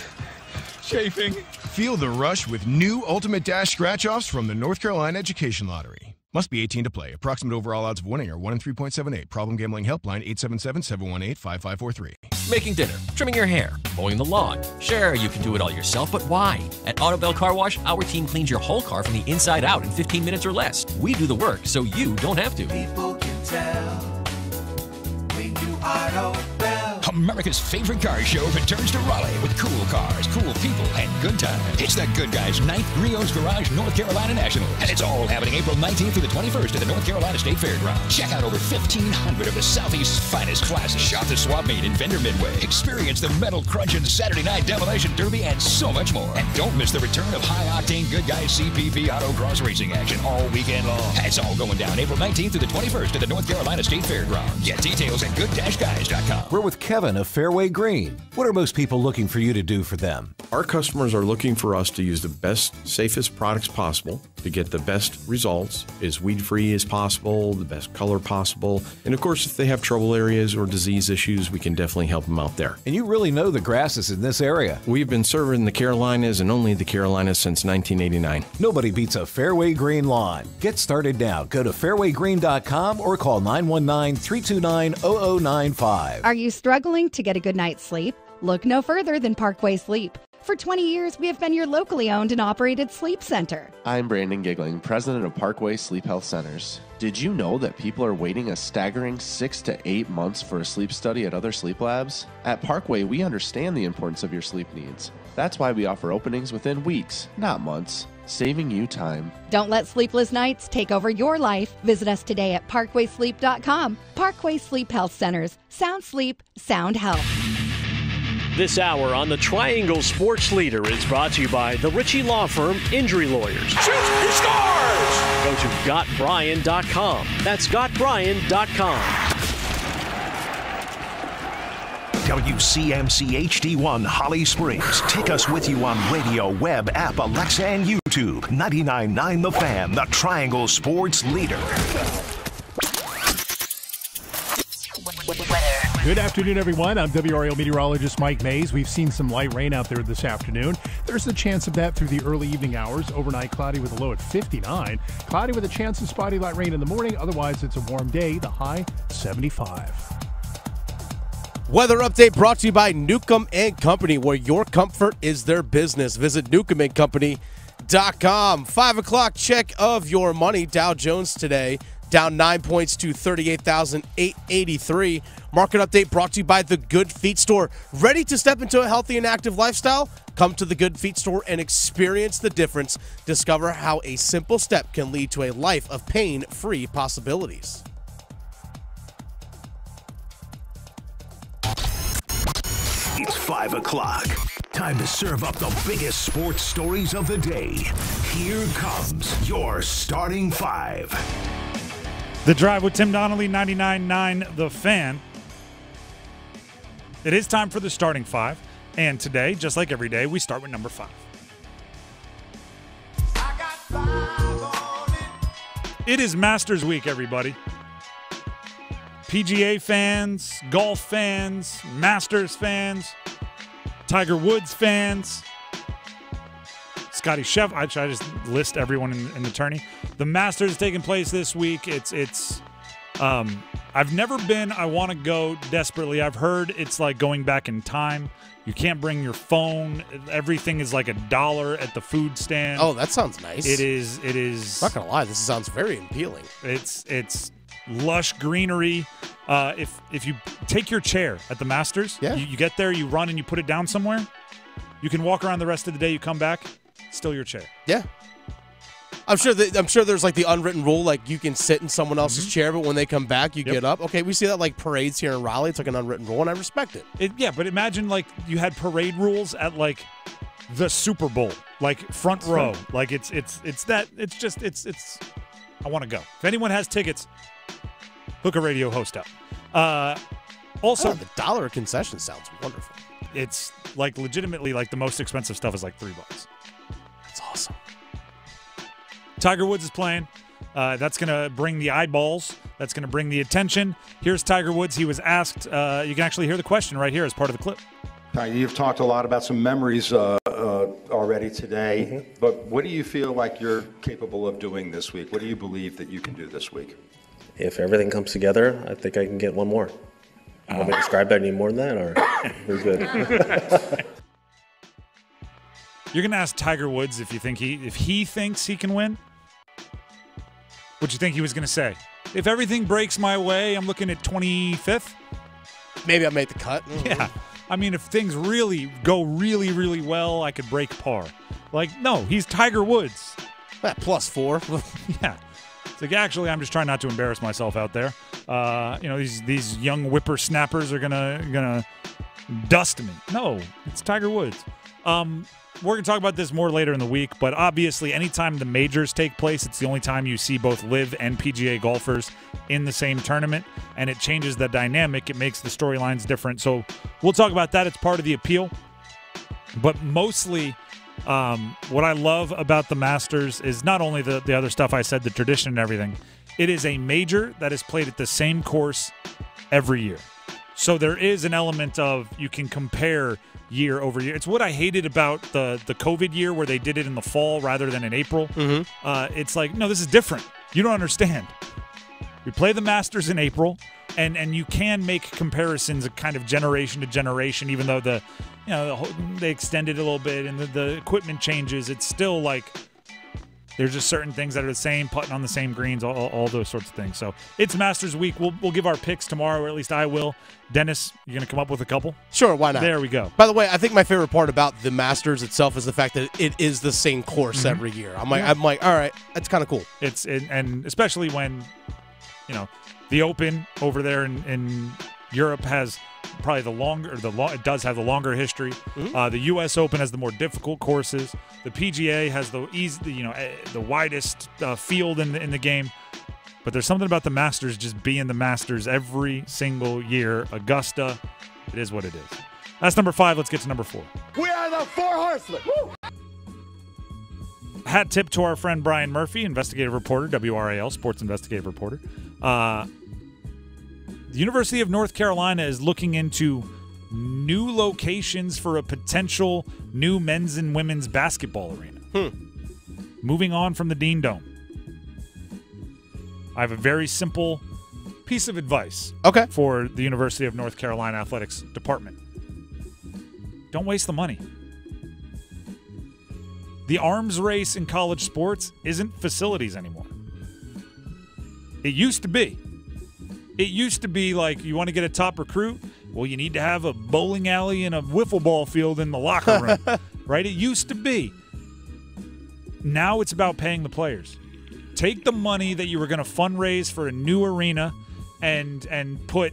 chafing. Feel the rush with new Ultimate Dash scratch offs from the North Carolina Education Lottery. Must be 18 to play. Approximate overall odds of winning are 1 in 3.78. Problem gambling helpline 877-718-5543. Making dinner, trimming your hair, mowing the lawn. Sure, you can do it all yourself, but why? At Autobell Car Wash, our team cleans your whole car from the inside out in 15 minutes or less. We do the work so you don't have to. People can tell when you Autobell. America's favorite car show returns to Raleigh with cool cars, cool people, and good times. It's the Good Guys 9th Rio's Garage North Carolina National. And it's all happening April 19th through the 21st at the North Carolina State Fairgrounds. Check out over 1,500 of the Southeast's finest classes. Shop the swap meet in Vendor Midway. Experience the metal crunching Saturday night demolition derby and so much more. And don't miss the return of high-octane Good Guys CPP autocross racing action all weekend long. It's all going down April 19th through the 21st at the North Carolina State Fairgrounds. Get details at good-guys.com. We're with Kevin of Fairway Green. What are most people looking for you to do for them? Our customers are looking for us to use the best, safest products possible to get the best results, as weed free as possible, the best color possible. And of course, if they have trouble areas or disease issues, we can definitely help them out there. And you really know the grasses in this area. We've been serving the Carolinas and only the Carolinas since 1989. Nobody beats a Fairway Green lawn. Get started now. Go to fairwaygreen.com or call 919 329 0095. Are you struggling to get a good night's sleep? Look no further than Parkway Sleep. For 20 years, we have been your locally owned and operated sleep center. I'm Brandon Giggling, president of Parkway Sleep Health Centers. Did you know that people are waiting a staggering six to eight months for a sleep study at other sleep labs? At Parkway, we understand the importance of your sleep needs. That's why we offer openings within weeks, not months, saving you time. Don't let sleepless nights take over your life. Visit us today at parkwaysleep.com. Parkway Sleep Health Centers. Sound sleep, sound health. This hour on the Triangle Sports Leader is brought to you by the Ritchie Law Firm Injury Lawyers. Shoots, he scores! Go to gotbrian.com. That's GotBryan.com. WCMC HD1 Holly Springs. Take us with you on radio, web, app, Alexa, and YouTube. 99.9 The Fan, the Triangle Sports Leader. Good afternoon, everyone. I'm WRL meteorologist Mike Maze. We've seen some light rain out there this afternoon. There's a chance of that through the early evening hours. Overnight, cloudy with a low at 59. Cloudy with a chance of spotty light rain in the morning. Otherwise, it's a warm day. The high 75. Weather update brought to you by Newcomb and Company, where your comfort is their business. Visit newcombandcompany.com. Five o'clock check of your money. Dow Jones today down nine points to 38,883. Market update brought to you by the Good Feet Store. Ready to step into a healthy and active lifestyle? Come to the Good Feet Store and experience the difference. Discover how a simple step can lead to a life of pain free possibilities. 5 o'clock. Time to serve up the biggest sports stories of the day. Here comes your starting five. The Drive with Tim Donnelly, 99.9 The Fan. It is time for the starting five. And today, just like every day, we start with number five. It is Masters Week, everybody. PGA fans, golf fans, Masters fans, Tiger Woods fans, Scotty Chef. I try to just list everyone in, in the tourney. The Masters is taking place this week. It's it's. Um, I've never been. I want to go desperately. I've heard it's like going back in time. You can't bring your phone. Everything is like a dollar at the food stand. Oh, that sounds nice. It is. It is. Not gonna lie, this sounds very appealing. It's it's lush greenery. Uh, if if you take your chair at the Masters, Yeah. you, you get there, you run, and you put it down somewhere. You can walk around the rest of the day. You come back, still your chair. Yeah. I'm sure that I'm sure there's like the unwritten rule, like you can sit in someone else's chair, but when they come back, you Yep. get up. Okay, we see that like parades here in Raleigh. It's like an unwritten rule, and I respect it. It, yeah, but imagine like you had parade rules at like the Super Bowl, like front row. Like it's it's it's that it's just it's it's. I want to go. If anyone has tickets, hook a radio host up. Uh, also, Oh, the dollar concession sounds wonderful. it's like legitimately like the most expensive stuff is like three bucks. That's awesome. Tiger Woods is playing. Uh, that's going to bring the eyeballs. That's going to bring the attention. Here's Tiger Woods. He was asked. Uh, you can actually hear the question right here as part of the clip. You've talked a lot about some memories uh, uh, already today, but what do you feel like you're capable of doing this week? What do you believe that you can do this week? If everything comes together, I think I can get one more. Want me to describe that any more than that, or we're good? You're gonna ask Tiger Woods if you think he if he thinks he can win. What do you think he was gonna say? If everything breaks my way, I'm looking at 25th. Maybe I made the cut. Yeah. I mean, if things really go really, really well, I could break par. Like, no, he's Tiger Woods. That plus four. yeah. Like actually, I'm just trying not to embarrass myself out there. Uh, you know, these these young whippersnappers are gonna gonna dust me. No, it's Tiger Woods. Um, we're gonna talk about this more later in the week, but obviously, anytime the majors take place, it's the only time you see both LIV and PGA golfers in the same tournament, and it changes the dynamic. It makes the storylines different. So we'll talk about that. It's part of the appeal, but mostly. Um, what I love about the Masters is not only the, the other stuff I said, the tradition and everything, it is a major that is played at the same course every year. So there is an element of you can compare year over year. It's what I hated about the the COVID year where they did it in the fall rather than in April. Uh, it's like no, this is different. You don't understand. We play the Masters in April, and and you can make comparisons, kind of generation to generation, even though the you know the whole, they extended a little bit and the, the equipment changes. It's still like there's just certain things that are the same, putting on the same greens, all, all those sorts of things. So it's Masters Week. We'll, we'll give our picks tomorrow, or at least I will. Dennis, you're going to come up with a couple? Sure, why not? There we go. By the way, I think my favorite part about the Masters itself is the fact that it is the same course Mhm. every year. I'm like, Yeah. I'm like, all right, that's kind of cool. It's and, and especially when you know the Open over there in, in Europe has probably the longer the long it does have the longer history. Uh, the U.S. Open has the more difficult courses. The PGA has the easy the, you know eh, the widest uh, field in the, in the game. But there's something about the Masters just being the Masters every single year. Augusta, it is what it is. That's number five. Let's get to number four. We are the four horsemen. Hat tip to our friend Brian Murphy, investigative reporter, WRAL, sports investigative reporter. Uh, the University of North Carolina is looking into new locations for a potential new men's and women's basketball arena. Moving on from the Dean Dome. I have a very simple piece of advice okay. for the University of North Carolina Athletics Department. Don't waste the money. The arms race in college sports isn't facilities anymore. It used to be. It used to be like you want to get a top recruit? Well, you need to have a bowling alley and a wiffle ball field in the locker room, right? It used to be. Now it's about paying the players. Take the money that you were going to fundraise for a new arena and and put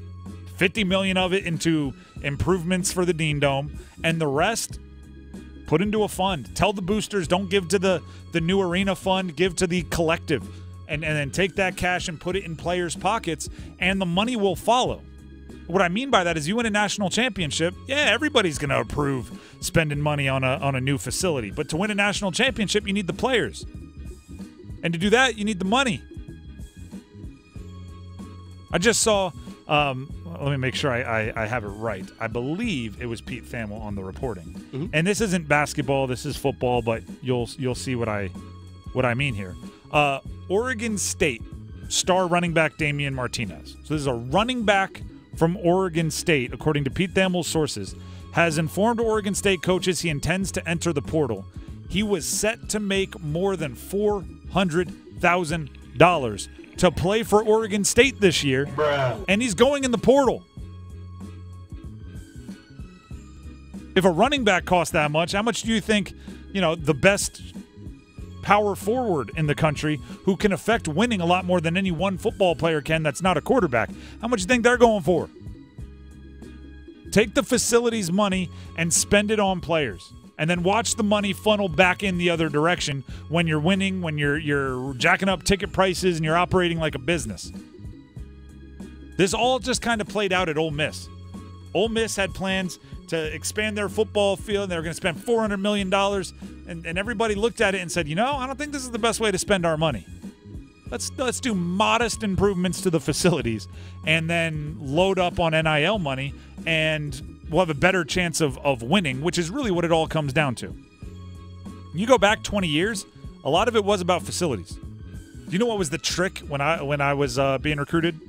50 million of it into improvements for the Dean Dome and the rest put into a fund. Tell the boosters don't give to the the new arena fund, give to the collective. And and then take that cash and put it in players' pockets and the money will follow. What I mean by that is you win a national championship, yeah, everybody's going to approve spending money on a on a new facility. But to win a national championship, you need the players. And to do that, you need the money. I just saw. Um, let me make sure I, I, I have it right. I believe it was Pete Thamel on the reporting, and this isn't basketball. This is football, but you'll you'll see what I what I mean here. Uh, Oregon State star running back Damian Martinez. So this is a running back from Oregon State, according to Pete Thamel's sources, has informed Oregon State coaches he intends to enter the portal. He was set to make more than four hundred thousand dollars to play for Oregon State this year, and he's going in the portal. If a running back costs that much, how much do you think, you know, the best power forward in the country who can affect winning a lot more than any one football player can that's not a quarterback? How much do you think they're going for? Take the facilities money and spend it on players. And then watch the money funnel back in the other direction when you're winning, when you're you're jacking up ticket prices and you're operating like a business. This all just kind of played out at Ole Miss. Ole Miss had plans to expand their football field. And they were going to spend $400 million. And, and everybody looked at it and said, you know, I don't think this is the best way to spend our money. Let's, let's do modest improvements to the facilities and then load up on NIL money, and we'll have a better chance of, of winning, which is really what it all comes down to. You go back 20 years, a lot of it was about facilities. Do you know what was the trick when I when I was uh, being recruited?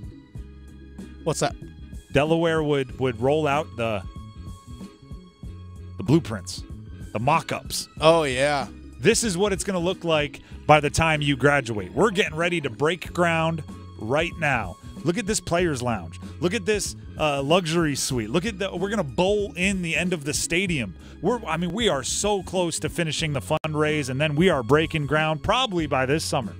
What's that? Delaware would would roll out the the blueprints, the mock-ups. Oh yeah. This is what it's going to look like by the time you graduate. We're getting ready to break ground right now. Look at this players' lounge. Look at this uh, luxury suite. Look at the. We're gonna bowl in the end of the stadium. We're. I mean, we are so close to finishing the fundraise, and then we are breaking ground probably by this summer.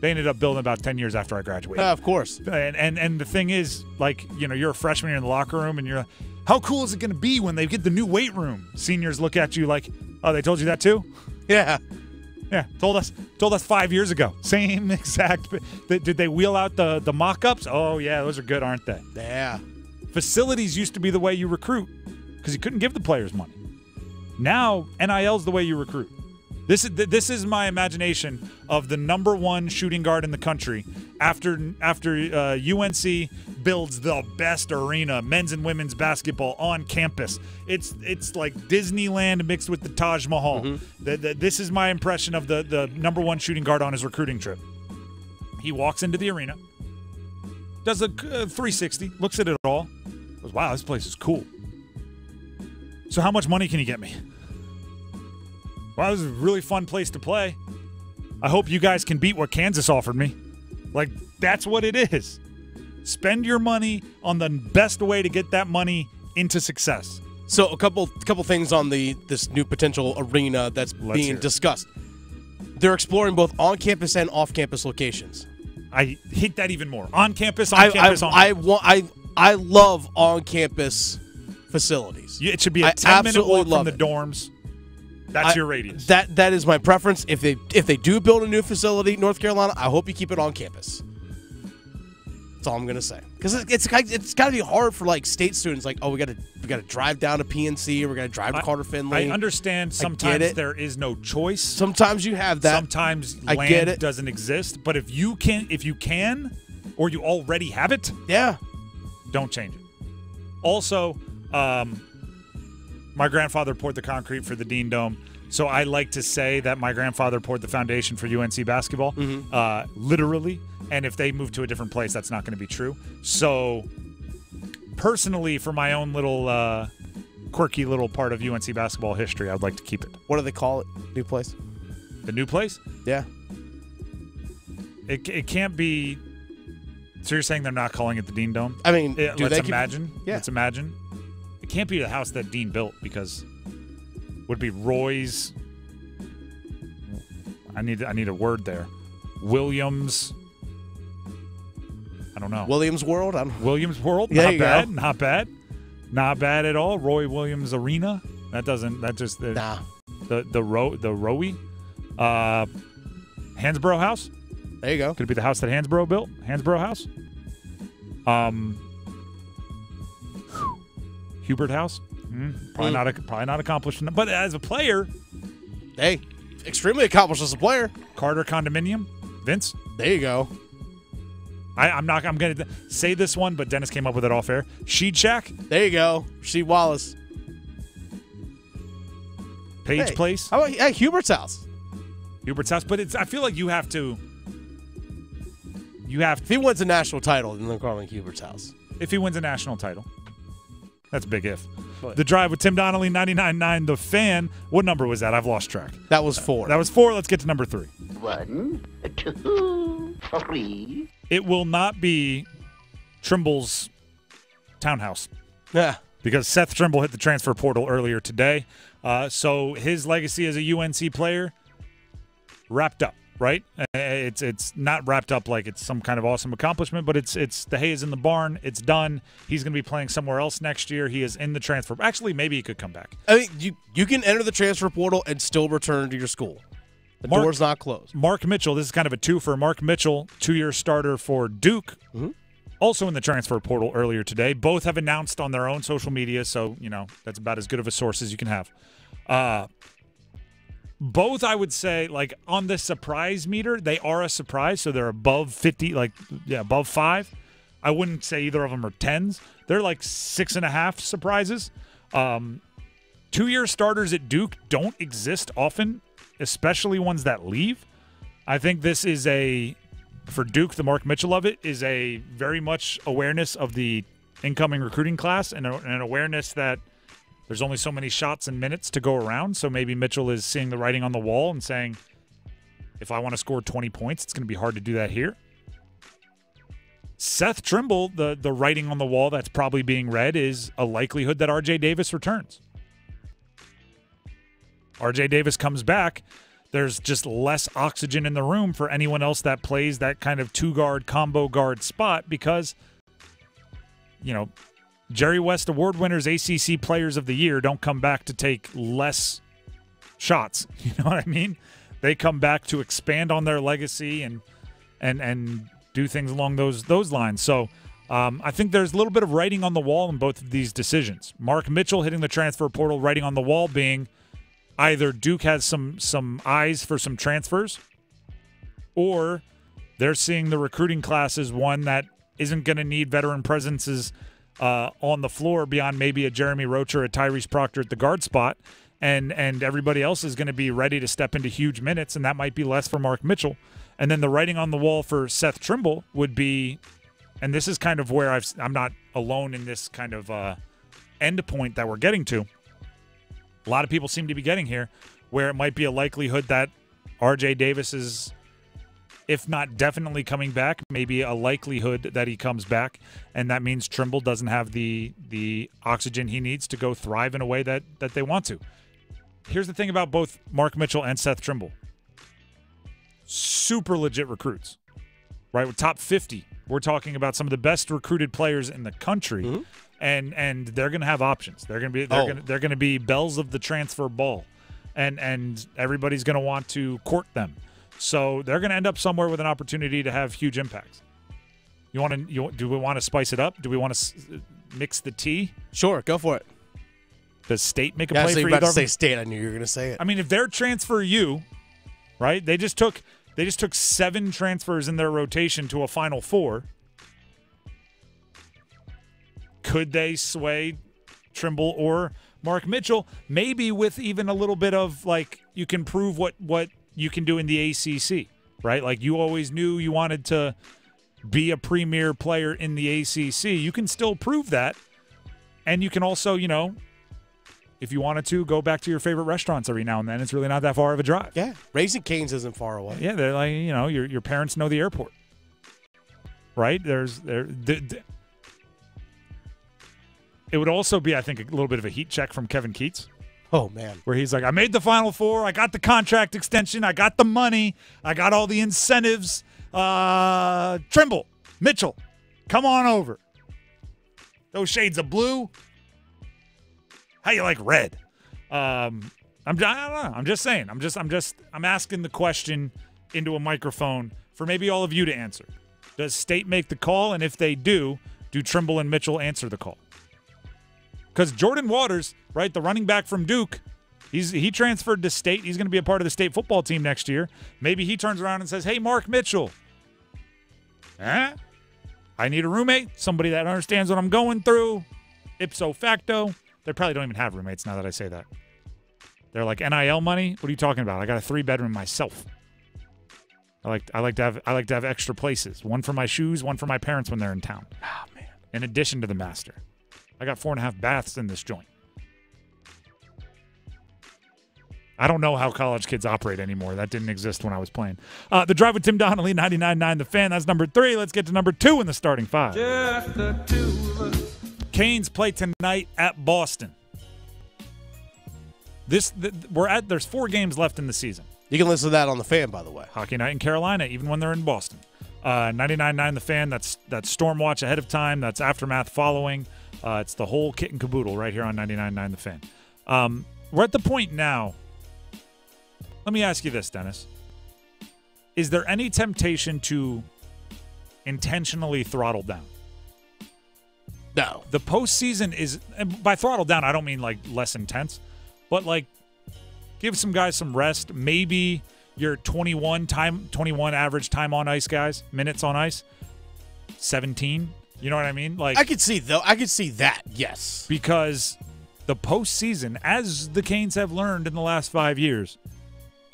They ended up building about ten years after I graduated. Yeah, of course. And and and the thing is, like, you know, you're a freshman, you're in the locker room, and you're, like, how cool is it going to be when they get the new weight room? Seniors look at you like, oh, they told you that too. Yeah. Yeah, told us told us five years ago. Same exact. Did did they wheel out the the mock-ups? Oh yeah, those are good, aren't they? Yeah. Facilities used to be the way you recruit because you couldn't give the players money. Now NIL's the way you recruit. This is this is my imagination of the number one shooting guard in the country after after uh, UNC builds the best arena, men's and women's basketball on campus. It's it's like Disneyland mixed with the Taj Mahal. The- the- this is my impression of the the number one shooting guard on his recruiting trip. He walks into the arena, does a uh, 360, looks at it all, goes, "Wow, this place is cool." So how much money can you get me? Wow, this is a really fun place to play. I hope you guys can beat what Kansas offered me. Like, that's what it is. Spend your money on the best way to get that money into success. So a couple couple things on the this new potential arena that's Let's being discussed. They're exploring both on-campus and off-campus locations. I hate that even more. On campus, on I, campus, I, on I want I I love on-campus facilities. It should be a I 10 minute walk from the it. dorms. That's I- your radius. That that is my preference. If they if they do build a new facility, North Carolina, I hope you keep it on campus. That's all I'm gonna say. Because it's it's, it's got to be hard for like state students. Like, oh, we got to we got to drive down to PNC, or we got to drive to Carter Finley. I understand sometimes it. there is no choice. Sometimes you have that. Sometimes I land get it. doesn't exist. But if you can, if you can, or you already have it, yeah, don't change it. Also, um, my grandfather poured the concrete for the Dean Dome, so I like to say that my grandfather poured the foundation for UNC basketball, Mm-hmm. uh, literally. And if they move to a different place, that's not going to be true. So, personally, for my own little uh, quirky little part of UNC basketball history, I would like to keep it. What do they call it? New place? The new place? Yeah. It, it can't be. So you're saying they're not calling it the Dean Dome? I mean, do let's they keep- imagine. Yeah. Let's imagine. It can't be the house that Dean built because would be Roy's. I need I need a word there. Williams. I don't know. Williams World. I don't, Williams World. There not you go. bad. Not bad. Not bad at all. Roy Williams Arena. That doesn't. That just. The, Nah. The the row the Rowie. Uh, Hansbrough House. There you go. Could it be the house that Hansbrough built? Hansbrough House. Um. Hubert House. Hmm, probably Hmm. not. A, probably not accomplished. enough. But as a player, hey, extremely accomplished as a player. Carter Condominium. Vince. There you go. I, I'm not. I'm going to say this one, but Dennis came up with it all fair. Sheed Shack. There you go. She Wallace. Page Hey, Place. How about hey, Hubert's house? Hubert's house. But it's. I feel like you have to. You have. If he wins a national title, then they're calling Hubert's house. If he wins a national title. That's a big if. What? The drive with Tim Donnelly, 99.9 The Fan. What number was that? I've lost track. That was four. That was four. Let's get to number three. One, two, three. It will not be Trimble's townhouse. Yeah. Because Seth Trimble hit the transfer portal earlier today. Uh, so his legacy as a UNC player wrapped up, right? Uh, It's it's not wrapped up like it's some kind of awesome accomplishment, but it's it's the hay is in the barn. It's done. He's going to be playing somewhere else next year. He is in the transfer. Actually, maybe he could come back. I mean, you you can enter the transfer portal and still return to your school. The Mark- door's not closed. Mark Mitchell, this is kind of a two for Mark Mitchell, two year starter for Duke. Mm-hmm. Also in the transfer portal earlier today. Both have announced on their own social media, so, you know, that's about as good of a source as you can have. Uh, both, I would say, like on the surprise meter, they are a surprise. So they're above 50, like, yeah, above five. I wouldn't say either of them are tens. They're like six and a half surprises. Um, two year starters at Duke don't exist often, especially ones that leave. I think this is a, for Duke, the Mark Mitchell of it is a very much awareness of the incoming recruiting class and an awareness that there's only so many shots and minutes to go around. So maybe Mitchell is seeing the writing on the wall and saying, if I want to score 20 points, it's going to be hard to do that here. Seth Trimble, the the writing on the wall that's probably being read is a likelihood that RJ Davis returns. RJ Davis comes back. There's just less oxygen in the room for anyone else that plays that kind of two guard combo guard spot because, you know, Jerry West Award winners, ACC players of the year don't come back to take less shots. You know what I mean? They come back to expand on their legacy and and and do things along those those lines. So um, I think there's a little bit of writing on the wall in both of these decisions. Mark Mitchell hitting the transfer portal, writing on the wall being either Duke has some some eyes for some transfers, or they're seeing the recruiting class as one that isn't going to need veteran presences uh, on the floor beyond maybe a Jeremy Roach or a Tyrese Proctor at the guard spot, and and everybody else is going to be ready to step into huge minutes, and that might be less for Mark Mitchell. And then the writing on the wall for Seth Trimble would be, and this is kind of where I've I'm not alone in this kind of uh, end point that we're getting to. A lot of people seem to be getting here, where it might be a likelihood that R.J. Davis is, if not definitely coming back, maybe a likelihood that he comes back, and that means Trimble doesn't have the the oxygen he needs to go thrive in a way that that they want to. Here's the thing about both Mark Mitchell and Seth Trimble. Super legit recruits, right? With top 50, we're talking about some of the best recruited players in the country, mm-hmm. and and they're going to have options. They're going to be they're Oh. to they're going to be bells of the transfer ball, and and everybody's going to want to court them. So they're going to end up somewhere with an opportunity to have huge impacts. You want to you do we want to spice it up? Do we want to s- uh, mix the tea? Sure, go for it. Does state make a Yeah, play so for either about to say state. I knew you were going to say it. I mean, if they're transfer you, right? They just took they just took seven transfers in their rotation to a final four. Could they sway Trimble or Mark Mitchell? Maybe with even a little bit of like you can prove what what you can do in the ACC, right? Like you always knew you wanted to be a premier player in the ACC. You can still prove that. And you can also, you know, if you wanted to, go back to your favorite restaurants every now and then. It's really not that far of a drive. Yeah, Raising Cane's isn't far away. Yeah, they're like you know your your parents know the airport, right? There's there. The, the- it would also be, I think, a little bit of a heat check from Kevin Keatts. Oh man, where he's like, I made the Final Four, I got the contract extension, I got the money, I got all the incentives. Uh, Trimble, Mitchell, come on over. Those shades of blue. How you like red? Um, I'm I don't know. I'm just saying. I'm just I'm just I'm asking the question into a microphone for maybe all of you to answer. Does State make the call, and if they do, do Trimble and Mitchell answer the call? Because Jordan Waters, right, the running back from Duke, he's he transferred to State. He's going to be a part of the State football team next year. Maybe he turns around and says, "Hey, Mark Mitchell, huh? I need a roommate, somebody that understands what I'm going through." Ipso facto, they probably don't even have roommates now that I say that. They're like NIL money. What are you talking about? I got a three bedroom myself. I like I like to have I like to have extra places. One for my shoes, one for my parents when they're in town. Oh man. In addition to the master. I got four and a half baths in this joint. I don't know how college kids operate anymore. That didn't exist when I was playing. Uh, the drive with Tim Donnelly, 99.9 The Fan. That's number three. Let's get to number two in the starting five. Just the two of us. Canes play tonight at Boston. This th- we're at. There's four games left in the season. You can listen to that on the fan, by the way. Hockey night in Carolina, even when they're in Boston. Uh, 99.9 The Fan. That's that's Storm Watch ahead of time. That's aftermath following. Uh, it's the whole kit and caboodle right here on 99.9 The Fan. Um, we're at the point now. Let me ask you this, Dennis. Is there any temptation to intentionally throttle down? No. The postseason is, and by throttle down, I don't mean like less intense, but like give some guys some rest. Maybe your 21 time, 21 average time on ice guys, minutes on ice, 17. You know what I mean? Like I could see though. I could see that. Yes. because the postseason, as the Canes have learned in the last five years,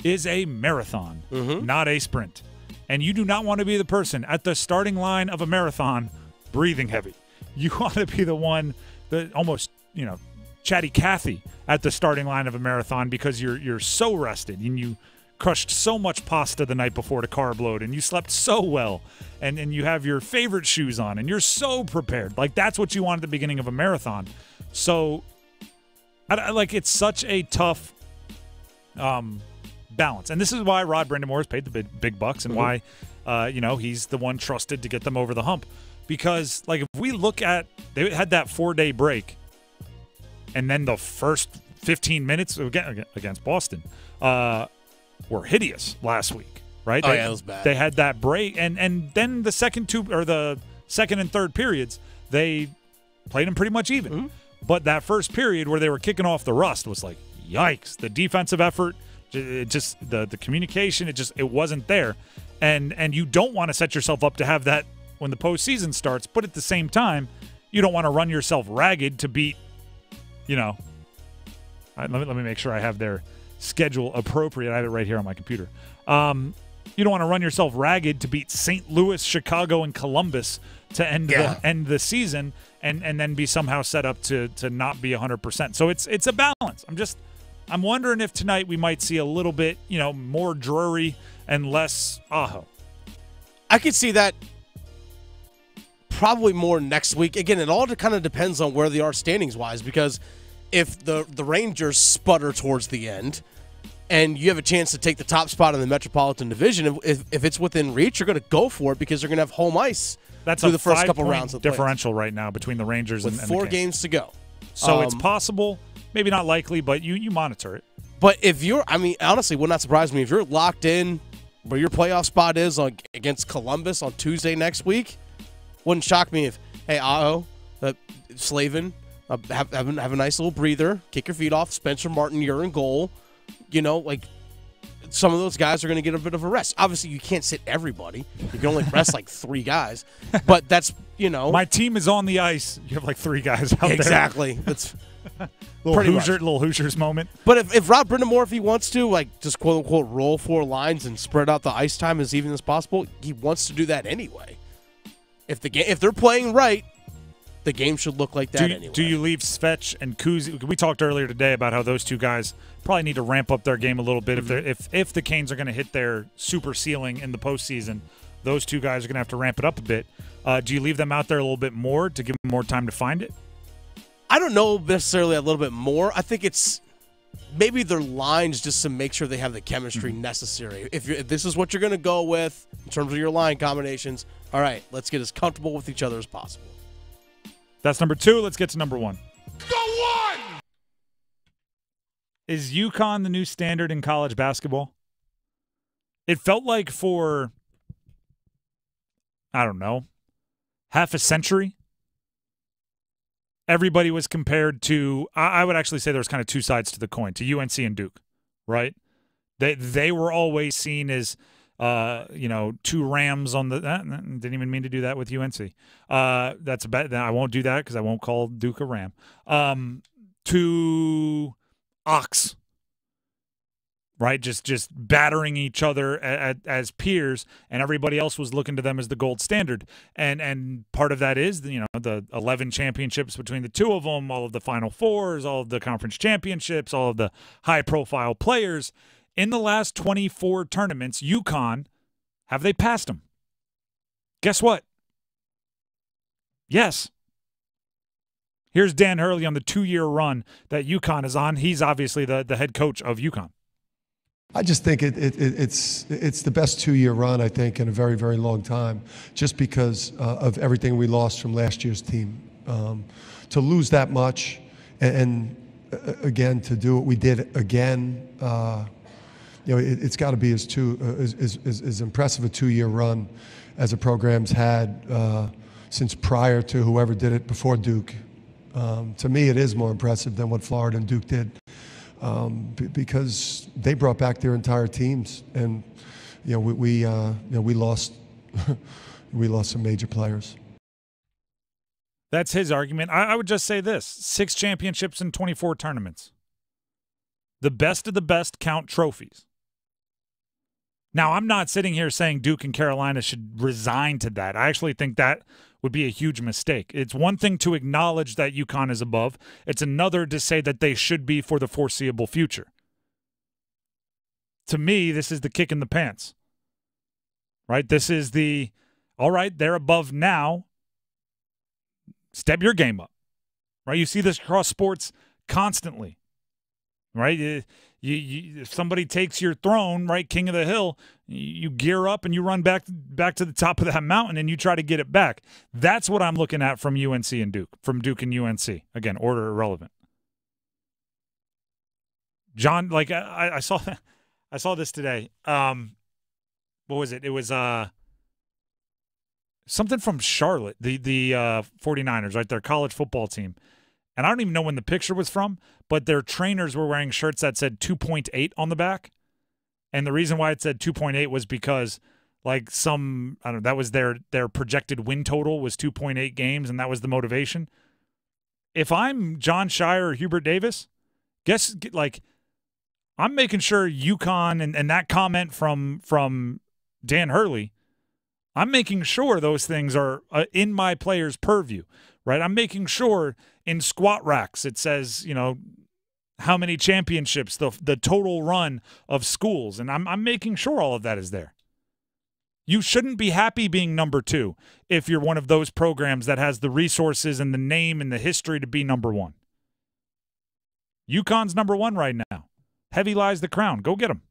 is a marathon, mm-hmm. not a sprint. And you do not want to be the person at the starting line of a marathon breathing heavy. You want to be the one that almost, you know, chatty Cathy at the starting line of a marathon because you're you're so rested and you crushed so much pasta the night before to carb load and you slept so well and, and you have your favorite shoes on and you're so prepared. Like that's what you want at the beginning of a marathon. So I, I- like it's such a tough um balance. And this is why Rod Brind'Amour is paid the big, big bucks and Mhm. why uh, you know, he's the one trusted to get them over the hump. Because like if we look at they had that 4-day break and then the first 15 minutes again against Boston uh, were hideous last week, right? Oh, They- yeah, it was bad. They had that break, and and then the second two or the second and third periods they played them pretty much even. Mm-hmm. But that first period where they were kicking off the rust was like, yikes! The defensive effort, it just the the communication, it just it wasn't there, and and you don't want to set yourself up to have that when the postseason starts. But at the same time, you don't want to run yourself ragged to beat, you know. right, let me let me make sure I have their schedule appropriate. I have it right here on my computer. Um, you don't want to run yourself ragged to beat St. Louis, Chicago, and Columbus to end Yeah. the end the season, and and then be somehow set up to to not be hundred percent. So it's it's a balance. I'm just I'm wondering if tonight we might see a little bit you know more Drury and less Aho. I could see that probably more next week. Again, it all kind of depends on where they are standings wise because if the the Rangers sputter towards the end and you have a chance to take the top spot in the Metropolitan Division, if, if it's within reach, you're going to go for it because you're going to have home ice That's through the first couple rounds of the playoffs. differential right now between the Rangers with and, and four games to go. So it's Um, possible, maybe not likely, but you you monitor it. But if you're, I mean, honestly, would not surprise me if you're locked in where your playoff spot is on against Columbus on Tuesday next week. Wouldn't shock me if, hey, Aho, uh, Slavin, uh, have, have, a- have a nice little breather, kick your feet off. Spencer Martin, you're in goal. You know, like some of those guys are going to get a bit of a rest. Obviously, you can't sit everybody. You can only rest like three guys. But that's, you know. My team is on the ice. You have like three guys out there. Exactly. That's little pretty Hoosier, much. little Hoosiers moment. But if, if Rob Brind'Amour, if he wants to, like just quote unquote roll four lines and spread out the ice time as even as possible, he wants to do that anyway. If the game, if they're playing right, the game should look like that do, you- anyway. do you leave Svech and Kuzi? We talked earlier today about how those two guys probably need to ramp up their game a little bit. If Mm-hmm. they're if if the Canes are going to hit their super ceiling in the postseason, those two guys are going to have to ramp it up a bit. Uh, do you leave them out there a little bit more to give them more time to find it? I don't know necessarily a little bit more. I think it's maybe their lines just to make sure they have the chemistry Mm-hmm. necessary. If, if this is what you're going to go with in terms of your line combinations, all right, let's get as comfortable with each other as possible. That's number two. Let's get to number one. Go one! Is UConn the new standard in college basketball? It felt like for, I don't know, half a century, everybody was compared to, I I would actually say there was kind of two sides to the coin, to UNC and Duke, right? They, they were always seen as, uh, you know, two Rams on the, uh, didn't even mean to do that with UNC. Uh, that's a bad, I won't do that because I won't call Duke a Ram. Um, two Ox, right? Just just battering each other a- a- as peers, and everybody else was looking to them as the gold standard. And and part of that is you know the eleven championships between the two of them, all of the Final Fours, all of the conference championships, all of the high profile players. In the last twenty four tournaments, UConn have they passed them? Guess what? Yes. Here's Dan Hurley on the two year run that UConn is on. He's obviously the, the head coach of UConn. I just think it, it, it, it's it's the best two-year run I think in a very very long time, just because uh, of everything we lost from last year's team. Um, to lose that much, and, and uh, again to do what we did again, uh, you know, it, it's got to be as two uh, as, as, as, impressive a two-year run as a program's had uh, since prior to whoever did it before Duke. Um, to me, it is more impressive than what Florida and Duke did um, b- because they brought back their entire teams, and you know we, we uh, you know we lost we lost some major players. That's his argument. I, I would just say this six championships and 24 tournaments. The best of the best count trophies. Now, I'm not sitting here saying Duke and Carolina should resign to that. I actually think that would be a huge mistake. It's one thing to acknowledge that UConn is above, it's another to say that they should be for the foreseeable future. To me, this is the kick in the pants. Right? This is the, all right, they're above now. Step your game up. Right? You see this across sports constantly. Right? You, you, if somebody takes your throne, right, king of the hill, you gear up and you run back back to the top of that mountain and you try to get it back. That's what I'm looking at from UNC and Duke, from Duke and UNC. Again, order irrelevant. John, like I, I saw, I saw this today. Um, what was it? It was uh something from Charlotte, the the uh, 49ers, right? Their college football team. And I don't even know when the picture was from, but their trainers were wearing shirts that said 2.8 on the back. And the reason why it said 2.8 was because like some I don't know, that was their their projected win total was 2.8 games and that was the motivation. If I'm Jon Scheyer or Hubert Davis, guess like I'm making sure UConn and, and that comment from from Dan Hurley, I'm making sure those things are uh, in my players' purview, right? I'm making sure in squat racks it says, you know, how many championships, the the total run of schools, and I'm I'm making sure all of that is there. You shouldn't be happy being number two if you're one of those programs that has the resources and the name and the history to be number one. UConn's number one right now. Heavy lies the crown. Go get them.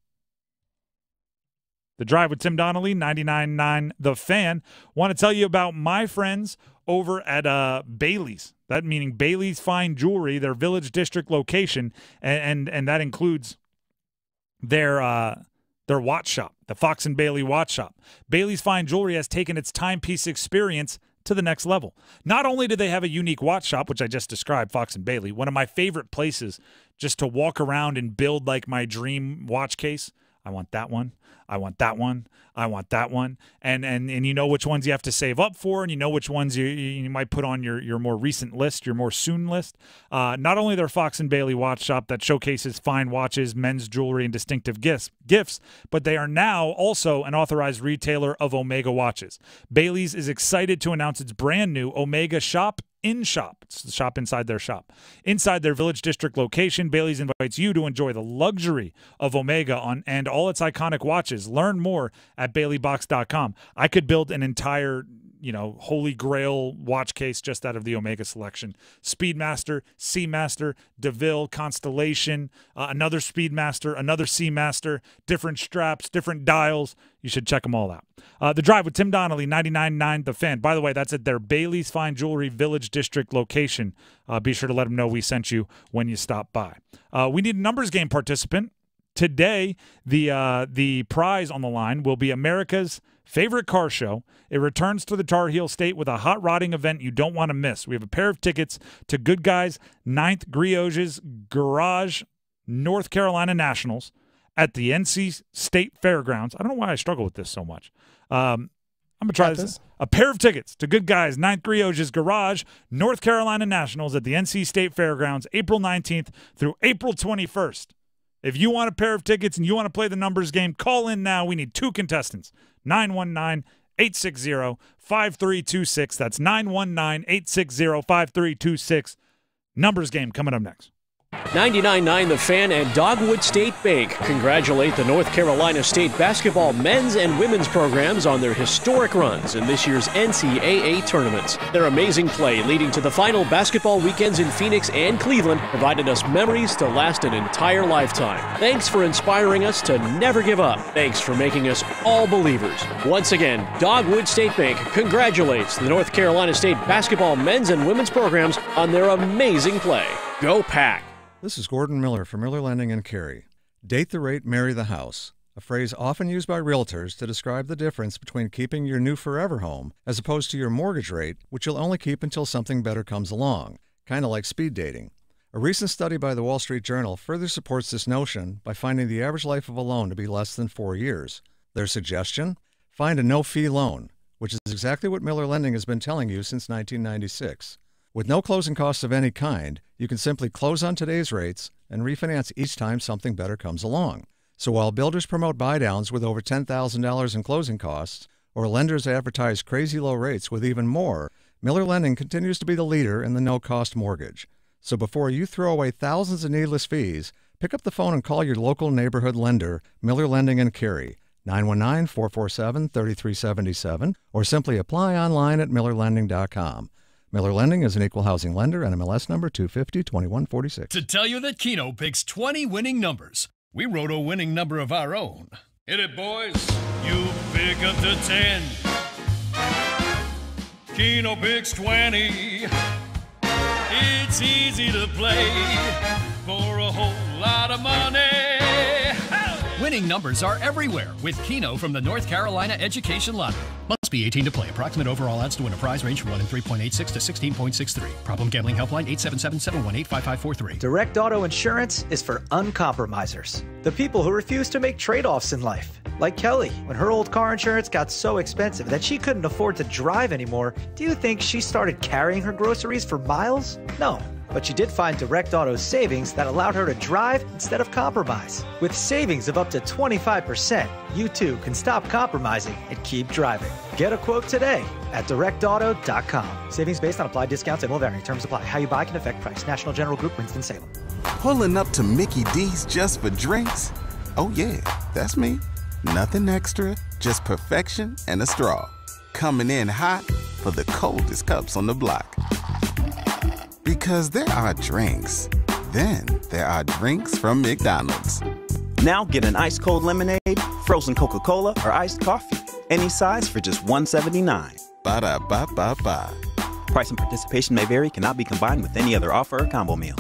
The Drive with Tim Donnelly, 99.9 The Fan. Want to tell you about my friends over at uh, Bailey's. That meaning Bailey's Fine Jewelry, their Village District location, and and, and that includes their uh, their watch shop, the Fox and Bailey Watch Shop. Bailey's Fine Jewelry has taken its timepiece experience to the next level. Not only do they have a unique watch shop, which I just described, Fox and Bailey, one of my favorite places just to walk around and build like my dream watch case. I want that one. I want that one. I want that one. And and and you know which ones you have to save up for, and you know which ones you you might put on your your more recent list, your more soon list. Uh, not only their Fox and Bailey watch shop that showcases fine watches, men's jewelry, and distinctive gifts, gifts, but they are now also an authorized retailer of Omega watches. Bailey's is excited to announce its brand new Omega shop in shop. It's the shop inside their shop. Inside their Village District location, Bailey's invites you to enjoy the luxury of Omega on and all its iconic watches. Learn more at baileybox.com. I could build an entire you know, holy grail watch case just out of the Omega selection. Speedmaster, Seamaster, DeVille, Constellation, uh, another Speedmaster, another Seamaster, different straps, different dials. You should check them all out. Uh, the Drive with Tim Donnelly, 99.9 The Fan. By the way, that's at their Bailey's Fine Jewelry Village District location. Uh, be sure to let them know we sent you when you stop by. Uh, we need a numbers game participant. Today, the uh, the prize on the line will be America's favorite car show. It returns to the Tar Heel State with a hot rodding event you don't want to miss. We have a pair of tickets to Good Guys Ninth Griot's Garage North Carolina Nationals at the NC State Fairgrounds. I don't know why I struggle with this so much. Um, I'm gonna try this. this. A pair of tickets to Good Guys Ninth Griot's Garage North Carolina Nationals at the NC State Fairgrounds, April 19th through April 21st. If you want a pair of tickets and you want to play the numbers game, call in now. We need two contestants 919 860 5326. That's 919 860 5326. Numbers game coming up next. 99.9 The Fan and Dogwood State Bank congratulate the North Carolina State basketball men's and women's programs on their historic runs in this year's NCAA tournaments. Their amazing play leading to the final basketball weekends in Phoenix and Cleveland provided us memories to last an entire lifetime. Thanks for inspiring us to never give up. Thanks for making us all believers. Once again, Dogwood State Bank congratulates the North Carolina State basketball men's and women's programs on their amazing play. Go Pack! This is Gordon Miller from Miller Lending and Cary. Date the rate, marry the house. A phrase often used by realtors to describe the difference between keeping your new forever home as opposed to your mortgage rate, which you'll only keep until something better comes along, kind of like speed dating. A recent study by the Wall Street Journal further supports this notion by finding the average life of a loan to be less than four years. Their suggestion? Find a no fee loan, which is exactly what Miller Lending has been telling you since 1996. With no closing costs of any kind, you can simply close on today's rates and refinance each time something better comes along. So while builders promote buydowns with over $10,000 in closing costs, or lenders advertise crazy low rates with even more, Miller Lending continues to be the leader in the no cost mortgage. So before you throw away thousands of needless fees, pick up the phone and call your local neighborhood lender, Miller Lending and Cary, 919 447 3377, or simply apply online at millerlending.com. Miller Lending is an equal housing lender and MLS number 250 2146. To tell you that Keno picks 20 winning numbers, we wrote a winning number of our own. Hit it, boys. You pick up to 10. Keno picks 20. It's easy to play for a whole lot of money. Winning numbers are everywhere with Keno from the North Carolina Education Lottery. Must be 18 to play. Approximate overall odds to win a prize range from 1 in 3.86 to 16.63. Problem gambling helpline 877-718-5543. Direct Auto Insurance is for uncompromisers. The people who refuse to make trade offs in life. Like Kelly, when her old car insurance got so expensive that she couldn't afford to drive anymore, do you think she started carrying her groceries for miles? No. But she did find Direct Auto savings that allowed her to drive instead of compromise. With savings of up to 25%, you too can stop compromising and keep driving. Get a quote today at directauto.com. Savings based on applied discounts and will vary. Terms apply. How you buy can affect price. National General Group, Winston-Salem. Pulling up to Mickey D's just for drinks? Oh, yeah, that's me. Nothing extra, just perfection and a straw. Coming in hot for the coldest cups on the block. Because there are drinks, then there are drinks from McDonald's. Now get an ice cold lemonade, frozen Coca Cola, or iced coffee. Any size for just $1.79. Ba da ba ba ba. Price and participation may vary, cannot be combined with any other offer or combo meal.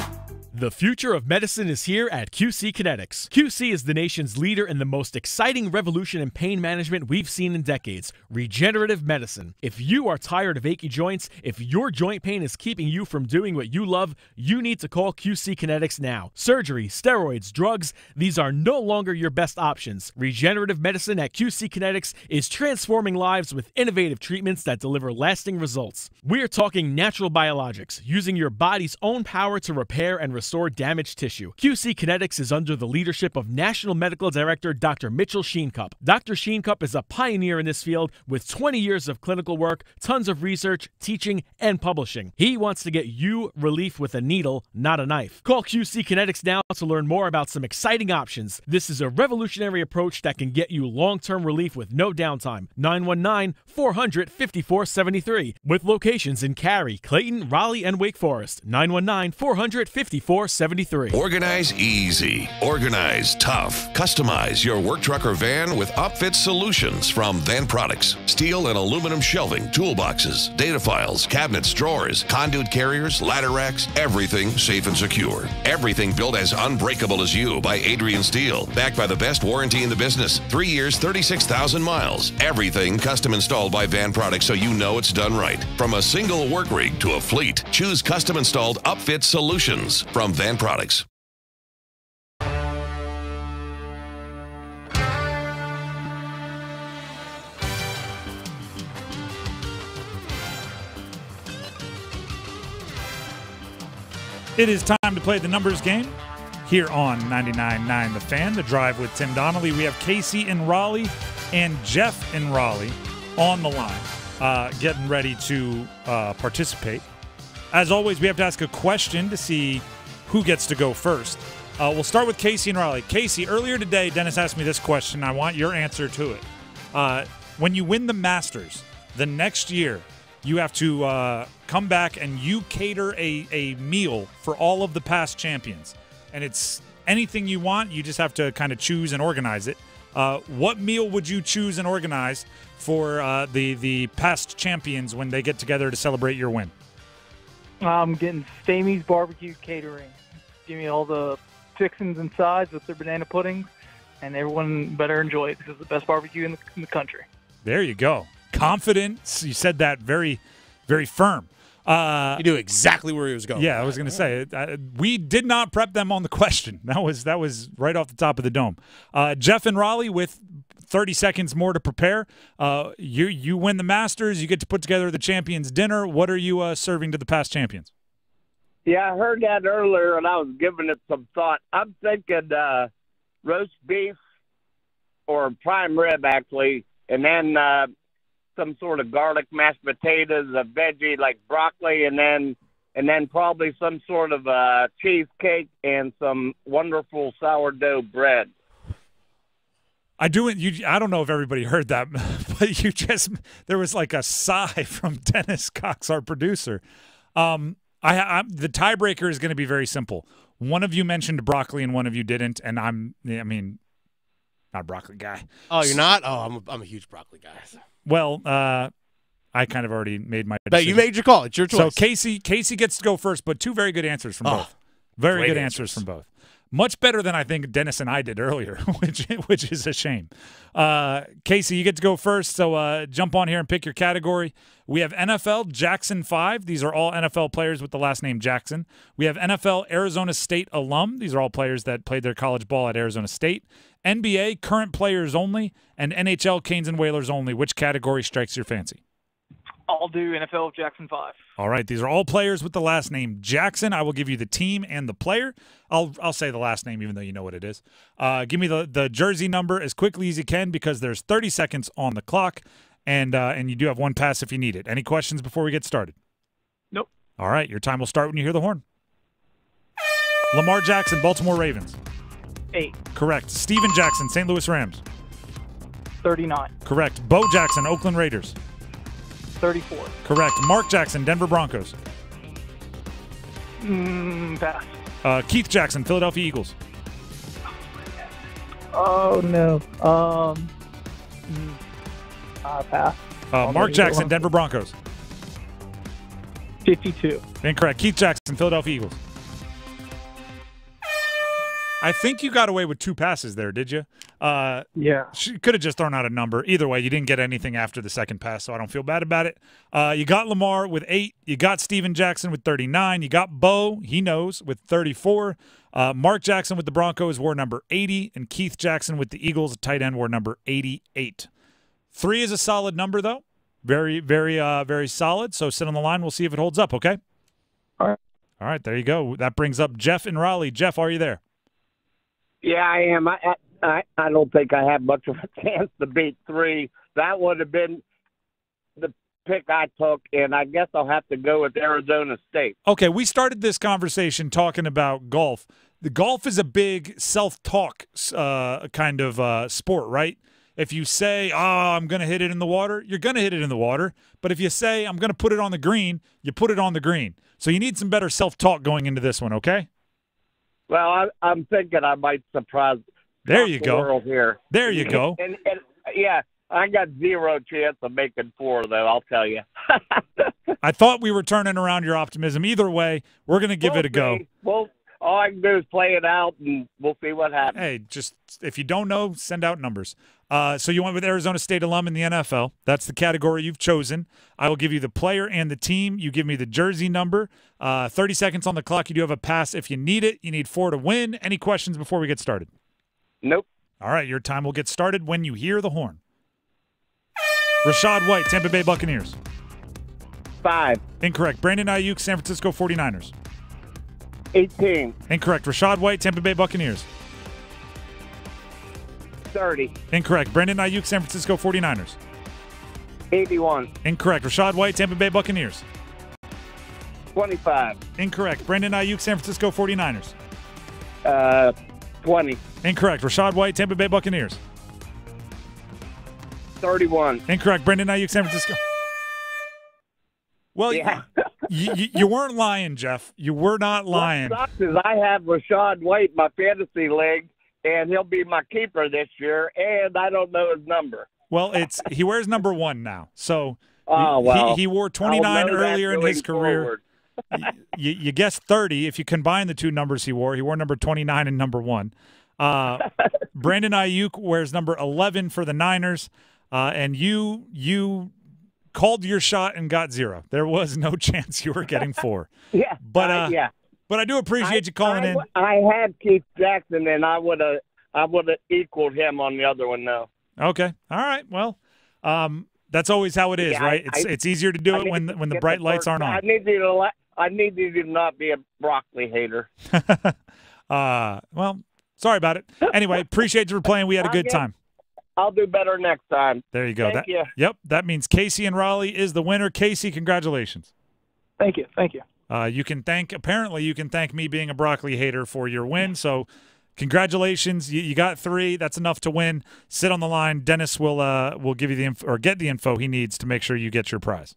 The future of medicine is here at QC Kinetics. QC is the nation's leader in the most exciting revolution in pain management we've seen in decades regenerative medicine. If you are tired of achy joints, if your joint pain is keeping you from doing what you love, you need to call QC Kinetics now. Surgery, steroids, drugs, these are no longer your best options. Regenerative medicine at QC Kinetics is transforming lives with innovative treatments that deliver lasting results. We're talking natural biologics, using your body's own power to repair and restore damaged tissue. QC Kinetics is under the leadership of National Medical Director Dr. Mitchell Sheinkop. Dr. Sheinkop is a pioneer in this field with 20 years of clinical work, tons of research, teaching, and publishing. He wants to get you relief with a needle, not a knife. Call QC Kinetics now to learn more about some exciting options. This is a revolutionary approach that can get you long term relief with no downtime. 919 400 5473 with locations in Cary, Clayton, Raleigh, and Wake Forest. 919 400 5473. Organize easy. Organize tough. Customize your work truck or van with upfit solutions from Van Products. Steel and aluminum shelving, toolboxes, data files, cabinets, drawers, conduit carriers, ladder racks, everything safe and secure. Everything built as unbreakable as you by Adrian Steel. Backed by the best warranty in the business. Three years, 36,000 miles. Everything custom installed by Van Products so you know it's done right. From a single work rig to a fleet, choose custom installed upfit solutions from Van Products. It is time to play the numbers game here on 99.9 The Fan, the drive with Tim Donnelly. We have Casey in Raleigh and Jeff in Raleigh on the line, uh, getting ready to uh, participate. As always, we have to ask a question to see who gets to go first. Uh, we'll start with Casey and Raleigh. Casey, earlier today, Dennis asked me this question. I want your answer to it. Uh, when you win the Masters, the next year, you have to uh, come back and you cater a, a meal for all of the past champions. And it's anything you want, you just have to kind of choose and organize it. Uh, what meal would you choose and organize for uh, the, the past champions when they get together to celebrate your win? I'm getting Stamey's Barbecue Catering. Give me all the fixings and sides with their banana puddings, and everyone better enjoy it because it's the best barbecue in the, in the country. There you go. Confidence. You said that very, very firm. Uh, you knew exactly where he was going. Yeah, I was going to say uh, we did not prep them on the question. That was that was right off the top of the dome. Uh, Jeff and Raleigh with 30 seconds more to prepare. Uh, you you win the Masters. You get to put together the champions dinner. What are you uh, serving to the past champions? Yeah, I heard that earlier, and I was giving it some thought. I'm thinking uh, roast beef or prime rib, actually, and then uh, some sort of garlic mashed potatoes, a veggie like broccoli, and then and then probably some sort of uh, cheesecake and some wonderful sourdough bread. I do. You, I don't know if everybody heard that, but you just there was like a sigh from Dennis Cox, our producer. Um, I, I the tiebreaker is going to be very simple. One of you mentioned broccoli and one of you didn't, and I'm. I mean, not a broccoli guy. Oh, you're not? Oh, I'm a, I'm a huge broccoli guy. Well, uh, I kind of already made my. But you made your call. It's your choice. So. Casey, Casey gets to go first, but two very good answers from Oh, both. Very good answers. from both. Much better than I think Dennis and I did earlier, which which is a shame. Uh, Casey, you get to go first. So uh, jump on here and pick your category. We have NFL Jackson Five. These are all NFL players with the last name Jackson. We have NFL Arizona State alum. These are all players that played their college ball at Arizona State. NBA current players only, and NHL Canes and Whalers only. Which category strikes your fancy? I'll do NFL Jackson 5. All right, these are all players with the last name Jackson. I will give you the team and the player. I'll I'll say the last name even though you know what it is. Uh, give me the the jersey number as quickly as you can because there's 30 seconds on the clock, and uh, and you do have one pass if you need it. Any questions before we get started? Nope. All right, your time will start when you hear the horn. Lamar Jackson, Baltimore Ravens. 8. Correct. Steven Jackson, St. Louis Rams. 39. Correct. Bo Jackson, Oakland Raiders. 34. Correct. Mark Jackson, Denver Broncos. Mm, pass. Uh, Keith Jackson, Philadelphia Eagles. Oh, no. Um, mm, uh, pass. Uh, Mark Jackson. Denver Broncos. 52. Incorrect. Keith Jackson, Philadelphia Eagles. I think you got away with two passes there, did you? Uh, yeah. She could have just thrown out a number. Either way, you didn't get anything after the second pass, so I don't feel bad about it. Uh, you got Lamar with eight. You got Steven Jackson with 39. You got Bo, he knows, with 34. Uh, Mark Jackson with the Broncos wore number 80, and Keith Jackson with the Eagles, a tight end, wore number 88. Three is a solid number, though. Very, very, uh, very solid. So sit on the line. We'll see if it holds up. Okay. All right. All right. There you go. That brings up Jeff in Raleigh. Jeff, are you there? Yeah, I am. I, I I I don't think I have much of a chance to beat three. That would have been the pick I took, and I guess I'll have to go with Arizona State. Okay, we started this conversation talking about golf. The golf is a big self-talk uh, kind of uh, sport, right? If you say, "Oh, I'm going to hit it in the water," you're going to hit it in the water. But if you say, "I'm going to put it on the green," you put it on the green. So you need some better self-talk going into this one, okay? Well, I, I'm thinking I might surprise. There you the go. Here. There you go. And, and yeah, I got zero chance of making four, though. I'll tell you. I thought we were turning around your optimism. Either way, we're going to give it a go. Well, all I can do is play it out, and we'll see what happens. Hey, just if you don't know, send out numbers. Uh, so you went with Arizona State alum in the NFL. That's the category you've chosen. I will give you the player and the team. You give me the jersey number. Uh, 30 seconds on the clock. You do have a pass if you need it. You need four to win. Any questions before we get started? Nope. All right, your time will get started when you hear the horn. Rachaad White, Tampa Bay Buccaneers. Five. Incorrect. Brandon Aiyuk, San Francisco 49ers. 18. Incorrect. Rachaad White, Tampa Bay Buccaneers. 30. Incorrect. Brandon Aiyuk, San Francisco 49ers. 81. Incorrect. Rachaad White, Tampa Bay Buccaneers. 25. Incorrect. Brandon Aiyuk, San Francisco 49ers. Uh, 20. Incorrect. Rachaad White, Tampa Bay Buccaneers. 31. Incorrect. Brandon Aiyuk, San Francisco. Well, Yeah. you, you, you weren't lying, Jeff. You were not lying. What sucks is I have Rachaad White my fantasy league, and he'll be my keeper this year, and I don't know his number. Well, it's he wears number one now. So Oh, he- well. he, he wore 29 earlier in his career. forward. You, you guessed 30 if you combine the two numbers he wore. He wore number 29 and number one. Uh, Brandon Aiyuk wears number 11 for the Niners, uh, and you you called your shot and got zero. There was no chance you were getting four. Yeah, But uh, yeah. but I do appreciate you calling I, in. I had Keith Jackson, and I would have I would have equaled him on the other one, though. Okay. All right. Well, um, that's always how it is, Yeah, I- right? It's I- it's easier to do I it when when the bright lights aren't I on. need you to let. I need you to not be a broccoli hater. Uh, well, sorry about it. Anyway, appreciate you for playing. We had a good time. I'll do better next time. There you go. Thank that, you. Yep. That means Casey and Raleigh is the winner. Casey, congratulations. Thank you. Thank you. Uh, you can thank apparently you can thank me being a broccoli hater for your win. So congratulations, you, you got three. That's enough to win. Sit on the line. Dennis will uh will give you the info or get the info he needs to make sure you get your prize.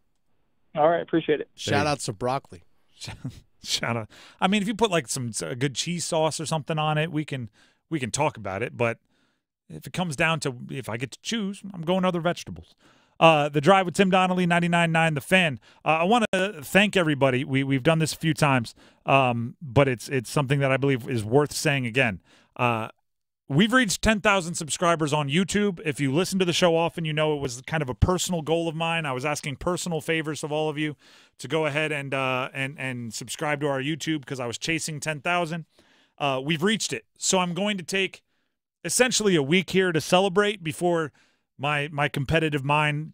All right. Appreciate it. Shout outs to broccoli. Shout out. I mean, if you put like some a good cheese sauce or something on it, we can we can talk about it. But if it comes down to if I get to choose, I'm going other vegetables. Uh, the drive with Tim Donnelly, 99.9 The Fan. Uh, I want to thank everybody. We we've done this a few times, um, but it's it's something that I believe is worth saying again. Uh, we've reached 10,000 subscribers on YouTube. If you listen to the show often, you know it was kind of a personal goal of mine. I was asking personal favors of all of you to go ahead and uh, and and subscribe to our YouTube because I was chasing 10,000. Uh, we've reached it, so I'm going to take essentially a week here to celebrate before my my competitive mind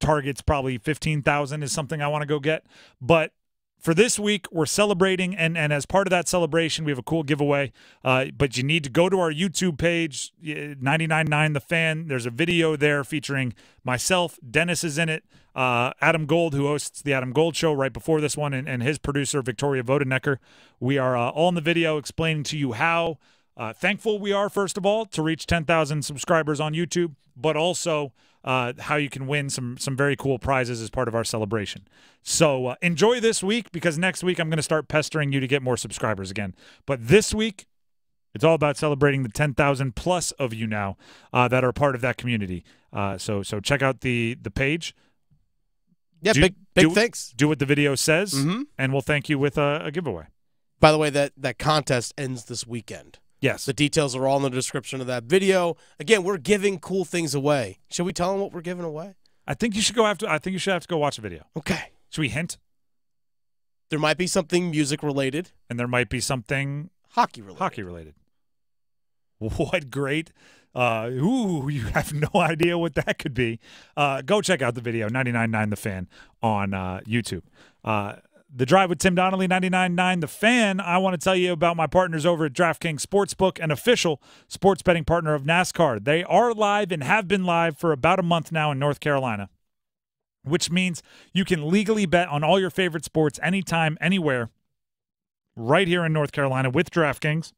targets probably 15,000 is something I want to go get. But for this week, we're celebrating, and, and as part of that celebration, we have a cool giveaway. Uh, but you need to go to our YouTube page, y- 999 The Fan. There's a video there featuring myself. Dennis is in it. Uh, Adam Gold, who hosts the Adam Gold Show right before this one, and, and his producer, Victoria Vodenecker. We are uh, all in the video explaining to you how uh, thankful we are, first of all, to reach 10,000 subscribers on YouTube, but also uh, how you can win some some very cool prizes as part of our celebration. So uh, enjoy this week because next week I'm going to start pestering you to get more subscribers again. But this week, it's all about celebrating the 10,000 plus of you now uh, that are part of that community. Uh, so so check out the the page. Yeah, Do- big big do- thanks. Do what the video says, mm -hmm. and we'll thank you with a, a giveaway. By the way, that that contest ends this weekend. Yes. The details are all in the description of that video. Again, we're giving cool things away. Should we tell them what we're giving away? I think you should go after. I think you should have to go watch the video. Okay. Should we hint? There might be something music related, And there might be something hockey related. hockey related. What great! Uh, ooh, you have no idea what that could be. Uh, go check out the video 99.9 The Fan on uh, YouTube. Uh, the Drive with Tim Donnelly, 99.9 The Fan. I want to tell you about my partners over at DraftKings Sportsbook, an official sports betting partner of NASCAR. They are live and have been live for about a month now in North Carolina, which means you can legally bet on all your favorite sports anytime, anywhere, right here in North Carolina with DraftKings.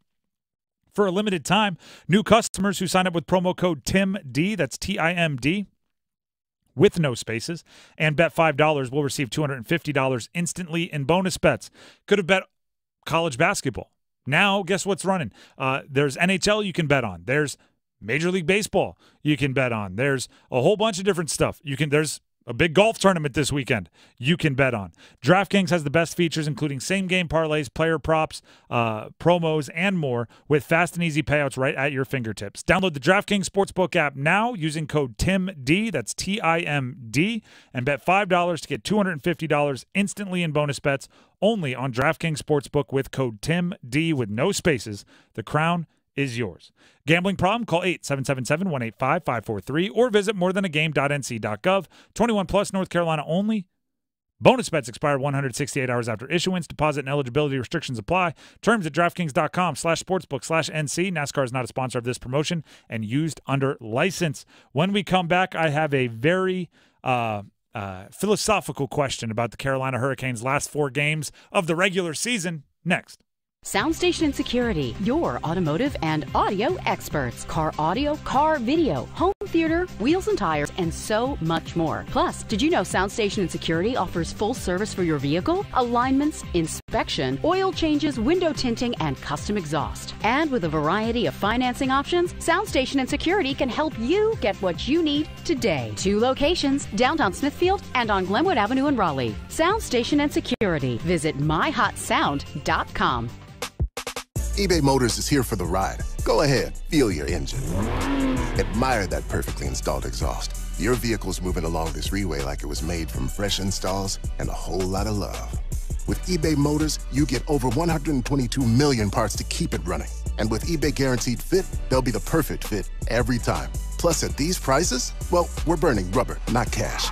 For a limited time, new customers who sign up with promo code TIMD, that's T I M D, with no spaces, and bet $5 will receive $250 instantly in bonus bets. Could have bet college basketball. Now, guess what's running? Uh, there's NHL you can bet on. There's Major League Baseball you can bet on. There's a whole bunch of different stuff. You can there's a big golf tournament this weekend you can bet on. DraftKings has the best features, including same game parlays, player props, uh, promos, and more with fast and easy payouts right at your fingertips. Download the DraftKings Sportsbook app now using code TIMD, that's T I M D, and bet $5 to get $250 instantly in bonus bets only on DraftKings Sportsbook with code TIMD with no spaces. The crown is yours. Gambling problem? Call 877-185-543 or visit morethanagame.nc.gov. 21 plus North Carolina only. Bonus bets expire 168 hours after issuance. Deposit and eligibility restrictions apply. Terms at DraftKings.com slash sportsbook slash NC. NASCAR is not a sponsor of this promotion and used under license. When we come back, I have a very uh, uh, philosophical question about the Carolina Hurricanes' last four games of the regular season next. Soundstation and Security, your automotive and audio experts. Car audio, car video, home theater, wheels and tires, and so much more. Plus, did you know Soundstation and Security offers full service for your vehicle? Alignments, inspection, oil changes, window tinting, and custom exhaust. And with a variety of financing options, Soundstation and Security can help you get what you need today. Two locations, downtown Smithfield and on Glenwood Avenue in Raleigh. Soundstation and Security. Visit myhotsound.com. eBay Motors is here for the ride. Go ahead, feel your engine. Admire that perfectly installed exhaust. Your vehicle's moving along this freeway like it was made from fresh installs and a whole lot of love. With eBay Motors, you get over 122 million parts to keep it running. And with eBay Guaranteed Fit, they'll be the perfect fit every time. Plus, at these prices, well, we're burning rubber, not cash.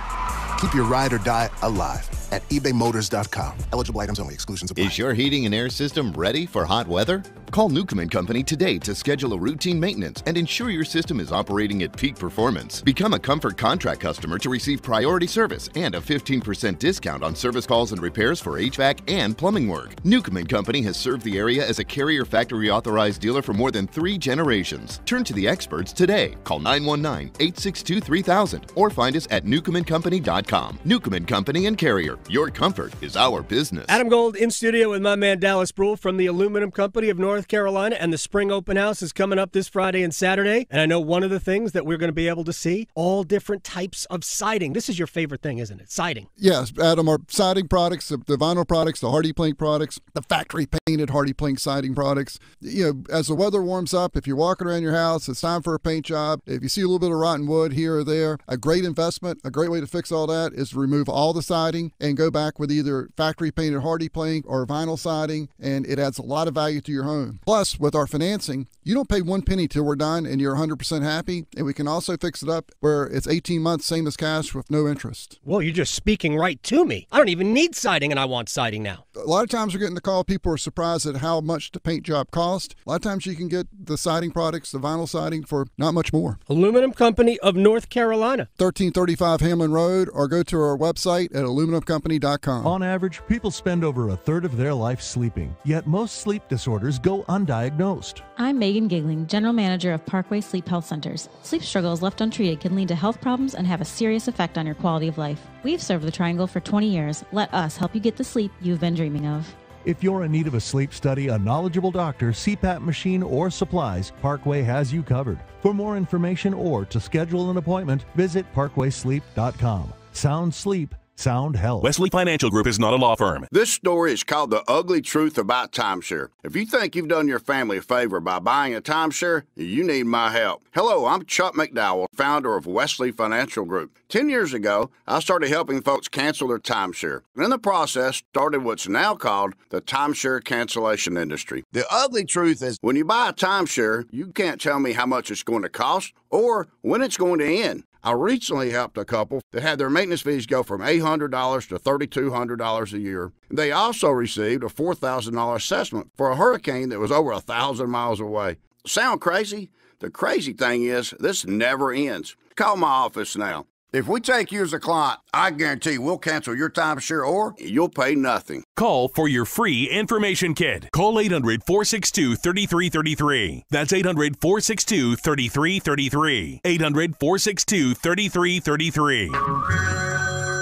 Keep your ride or die alive at ebaymotors.com. Eligible items only, exclusions apply. Is your heating and air system ready for hot weather? Call Newcomb Company today to schedule a routine maintenance and ensure your system is operating at peak performance. Become a Comfort contract customer to receive priority service and a 15% discount on service calls and repairs for HVAC and plumbing work. Newcomb Company has served the area as a carrier factory authorized dealer for more than three generations. Turn to the experts today. Call 919-862-3000 or find us at newcombandcompany.com. Newcomb Company and Carrier. Your comfort is our business. Adam Gold in studio with my man Dallas Brule from the Aluminum Company of North Carolina, and the spring open house is coming up this Friday and Saturday. And I know one of the things that we're going to be able to see all different types of siding. This is your favorite thing, isn't it? Siding. Yes, Adam, our siding products, the the vinyl products, the HardiePlank products, the factory painted HardiePlank siding products. You know, as the weather warms up, if you're walking around your house, it's time for a paint job. If you see a little bit of rotten wood here or there, a great investment, a great way to fix all that is to remove all the siding and go back with either factory painted HardiePlank or vinyl siding, and it adds a lot of value to your home. Plus, with our financing, you don't pay one penny till we're done and you're 100% happy, and we can also fix it up where it's 18 months, same as cash with no interest. Well, you're just speaking right to me. I don't even need siding, and I want siding now. A lot of times we're getting the call, people are surprised at how much the paint job cost. A lot of times you can get the siding products, the vinyl siding, for not much more. Aluminum Company of North Carolina. 1335 Hamlin Road, or go to our website at aluminumcompany.com. On average, people spend over a third of their life sleeping, yet most sleep disorders go undiagnosed. I'm Megan Gigling, General Manager of Parkway Sleep Health Centers. Sleep struggles left untreated can lead to health problems and have a serious effect on your quality of life. We've served the Triangle for 20 years. Let us help you get the sleep you've been dreaming of. If you're in need of a sleep study, a knowledgeable doctor, CPAP machine, or supplies, Parkway has you covered. For more information or to schedule an appointment, visit parkwaysleep.com. Sound sleep, sound health. Wesley Financial Group is not a law firm. This story is called The Ugly Truth About Timeshare. If you think you've done your family a favor by buying a timeshare, you need my help. Hello, I'm Chuck McDowell, founder of Wesley Financial Group. Ten years ago, I started helping folks cancel their timeshare. And in the process, started what's now called the timeshare cancellation industry. The ugly truth is when you buy a timeshare, you can't tell me how much it's going to cost or when it's going to end. I recently helped a couple that had their maintenance fees go from $800 to $3,200 a year. They also received a $4,000 assessment for a hurricane that was over a thousand miles away. Sound crazy? The crazy thing is, this never ends. Call my office now. If we take you as a client, I guarantee we'll cancel your timeshare or you'll pay nothing. Call for your free information kit. Call 800 462 3333. That's 800 462 3333. 800 462 3333.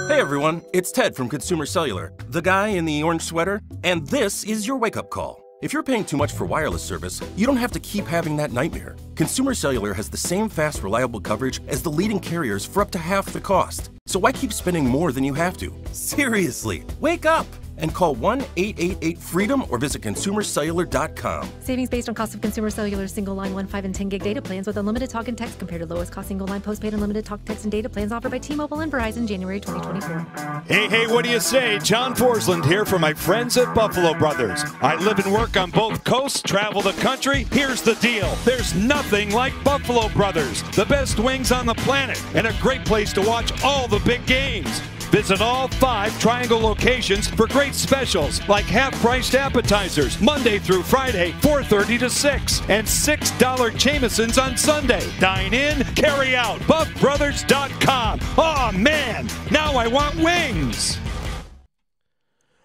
Hey everyone, it's Ted from Consumer Cellular, the guy in the orange sweater, and this is your wake up call. If you're paying too much for wireless service, you don't have to keep having that nightmare. Consumer Cellular has the same fast, reliable coverage as the leading carriers for up to half the cost. So why keep spending more than you have to? Seriously, wake up and call 1 888 freedom or visit consumercellular.com. Savings based on cost of consumer cellular single line 1, 5, and 10 gig data plans with unlimited talk and text compared to lowest cost single line postpaid unlimited talk, text, and data plans offered by T Mobile and Verizon January 2024. Hey, hey, what do you say? John Forslund here for my friends at Buffalo Brothers. I live and work on both coasts, travel the country. Here's the deal there's nothing like Buffalo Brothers, the best wings on the planet, and a great place to watch all the big games. Visit all five Triangle locations for great specials like half-priced appetizers Monday through Friday, 4:30 to 6, and $6 Jamesons on Sunday. Dine in, carry out. BuffBrothers.com. Oh man, now I want wings.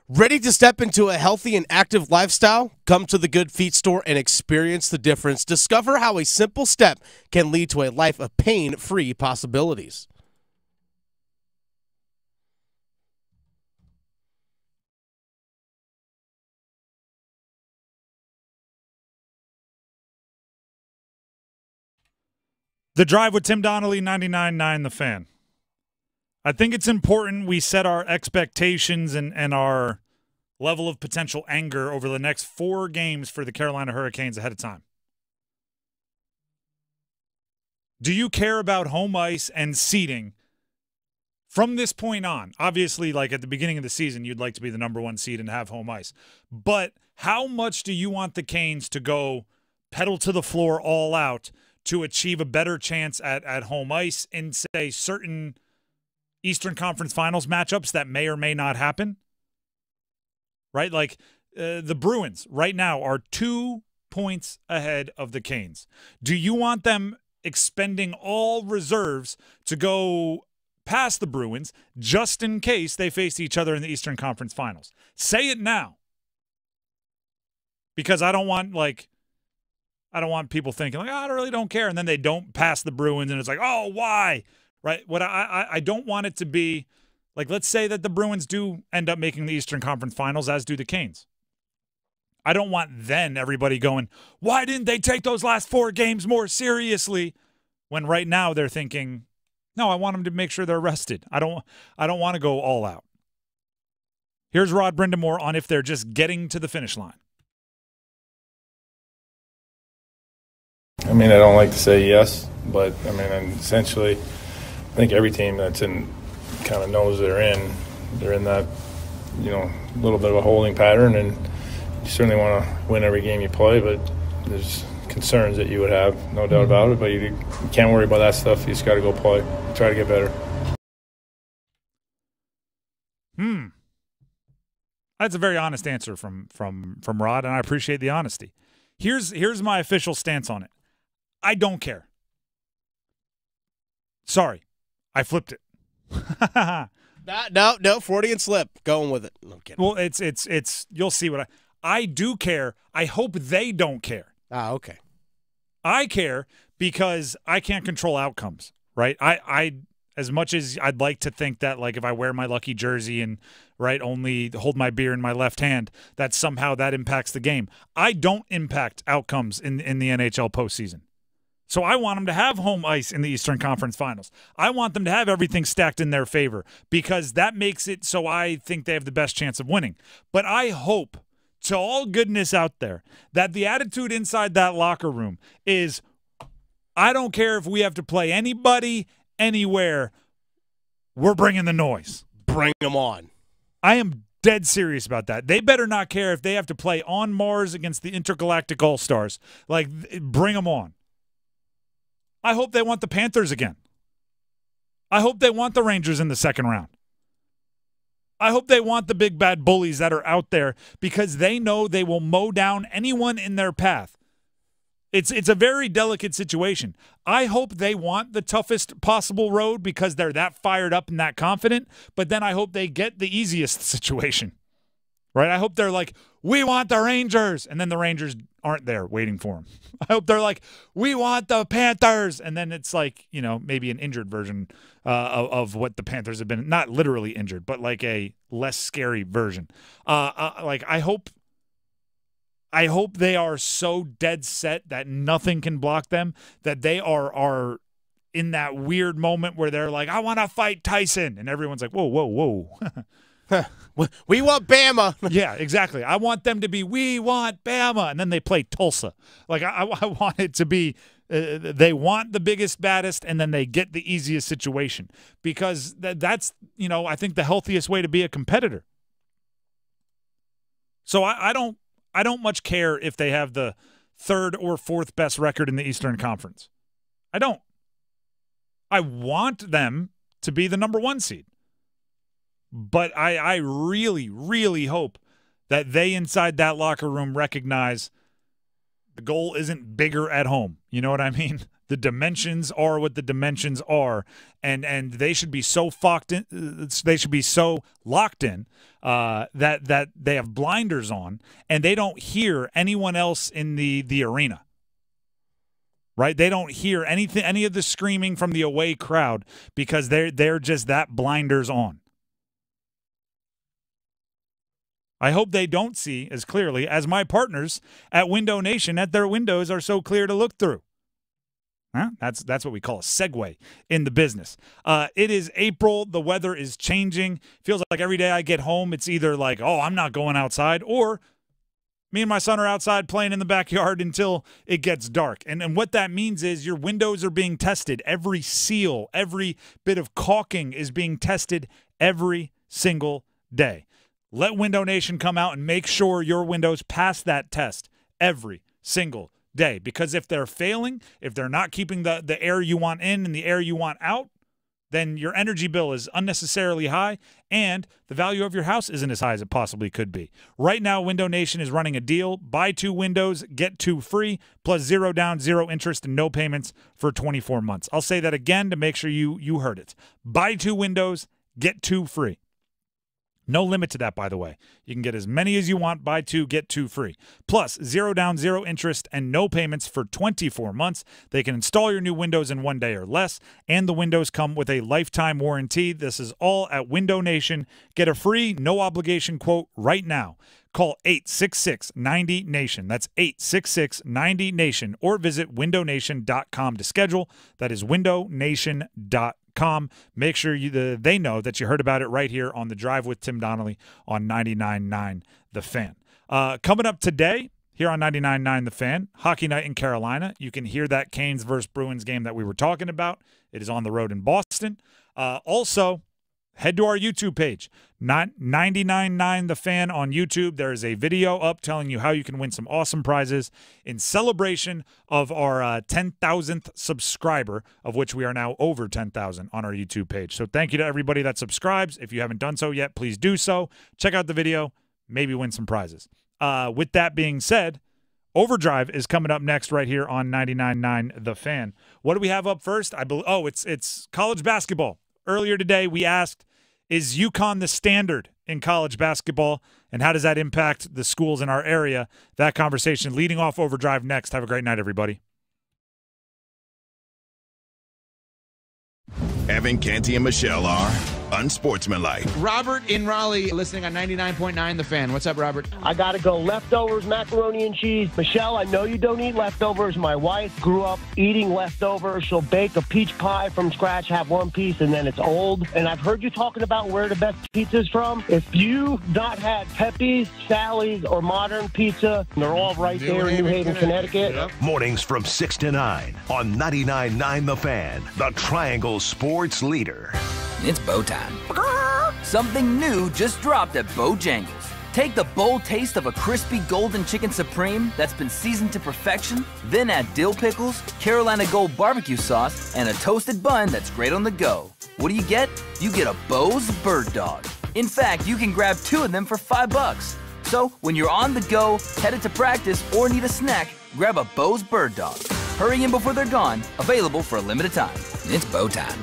Ready to step into a healthy and active lifestyle? Come to the Good Feet store and experience the difference. Discover how a simple step can lead to a life of pain free possibilities. The Drive with Tim Donnelly, 99.9 The Fan. I think it's important we set our expectations and, and our level of potential anger over the next four games for the Carolina Hurricanes ahead of time. Do you care about home ice and seeding from this point on? Obviously, like at the beginning of the season, you'd like to be the number one seed and have home ice. But how much do you want the Canes to go pedal to the floor all out to achieve a better chance at, at home ice in, say, certain Eastern Conference Finals matchups that may or may not happen. Right? Like uh, the Bruins right now are two points ahead of the Canes. Do you want them expending all reserves to go past the Bruins just in case they face each other in the Eastern Conference Finals? Say it now. Because I don't want like I don't want people thinking like, oh, I really don't care, and then they don't pass the Bruins, and it's like, oh, why? Right? What I, I I don't want it to be like. Let's say that the Bruins do end up making the Eastern Conference Finals, as do the Canes. I don't want then everybody going, why didn't they take those last four games more seriously? When right now they're thinking, no, I want them to make sure they're rested. I don't I don't want to go all out. Here's Rod Brind'Amour on if they're just getting to the finish line. I mean, I don't like to say yes, but I mean, essentially, I think every team that's in kind of knows they're in. They're in that, you know, little bit of a holding pattern, and you certainly want to win every game you play. But there's concerns that you would have, no doubt about it. But you, you can't worry about that stuff. You just got to go play, try to get better. Hmm. That's a very honest answer from from from Rod, and I appreciate the honesty. Here's here's my official stance on it. I don't care. Sorry, I flipped it. no, no, no, Freudian slip. Going with it. No kidding. Well, it's it's it's. You'll see what I. I do care. I hope they don't care. Ah, okay. I care because I can't control outcomes. Right. I I as much as I'd like to think that like if I wear my lucky jersey and right only hold my beer in my left hand, that somehow that impacts the game. I don't impact outcomes in in the NHL postseason. So I want them to have home ice in the Eastern Conference Finals. I want them to have everything stacked in their favor because that makes it so I think they have the best chance of winning. But I hope to all goodness out there that the attitude inside that locker room is I don't care if we have to play anybody anywhere. We're bringing the noise. Bring them on. I am dead serious about that. They better not care if they have to play on Mars against the intergalactic All Stars. Like, bring them on. I hope they want the Panthers again. I hope they want the Rangers in the second round. I hope they want the big bad bullies that are out there because they know they will mow down anyone in their path. It's it's a very delicate situation. I hope they want the toughest possible road because they're that fired up and that confident, but then I hope they get the easiest situation. Right? I hope they're like, "We want the Rangers." And then the Rangers aren't there waiting for them. I hope they're like, "We want the Panthers." And then it's like, you know, maybe an injured version uh, of, of, what the Panthers have been, not literally injured, but like a less scary version. Uh, uh, like I hope I hope they are so dead set that nothing can block them, that they are are in that weird moment where they're like, I want to fight Tyson. And everyone's like, whoa, whoa, whoa. we want Bama. yeah, exactly. I want them to be, we want Bama. And then they play Tulsa. Like, I, I want it to be, uh, they want the biggest, baddest, and then they get the easiest situation because th- that's, you know, I think the healthiest way to be a competitor. So I, I don't I don't much care if they have the third or fourth best record in the Eastern Conference. I don't. I want them to be the number one seed. But I, I really, really hope that they inside that locker room recognize the goal isn't bigger at home. You know what I mean? The dimensions are what the dimensions are, and and they should be so fucked in. They should be so locked in uh, that that they have blinders on, and they don't hear anyone else in the the arena. Right? They don't hear anything, any of the screaming from the away crowd because they're they're just that blinders on. I hope they don't see as clearly as my partners at Window Nation at their windows are so clear to look through. Huh? That's that's what we call a segue in the business. Uh, it is April. The weather is changing. Feels like every day I get home, it's either like, oh, I'm not going outside, or me and my son are outside playing in the backyard until it gets dark. And and what that means is your windows are being tested. Every seal, every bit of caulking is being tested every single day. Let Window Nation come out and make sure your windows pass that test every single day because if they're failing, if they're not keeping the, the air you want in and the air you want out, then your energy bill is unnecessarily high and the value of your house isn't as high as it possibly could be. Right now, Window Nation is running a deal buy two windows, get two free, plus zero down, zero interest, and no payments for 24 months. I'll say that again to make sure you, you heard it. Buy two windows, get two free. No limit to that, by the way. You can get as many as you want, buy two, get two free. Plus, zero down, zero interest, and no payments for 24 months. They can install your new windows in one day or less, and the windows come with a lifetime warranty. This is all at Window Nation. Get a free, no obligation quote right now. Call 866 90 Nation. That's 866 90 Nation, or visit windownation.com to schedule. That is windownation.com. Make sure you, the, they know that you heard about it right here on the Drive with Tim Donnelly on 99.9 The Fan. Uh, coming up today, here on 99.9 The Fan, Hockey Night in Carolina. You can hear that Canes versus Bruins game that we were talking about. It is on the road in Boston. Uh, also, head to our YouTube page, 999 The Fan on YouTube. There is a video up telling you how you can win some awesome prizes in celebration of our uh, 10,000th subscriber, of which we are now over 10,000 on our YouTube page. So thank you to everybody that subscribes. If you haven't done so yet, please do so. Check out the video, maybe win some prizes. Uh, with that being said, Overdrive is coming up next right here on 99.9 The Fan. What do we have up first? I believe. Oh, it's it's college basketball. Earlier today, we asked, "Is UConn the standard in college basketball, and how does that impact the schools in our area?" That conversation leading off Overdrive next. Have a great night, everybody. Evan Canty and Michelle are unsportsmanlike. Robert in Raleigh, listening on 99.9 The Fan. What's up, Robert? I gotta go leftovers, macaroni and cheese. Michelle, I know you don't eat leftovers. My wife grew up eating leftovers. She'll bake a peach pie from scratch, have one piece, and then it's old. And I've heard you talking about where the best pizza's from. If you've not had Pepe's, Sally's, or Modern Pizza, they're all right there in New Haven, Connecticut. Mornings from 6 to 9 on 99.9 The Fan, the Triangle Sports Leader. It's Bo time. Something new just dropped at Bojangles. Take the bold taste of a crispy golden chicken supreme that's been seasoned to perfection, then add dill pickles, Carolina Gold barbecue sauce, and a toasted bun that's great on the go. What do you get? You get a Bo's Bird Dog. In fact, you can grab two of them for five bucks. So when you're on the go, headed to practice, or need a snack, grab a Bo's Bird Dog. Hurry in before they're gone. Available for a limited time. It's Bo time.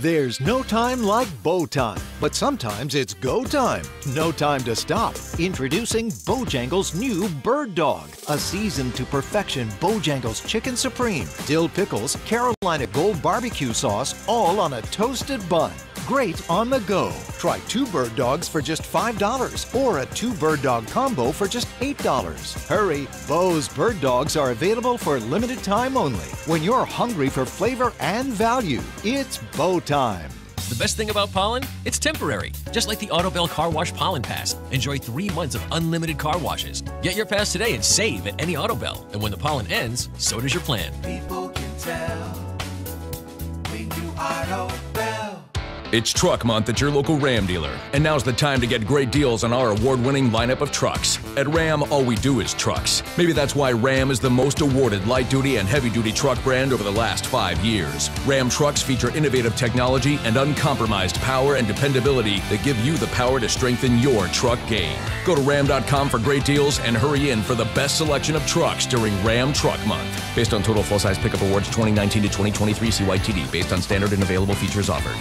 There's no time like Bo time, but sometimes it's go time. No time to stop. Introducing Bojangles' new Bird Dog, a seasoned to perfection Bojangles Chicken Supreme, dill pickles, Carolina Gold barbecue sauce, all on a toasted bun. Great on the go. Try two bird dogs for just $5 or a two bird dog combo for just $8. Hurry, Bo's Bird Dogs are available for limited time only. When you're hungry for flavor and value, it's Bo time. The best thing about pollen? It's temporary. Just like the Autobell Car Wash Pollen Pass. Enjoy three months of unlimited car washes. Get your pass today and save at any Autobell. And when the pollen ends, so does your plan. People can tell when you Autobell. It's Truck Month at your local Ram dealer, and now's the time to get great deals on our award winning lineup of trucks. At Ram, all we do is trucks. Maybe that's why Ram is the most awarded light duty and heavy duty truck brand over the last five years. Ram trucks feature innovative technology and uncompromised power and dependability that give you the power to strengthen your truck game. Go to ram.com for great deals and hurry in for the best selection of trucks during Ram Truck Month. Based on total full size pickup awards 2019 to 2023 CYTD, based on standard and available features offered.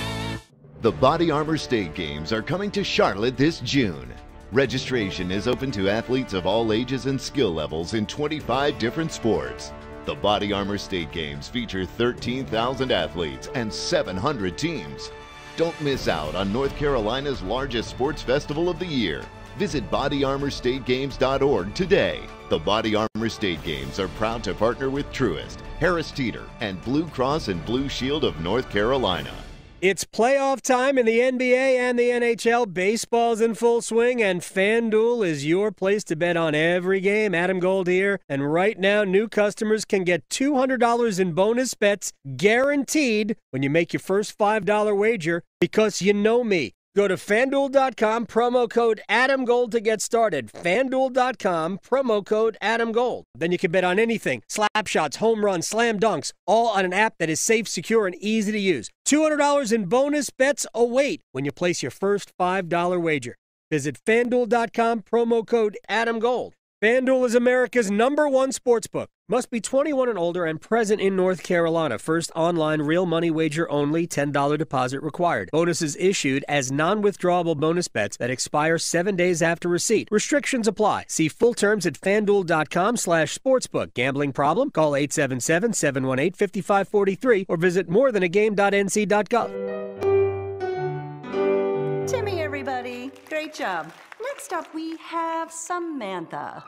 The Body Armor State Games are coming to Charlotte this June. Registration is open to athletes of all ages and skill levels in 25 different sports. The Body Armor State Games feature 13,000 athletes and 700 teams. Don't miss out on North Carolina's largest sports festival of the year. Visit bodyarmorstategames.org today. The Body Armor State Games are proud to partner with Truist, Harris Teeter, and Blue Cross and Blue Shield of North Carolina. It's playoff time in the NBA and the NHL. Baseball's in full swing, and FanDuel is your place to bet on every game. Adam Gold here. And right now, new customers can get $200 in bonus bets guaranteed when you make your first $5 wager because you know me. Go to fanduel.com, promo code Adam Gold to get started. Fanduel.com, promo code Adam Gold. Then you can bet on anything slap shots, home runs, slam dunks, all on an app that is safe, secure, and easy to use. $200 in bonus bets await when you place your first $5 wager. Visit fanduel.com, promo code Adam Gold. FanDuel is America's number one sportsbook. Must be 21 and older and present in North Carolina. First online real money wager only, $10 deposit required. Bonuses issued as non withdrawable bonus bets that expire seven days after receipt. Restrictions apply. See full terms at fanduel.com slash sportsbook. Gambling problem? Call 877 718 5543 or visit morethanagame.nc.gov. Timmy, everybody. Great job. Next up, we have Samantha.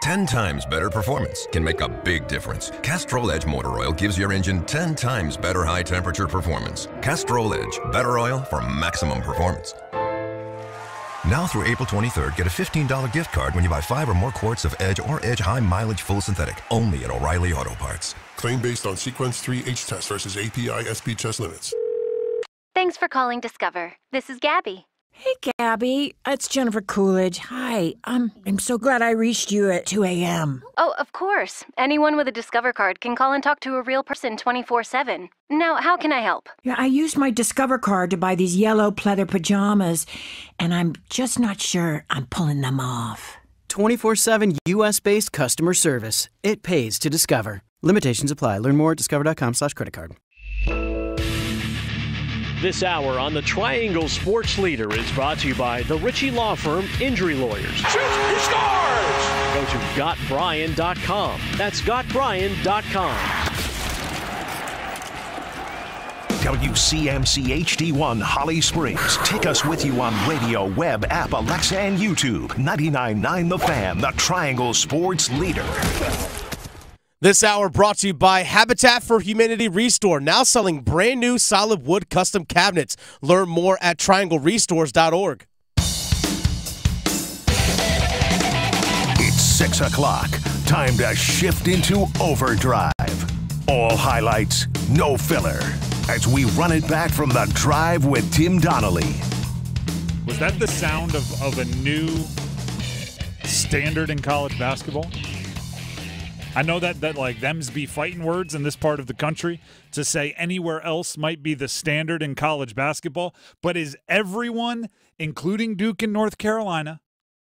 10 times better performance can make a big difference. Castrol Edge Motor Oil gives your engine 10 times better high temperature performance. Castrol Edge, better oil for maximum performance. Now through April 23rd, get a $15 gift card when you buy five or more quarts of Edge or Edge High Mileage Full Synthetic, only at O'Reilly Auto Parts. Claim based on sequence 3 H test versus API SP test limits. Thanks for calling Discover. This is Gabby. Hey, Gabby. It's Jennifer Coolidge. Hi. I'm, I'm so glad I reached you at 2 a.m. Oh, of course. Anyone with a Discover card can call and talk to a real person 24 7. Now, how can I help? Yeah, I used my Discover card to buy these yellow pleather pajamas, and I'm just not sure I'm pulling them off. 24 7 US based customer service. It pays to Discover. Limitations apply. Learn more at discover.com slash credit card. This hour on the Triangle Sports Leader is brought to you by the Ritchie Law Firm Injury Lawyers. Shoot! He scores! Go to GotBryan.com. That's GotBryan.com. WCMC HD1 Holly Springs. Take us with you on radio, web, app, Alexa, and YouTube. 99.9 The Fan, the Triangle Sports Leader. This hour brought to you by Habitat for Humanity Restore, now selling brand new solid wood custom cabinets. Learn more at trianglerestores.org. It's 6 o'clock. Time to shift into overdrive. All highlights, no filler. As we run it back from the drive with Tim Donnelly. Was that the sound of, of a new standard in college basketball? I know that that like them's be fighting words in this part of the country to say anywhere else might be the standard in college basketball, but is everyone, including Duke and North Carolina,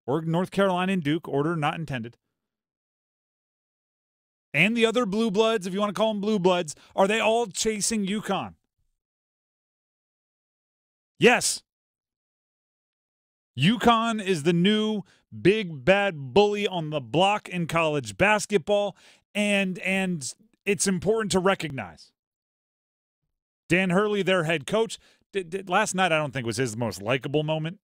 or North Carolina and Duke, order not intended, and the other blue bloods, if you want to call them blue bloods, are they all chasing UConn? Yes. UConn is the new big bad bully on the block in college basketball and and it's important to recognize. Dan Hurley their head coach did, did, last night I don't think was his most likable moment.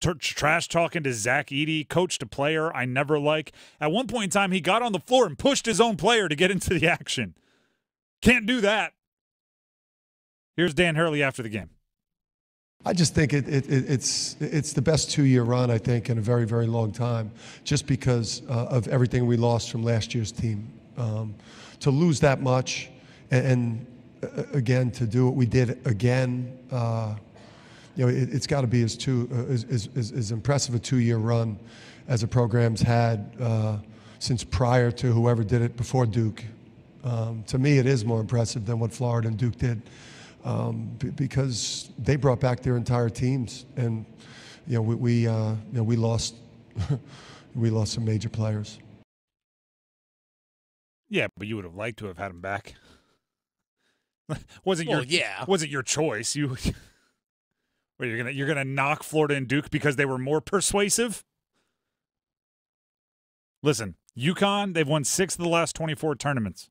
Trash talking to Zach Edey coach to player I never like. At one point in time he got on the floor and pushed his own player to get into the action. Can't do that. Here's Dan Hurley after the game I just think it, it, it, it's it's the best two-year run I think in a very very long time, just because uh, of everything we lost from last year's team. Um, to lose that much, and, and uh, again to do what we did again, uh, you know, it, has got to be as two uh, as, as, as, impressive a two-year run as the program's had uh, since prior to whoever did it before Duke. Um, to me, it is more impressive than what Florida and Duke did um, b- because they brought back their entire teams, and you know we, we uh, you know we lost we lost some major players. Yeah, but you would have liked to have had him back. wasn't Well, your yeah. wasn't your choice. You where you're gonna you're gonna knock Florida and Duke because they were more persuasive. Listen, UConn, they've won six of the last 24 tournaments.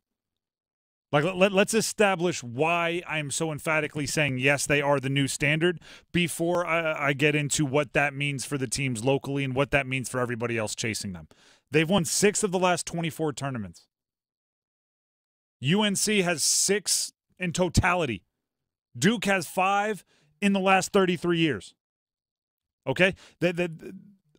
Like let, us establish why I'm so emphatically saying yes, they are the new standard before I, I get into what that means for the teams locally and what that means for everybody else chasing them. They've won six of the last 24 tournaments. UNC has six in totality. Duke has five in the last 33 years. Okay?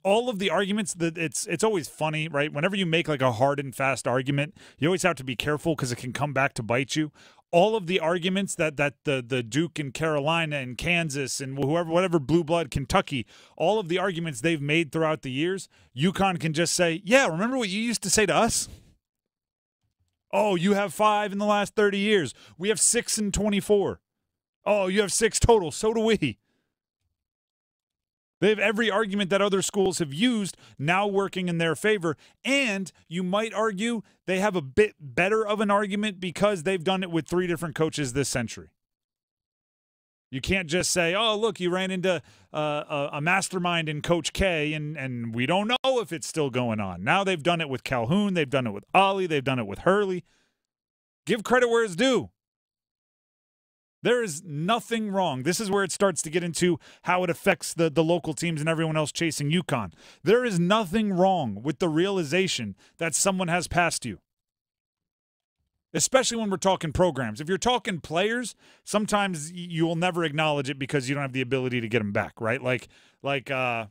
All of the arguments that it's it's always funny, right? Whenever you make like a hard and fast argument, you always have to be careful because it can come back to bite you. All of the arguments that that the the Duke and Carolina and Kansas and whoever whatever blue blood Kentucky, all of the arguments they've made throughout the years, UConn can just say, "Yeah, remember what you used to say to us?" Oh, you have 5 in the last 30 years. We have 6 and 24. Oh, you have 6 total. So do we. They have every argument that other schools have used now working in their favor. And you might argue they have a bit better of an argument because they've done it with three different coaches this century. You can't just say, "Oh, look, you ran into uh, a, mastermind in Coach K, and and we don't know if it's still going on." Now they've done it with Calhoun, they've done it with Ollie, they've done it with Hurley. Give credit where it's due. There is nothing wrong. This is where it starts to get into how it affects the, the local teams and everyone else chasing UConn. There is nothing wrong with the realization that someone has passed you. Especially when we're talking programs. If you're talking players, sometimes you will never acknowledge it because you don't have the ability to get them back, right? Like, like, uh,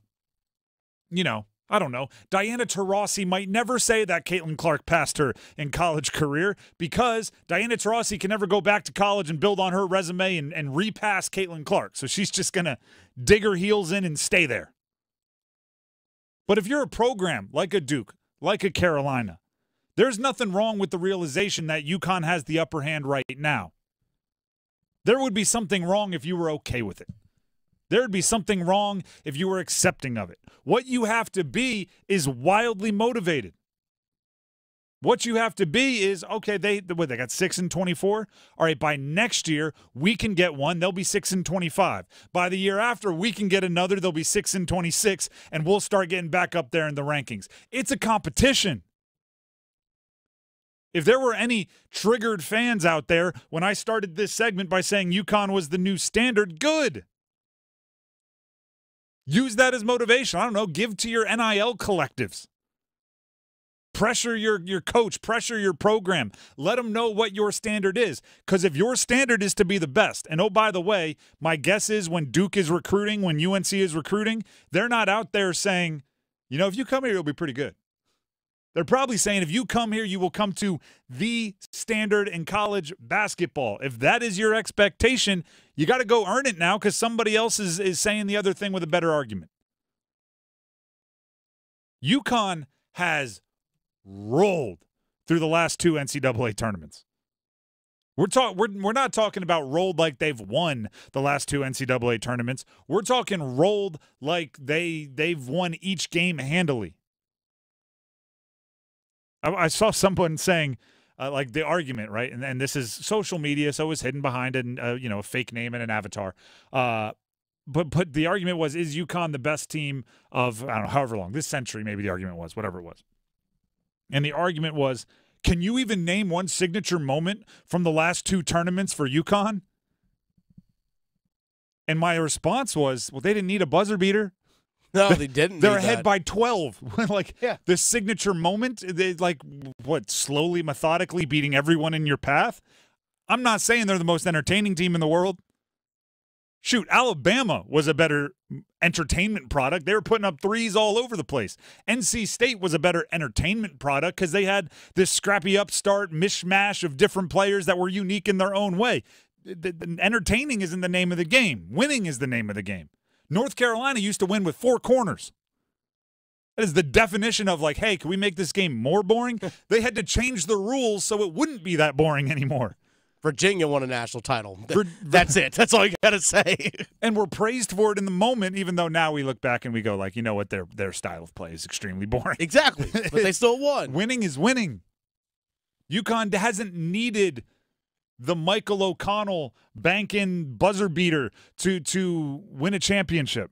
you know, I don't know. Diana Taurasi might never say that Caitlin Clark passed her in college career because Diana Taurasi can never go back to college and build on her resume and, and repass Caitlin Clark. So she's just going to dig her heels in and stay there. But if you're a program like a Duke, like a Carolina, there's nothing wrong with the realization that UConn has the upper hand right now. There would be something wrong if you were okay with it. There'd be something wrong if you were accepting of it. What you have to be is wildly motivated. What you have to be is okay. They what they got six and twenty four. All right, by next year we can get one. They'll be six and twenty five. By the year after we can get another. They'll be six and twenty six, and we'll start getting back up there in the rankings. It's a competition. If there were any triggered fans out there when I started this segment by saying UConn was the new standard, good. Use that as motivation. I don't know. Give to your NIL collectives. Pressure your, your coach, pressure your program. Let them know what your standard is. Because if your standard is to be the best, and oh, by the way, my guess is when Duke is recruiting, when UNC is recruiting, they're not out there saying, you know, if you come here, you'll be pretty good. They're probably saying if you come here, you will come to the standard in college basketball. If that is your expectation, you got to go earn it now because somebody else is, is saying the other thing with a better argument. UConn has rolled through the last two NCAA tournaments. We're talking. We're, we're not talking about rolled like they've won the last two NCAA tournaments. We're talking rolled like they they've won each game handily. I, I saw someone saying, uh, like the argument, right? And, and this is social media, so it's hidden behind an, uh, you know, a fake name and an avatar. Uh, but but the argument was, is UConn the best team of I don't know, however long this century? Maybe the argument was, whatever it was. And the argument was, can you even name one signature moment from the last two tournaments for UConn? And my response was, well, they didn't need a buzzer beater. No, they didn't. They're ahead that. by 12. like Yeah. the signature moment, they like what slowly methodically beating everyone in your path. I'm not saying they're the most entertaining team in the world. Shoot, Alabama was a better entertainment product. They were putting up threes all over the place. NC State was a better entertainment product because they had this scrappy upstart mishmash of different players that were unique in their own way. The- the- entertaining isn't the name of the game. Winning is the name of the game. North Carolina used to win with four corners. That is the definition of like, hey, can we make this game more boring? they had to change the rules so it wouldn't be that boring anymore. Virginia won a national title. That's it. That's all you got to say. and we're praised for it in the moment, even though now we look back and we go like, you know what, their their style of play is extremely boring. Exactly, but they still won. winning is winning. UConn hasn't needed the Michael O'Connell banking buzzer beater to to win a championship.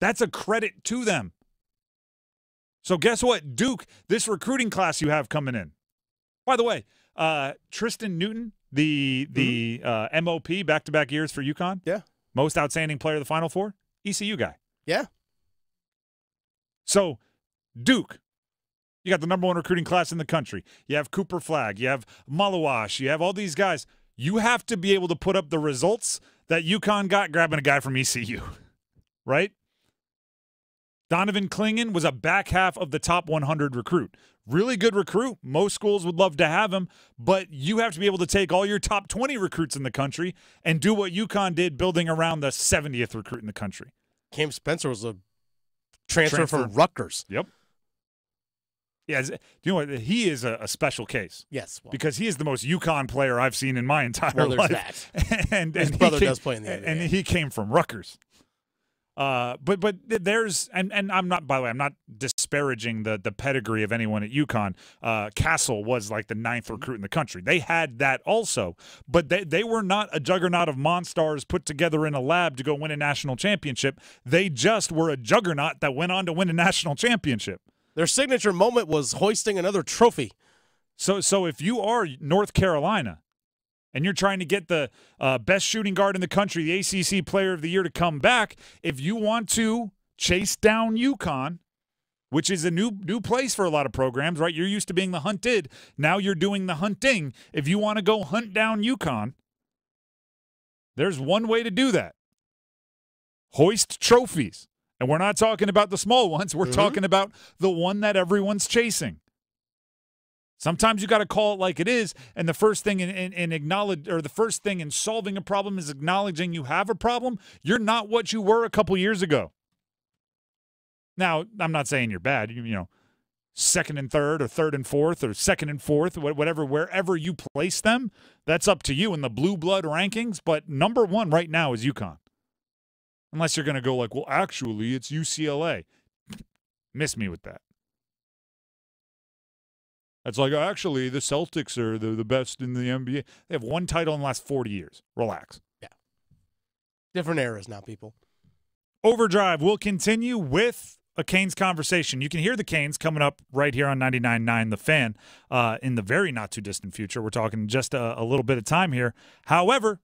That's a credit to them. So guess what, Duke? This recruiting class you have coming in. By the way, uh, Tristen Newton, the the uh, MOP back to back years for UConn. Yeah. Most outstanding player of the Final Four, ECU guy. Yeah. So, Duke, you got the number one recruiting class in the country. You have Cooper Flagg. You have Maluach. You have all these guys. You have to be able to put up the results that UConn got grabbing a guy from ECU, right? Donovan Clingan was a back half of the top 100 recruit. Really good recruit. Most schools would love to have him, but you have to be able to take all your top 20 recruits in the country and do what UConn did, building around the 70th recruit in the country. Cam Spencer was a transfer, Transfer. from Rutgers. Yep. Yeah, do you know what? He is a, a special case. Yes, well- because he is the most UConn player I've seen in my entire Well, there's life. and, His and he brother came- does play in the NBA. and he came from Rutgers. Uh, but but there's and and I'm not by the way I'm not disparaging the the pedigree of anyone at UConn. Uh, Castle was like the ninth recruit in the country. They had that also, but they they were not a juggernaut of monsters put together in a lab to go win a national championship. They just were a juggernaut that went on to win a national championship. Their signature moment was hoisting another trophy. So so if you are North Carolina and you're trying to get the uh, best shooting guard in the country, the ACC Player of the Year to come back, if you want to chase down UConn, which is a new new place for a lot of programs, right? You're used to being the hunted. Now you're doing the hunting. If you want to go hunt down UConn, there's one way to do that. Hoist trophies. And we're not talking about the small ones. We're mm-hmm. talking about the one that everyone's chasing. Sometimes you got to call it like it is, and the first thing in, in, in acknowledge or the first thing in solving a problem is acknowledging you have a problem. You're not what you were a couple years ago. Now, I'm not saying you're bad. You, you know, second and third, or third and fourth, or second and fourth, whatever, wherever you place them, that's up to you in the blue blood rankings. But number one right now is UConn. Unless you're going to go like, well, actually, it's UCLA. Miss me with that. It's like, actually, the Celtics are the, the best in the NBA. They have one title in the last 40 years. Relax. Yeah. Different eras now, people. Overdrive will continue with a Canes conversation. You can hear the Canes coming up right here on 99.9 The Fan uh, in the very not too distant future. We're talking just a, a little bit of time here. However,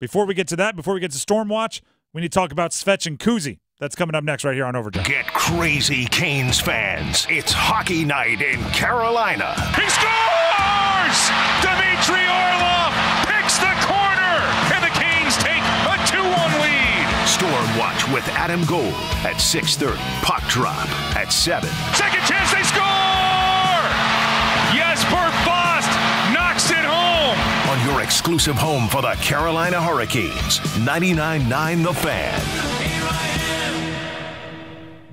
before we get to that, before we get to Stormwatch, we need to talk about Svech and Kuzi. That's coming up next right here on Overdrive. Get crazy, Canes fans. It's hockey night in Carolina. He scores! Dmitry Orlov picks the corner, and the Canes take a 2-1 lead. Storm Watch with Adam Gold at 6.30. Puck drop at 7. Second chance, they score! On your exclusive home for the Carolina Hurricanes. 99.9 The Fan.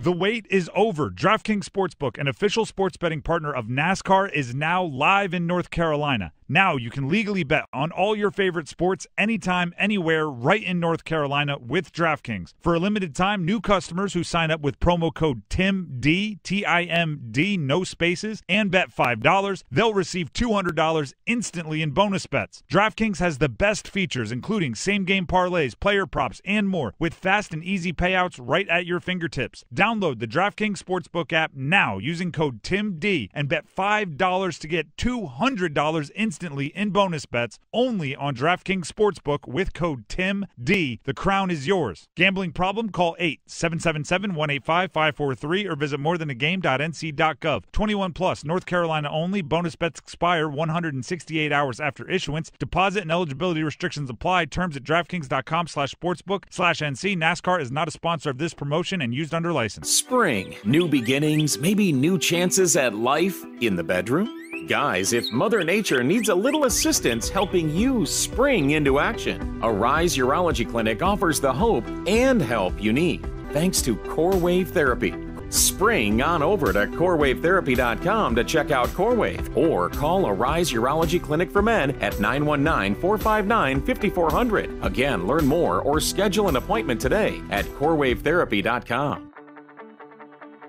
The wait is over. DraftKings Sportsbook, an official sports betting partner of NASCAR, is now live in North Carolina. Now you can legally bet on all your favorite sports anytime, anywhere, right in North Carolina with DraftKings. For a limited time, new customers who sign up with promo code TIMD, T I M D, no spaces, and bet $5, they'll receive $200 instantly in bonus bets. DraftKings has the best features, including same game parlays, player props, and more, with fast and easy payouts right at your fingertips. Download the DraftKings Sportsbook app now using code TIMD and bet $5 to get $200 instantly in bonus bets only on DraftKings Sportsbook with code TIMD. The crown is yours. Gambling problem? Call 877-185-543 or visit morethanagame.nc.gov. 21 plus, North Carolina only. Bonus bets expire 168 hours after issuance. Deposit and eligibility restrictions apply. Terms at DraftKings.com slash sportsbook slash NC. NASCAR is not a sponsor of this promotion and used under license. Spring, new beginnings, maybe new chances at life in the bedroom? Guys, if Mother Nature needs a little assistance helping you spring into action, Arise Urology Clinic offers the hope and help you need thanks to CoreWave Therapy. Spring on over to corewavetherapy.com to check out CoreWave or call Arise Urology Clinic for Men at 919 459 5400. Again, learn more or schedule an appointment today at corewavetherapy.com.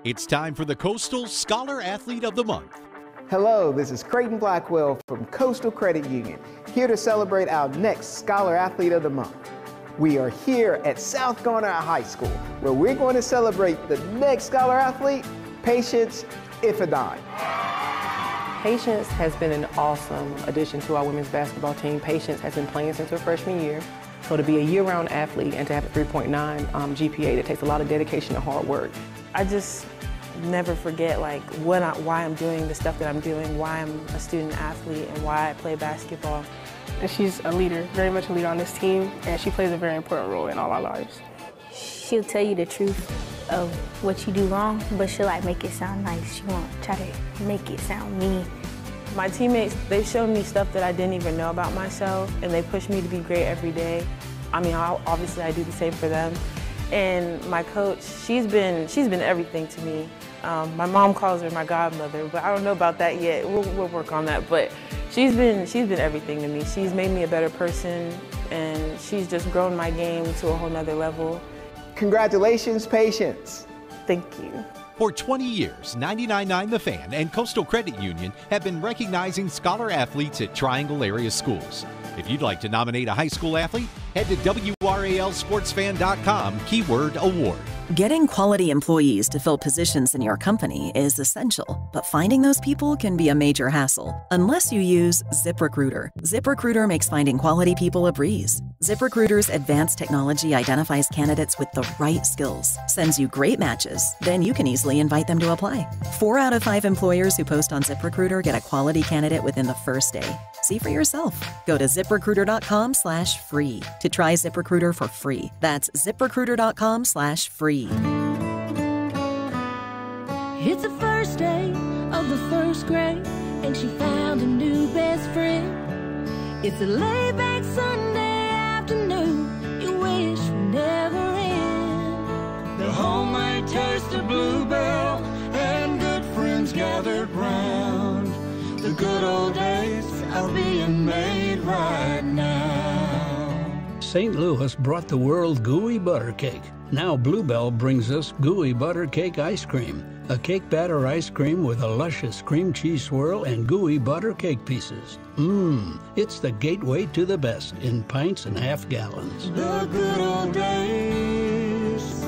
It's time for the Coastal Scholar Athlete of the Month. Hello, this is Creighton Blackwell from Coastal Credit Union, here to celebrate our next Scholar Athlete of the Month. We are here at South Garner High School, where we're going to celebrate the next Scholar Athlete, Patience Ifadine. Patience has been an awesome addition to our women's basketball team. Patience has been playing since her freshman year. So to be a year-round athlete and to have a 3.9 um, GPA, that takes a lot of dedication and hard work. I just never forget like what I, why I'm doing the stuff that I'm doing, why I'm a student athlete, and why I play basketball. And she's a leader, very much a leader on this team, and she plays a very important role in all our lives. She'll tell you the truth of what you do wrong, but she'll like make it sound nice. She won't try to make it sound mean. My teammates, they've shown me stuff that I didn't even know about myself, and they push me to be great every day. I mean, I'll, obviously I do the same for them. And my coach, she's been, she's been everything to me. Um, my mom calls her my godmother, but I don't know about that yet. We'll, we'll work on that. But she's been, she's been everything to me. She's made me a better person, and she's just grown my game to a whole nother level. Congratulations, Patience. Thank you. For 20 years, 99.9 The Fan and Coastal Credit Union have been recognizing scholar athletes at Triangle area schools. If you'd like to nominate a high school athlete, head to WRALSportsFan.com, keyword award. Getting quality employees to fill positions in your company is essential, but finding those people can be a major hassle unless you use ZipRecruiter. ZipRecruiter makes finding quality people a breeze. ZipRecruiter's advanced technology identifies candidates with the right skills, sends you great matches, then you can easily invite them to apply. Four out of five employers who post on ZipRecruiter get a quality candidate within the first day. See for yourself. Go to ziprecruiter.com slash free to try ZipRecruiter for free. That's ziprecruiter.com slash free. It's the first day of the first grade, and she found a new best friend. It's a laid back Sunday afternoon, you wish would never end. The homemade taste of Blue Bell and good friends gathered round. The good old days are being made right now. St. Louis brought the world gooey butter cake. Now Blue Bell brings us gooey butter cake ice cream. A cake batter ice cream with a luscious cream cheese swirl and gooey butter cake pieces. Mmm, it's the gateway to the best in pints and half gallons. The good old days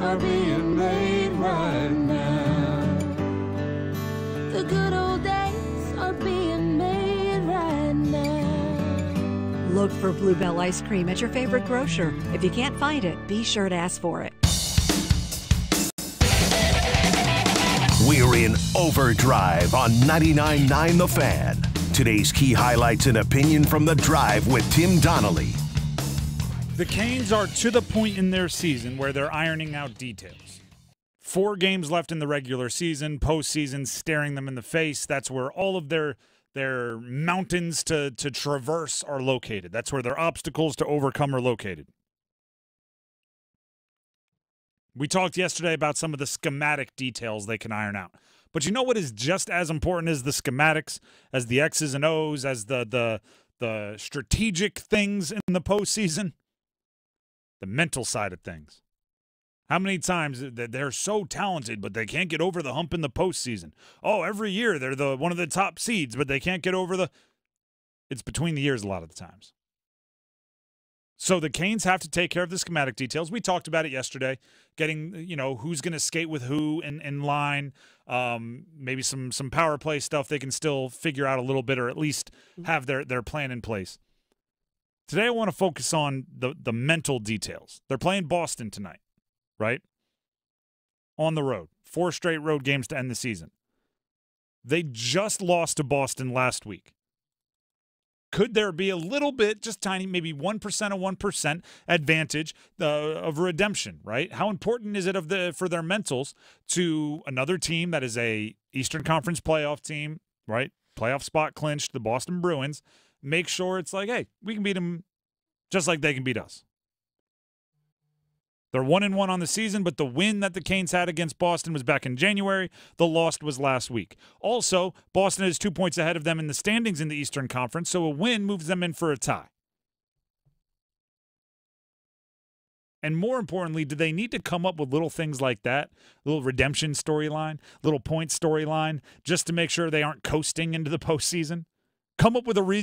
are being made right now. The good old days are being Look for Blue Bell ice cream at your favorite grocer. If you can't find it, be sure to ask for it. We're in overdrive on 99.9 The Fan. Today's key highlights and opinion from the drive with Tim Donnelly. The Canes are to the point in their season where they're ironing out details. Four games left in the regular season, postseason staring them in the face. That's where all of their their mountains to to traverse are located. That's where their obstacles to overcome are located. We talked yesterday about some of the schematic details they can iron out. But you know what is just as important as the schematics, as the X's and O's, as the the the strategic things in the postseason? The mental side of things. How many times that they're so talented, but they can't get over the hump in the postseason? Oh, every year they're the one of the top seeds, but they can't get over the. It's between the years a lot of the times. So the Canes have to take care of the schematic details. We talked about it yesterday, getting you know who's going to skate with who in, in line. Um, maybe some some power play stuff they can still figure out a little bit, or at least have their their plan in place. Today I want to focus on the the mental details. They're playing Boston tonight, right? On the road, four straight road games to end the season. They just lost to Boston last week could there be a little bit, just tiny, maybe 1% of 1% advantage uh, of redemption, right? How important is it of the for their mentals to another team that is a Eastern Conference playoff team, right? Playoff spot clinched, the Boston Bruins. Make sure it's like, hey, we can beat them just like they can beat us. They're one and one on the season, but the win that the Canes had against Boston was back in January. The loss was last week. Also, Boston is two points ahead of them in the standings in the Eastern Conference, so a win moves them in for a tie. And more importantly, do they need to come up with little things like that? A little redemption storyline, little point storyline, just to make sure they aren't coasting into the postseason? Come up with a reason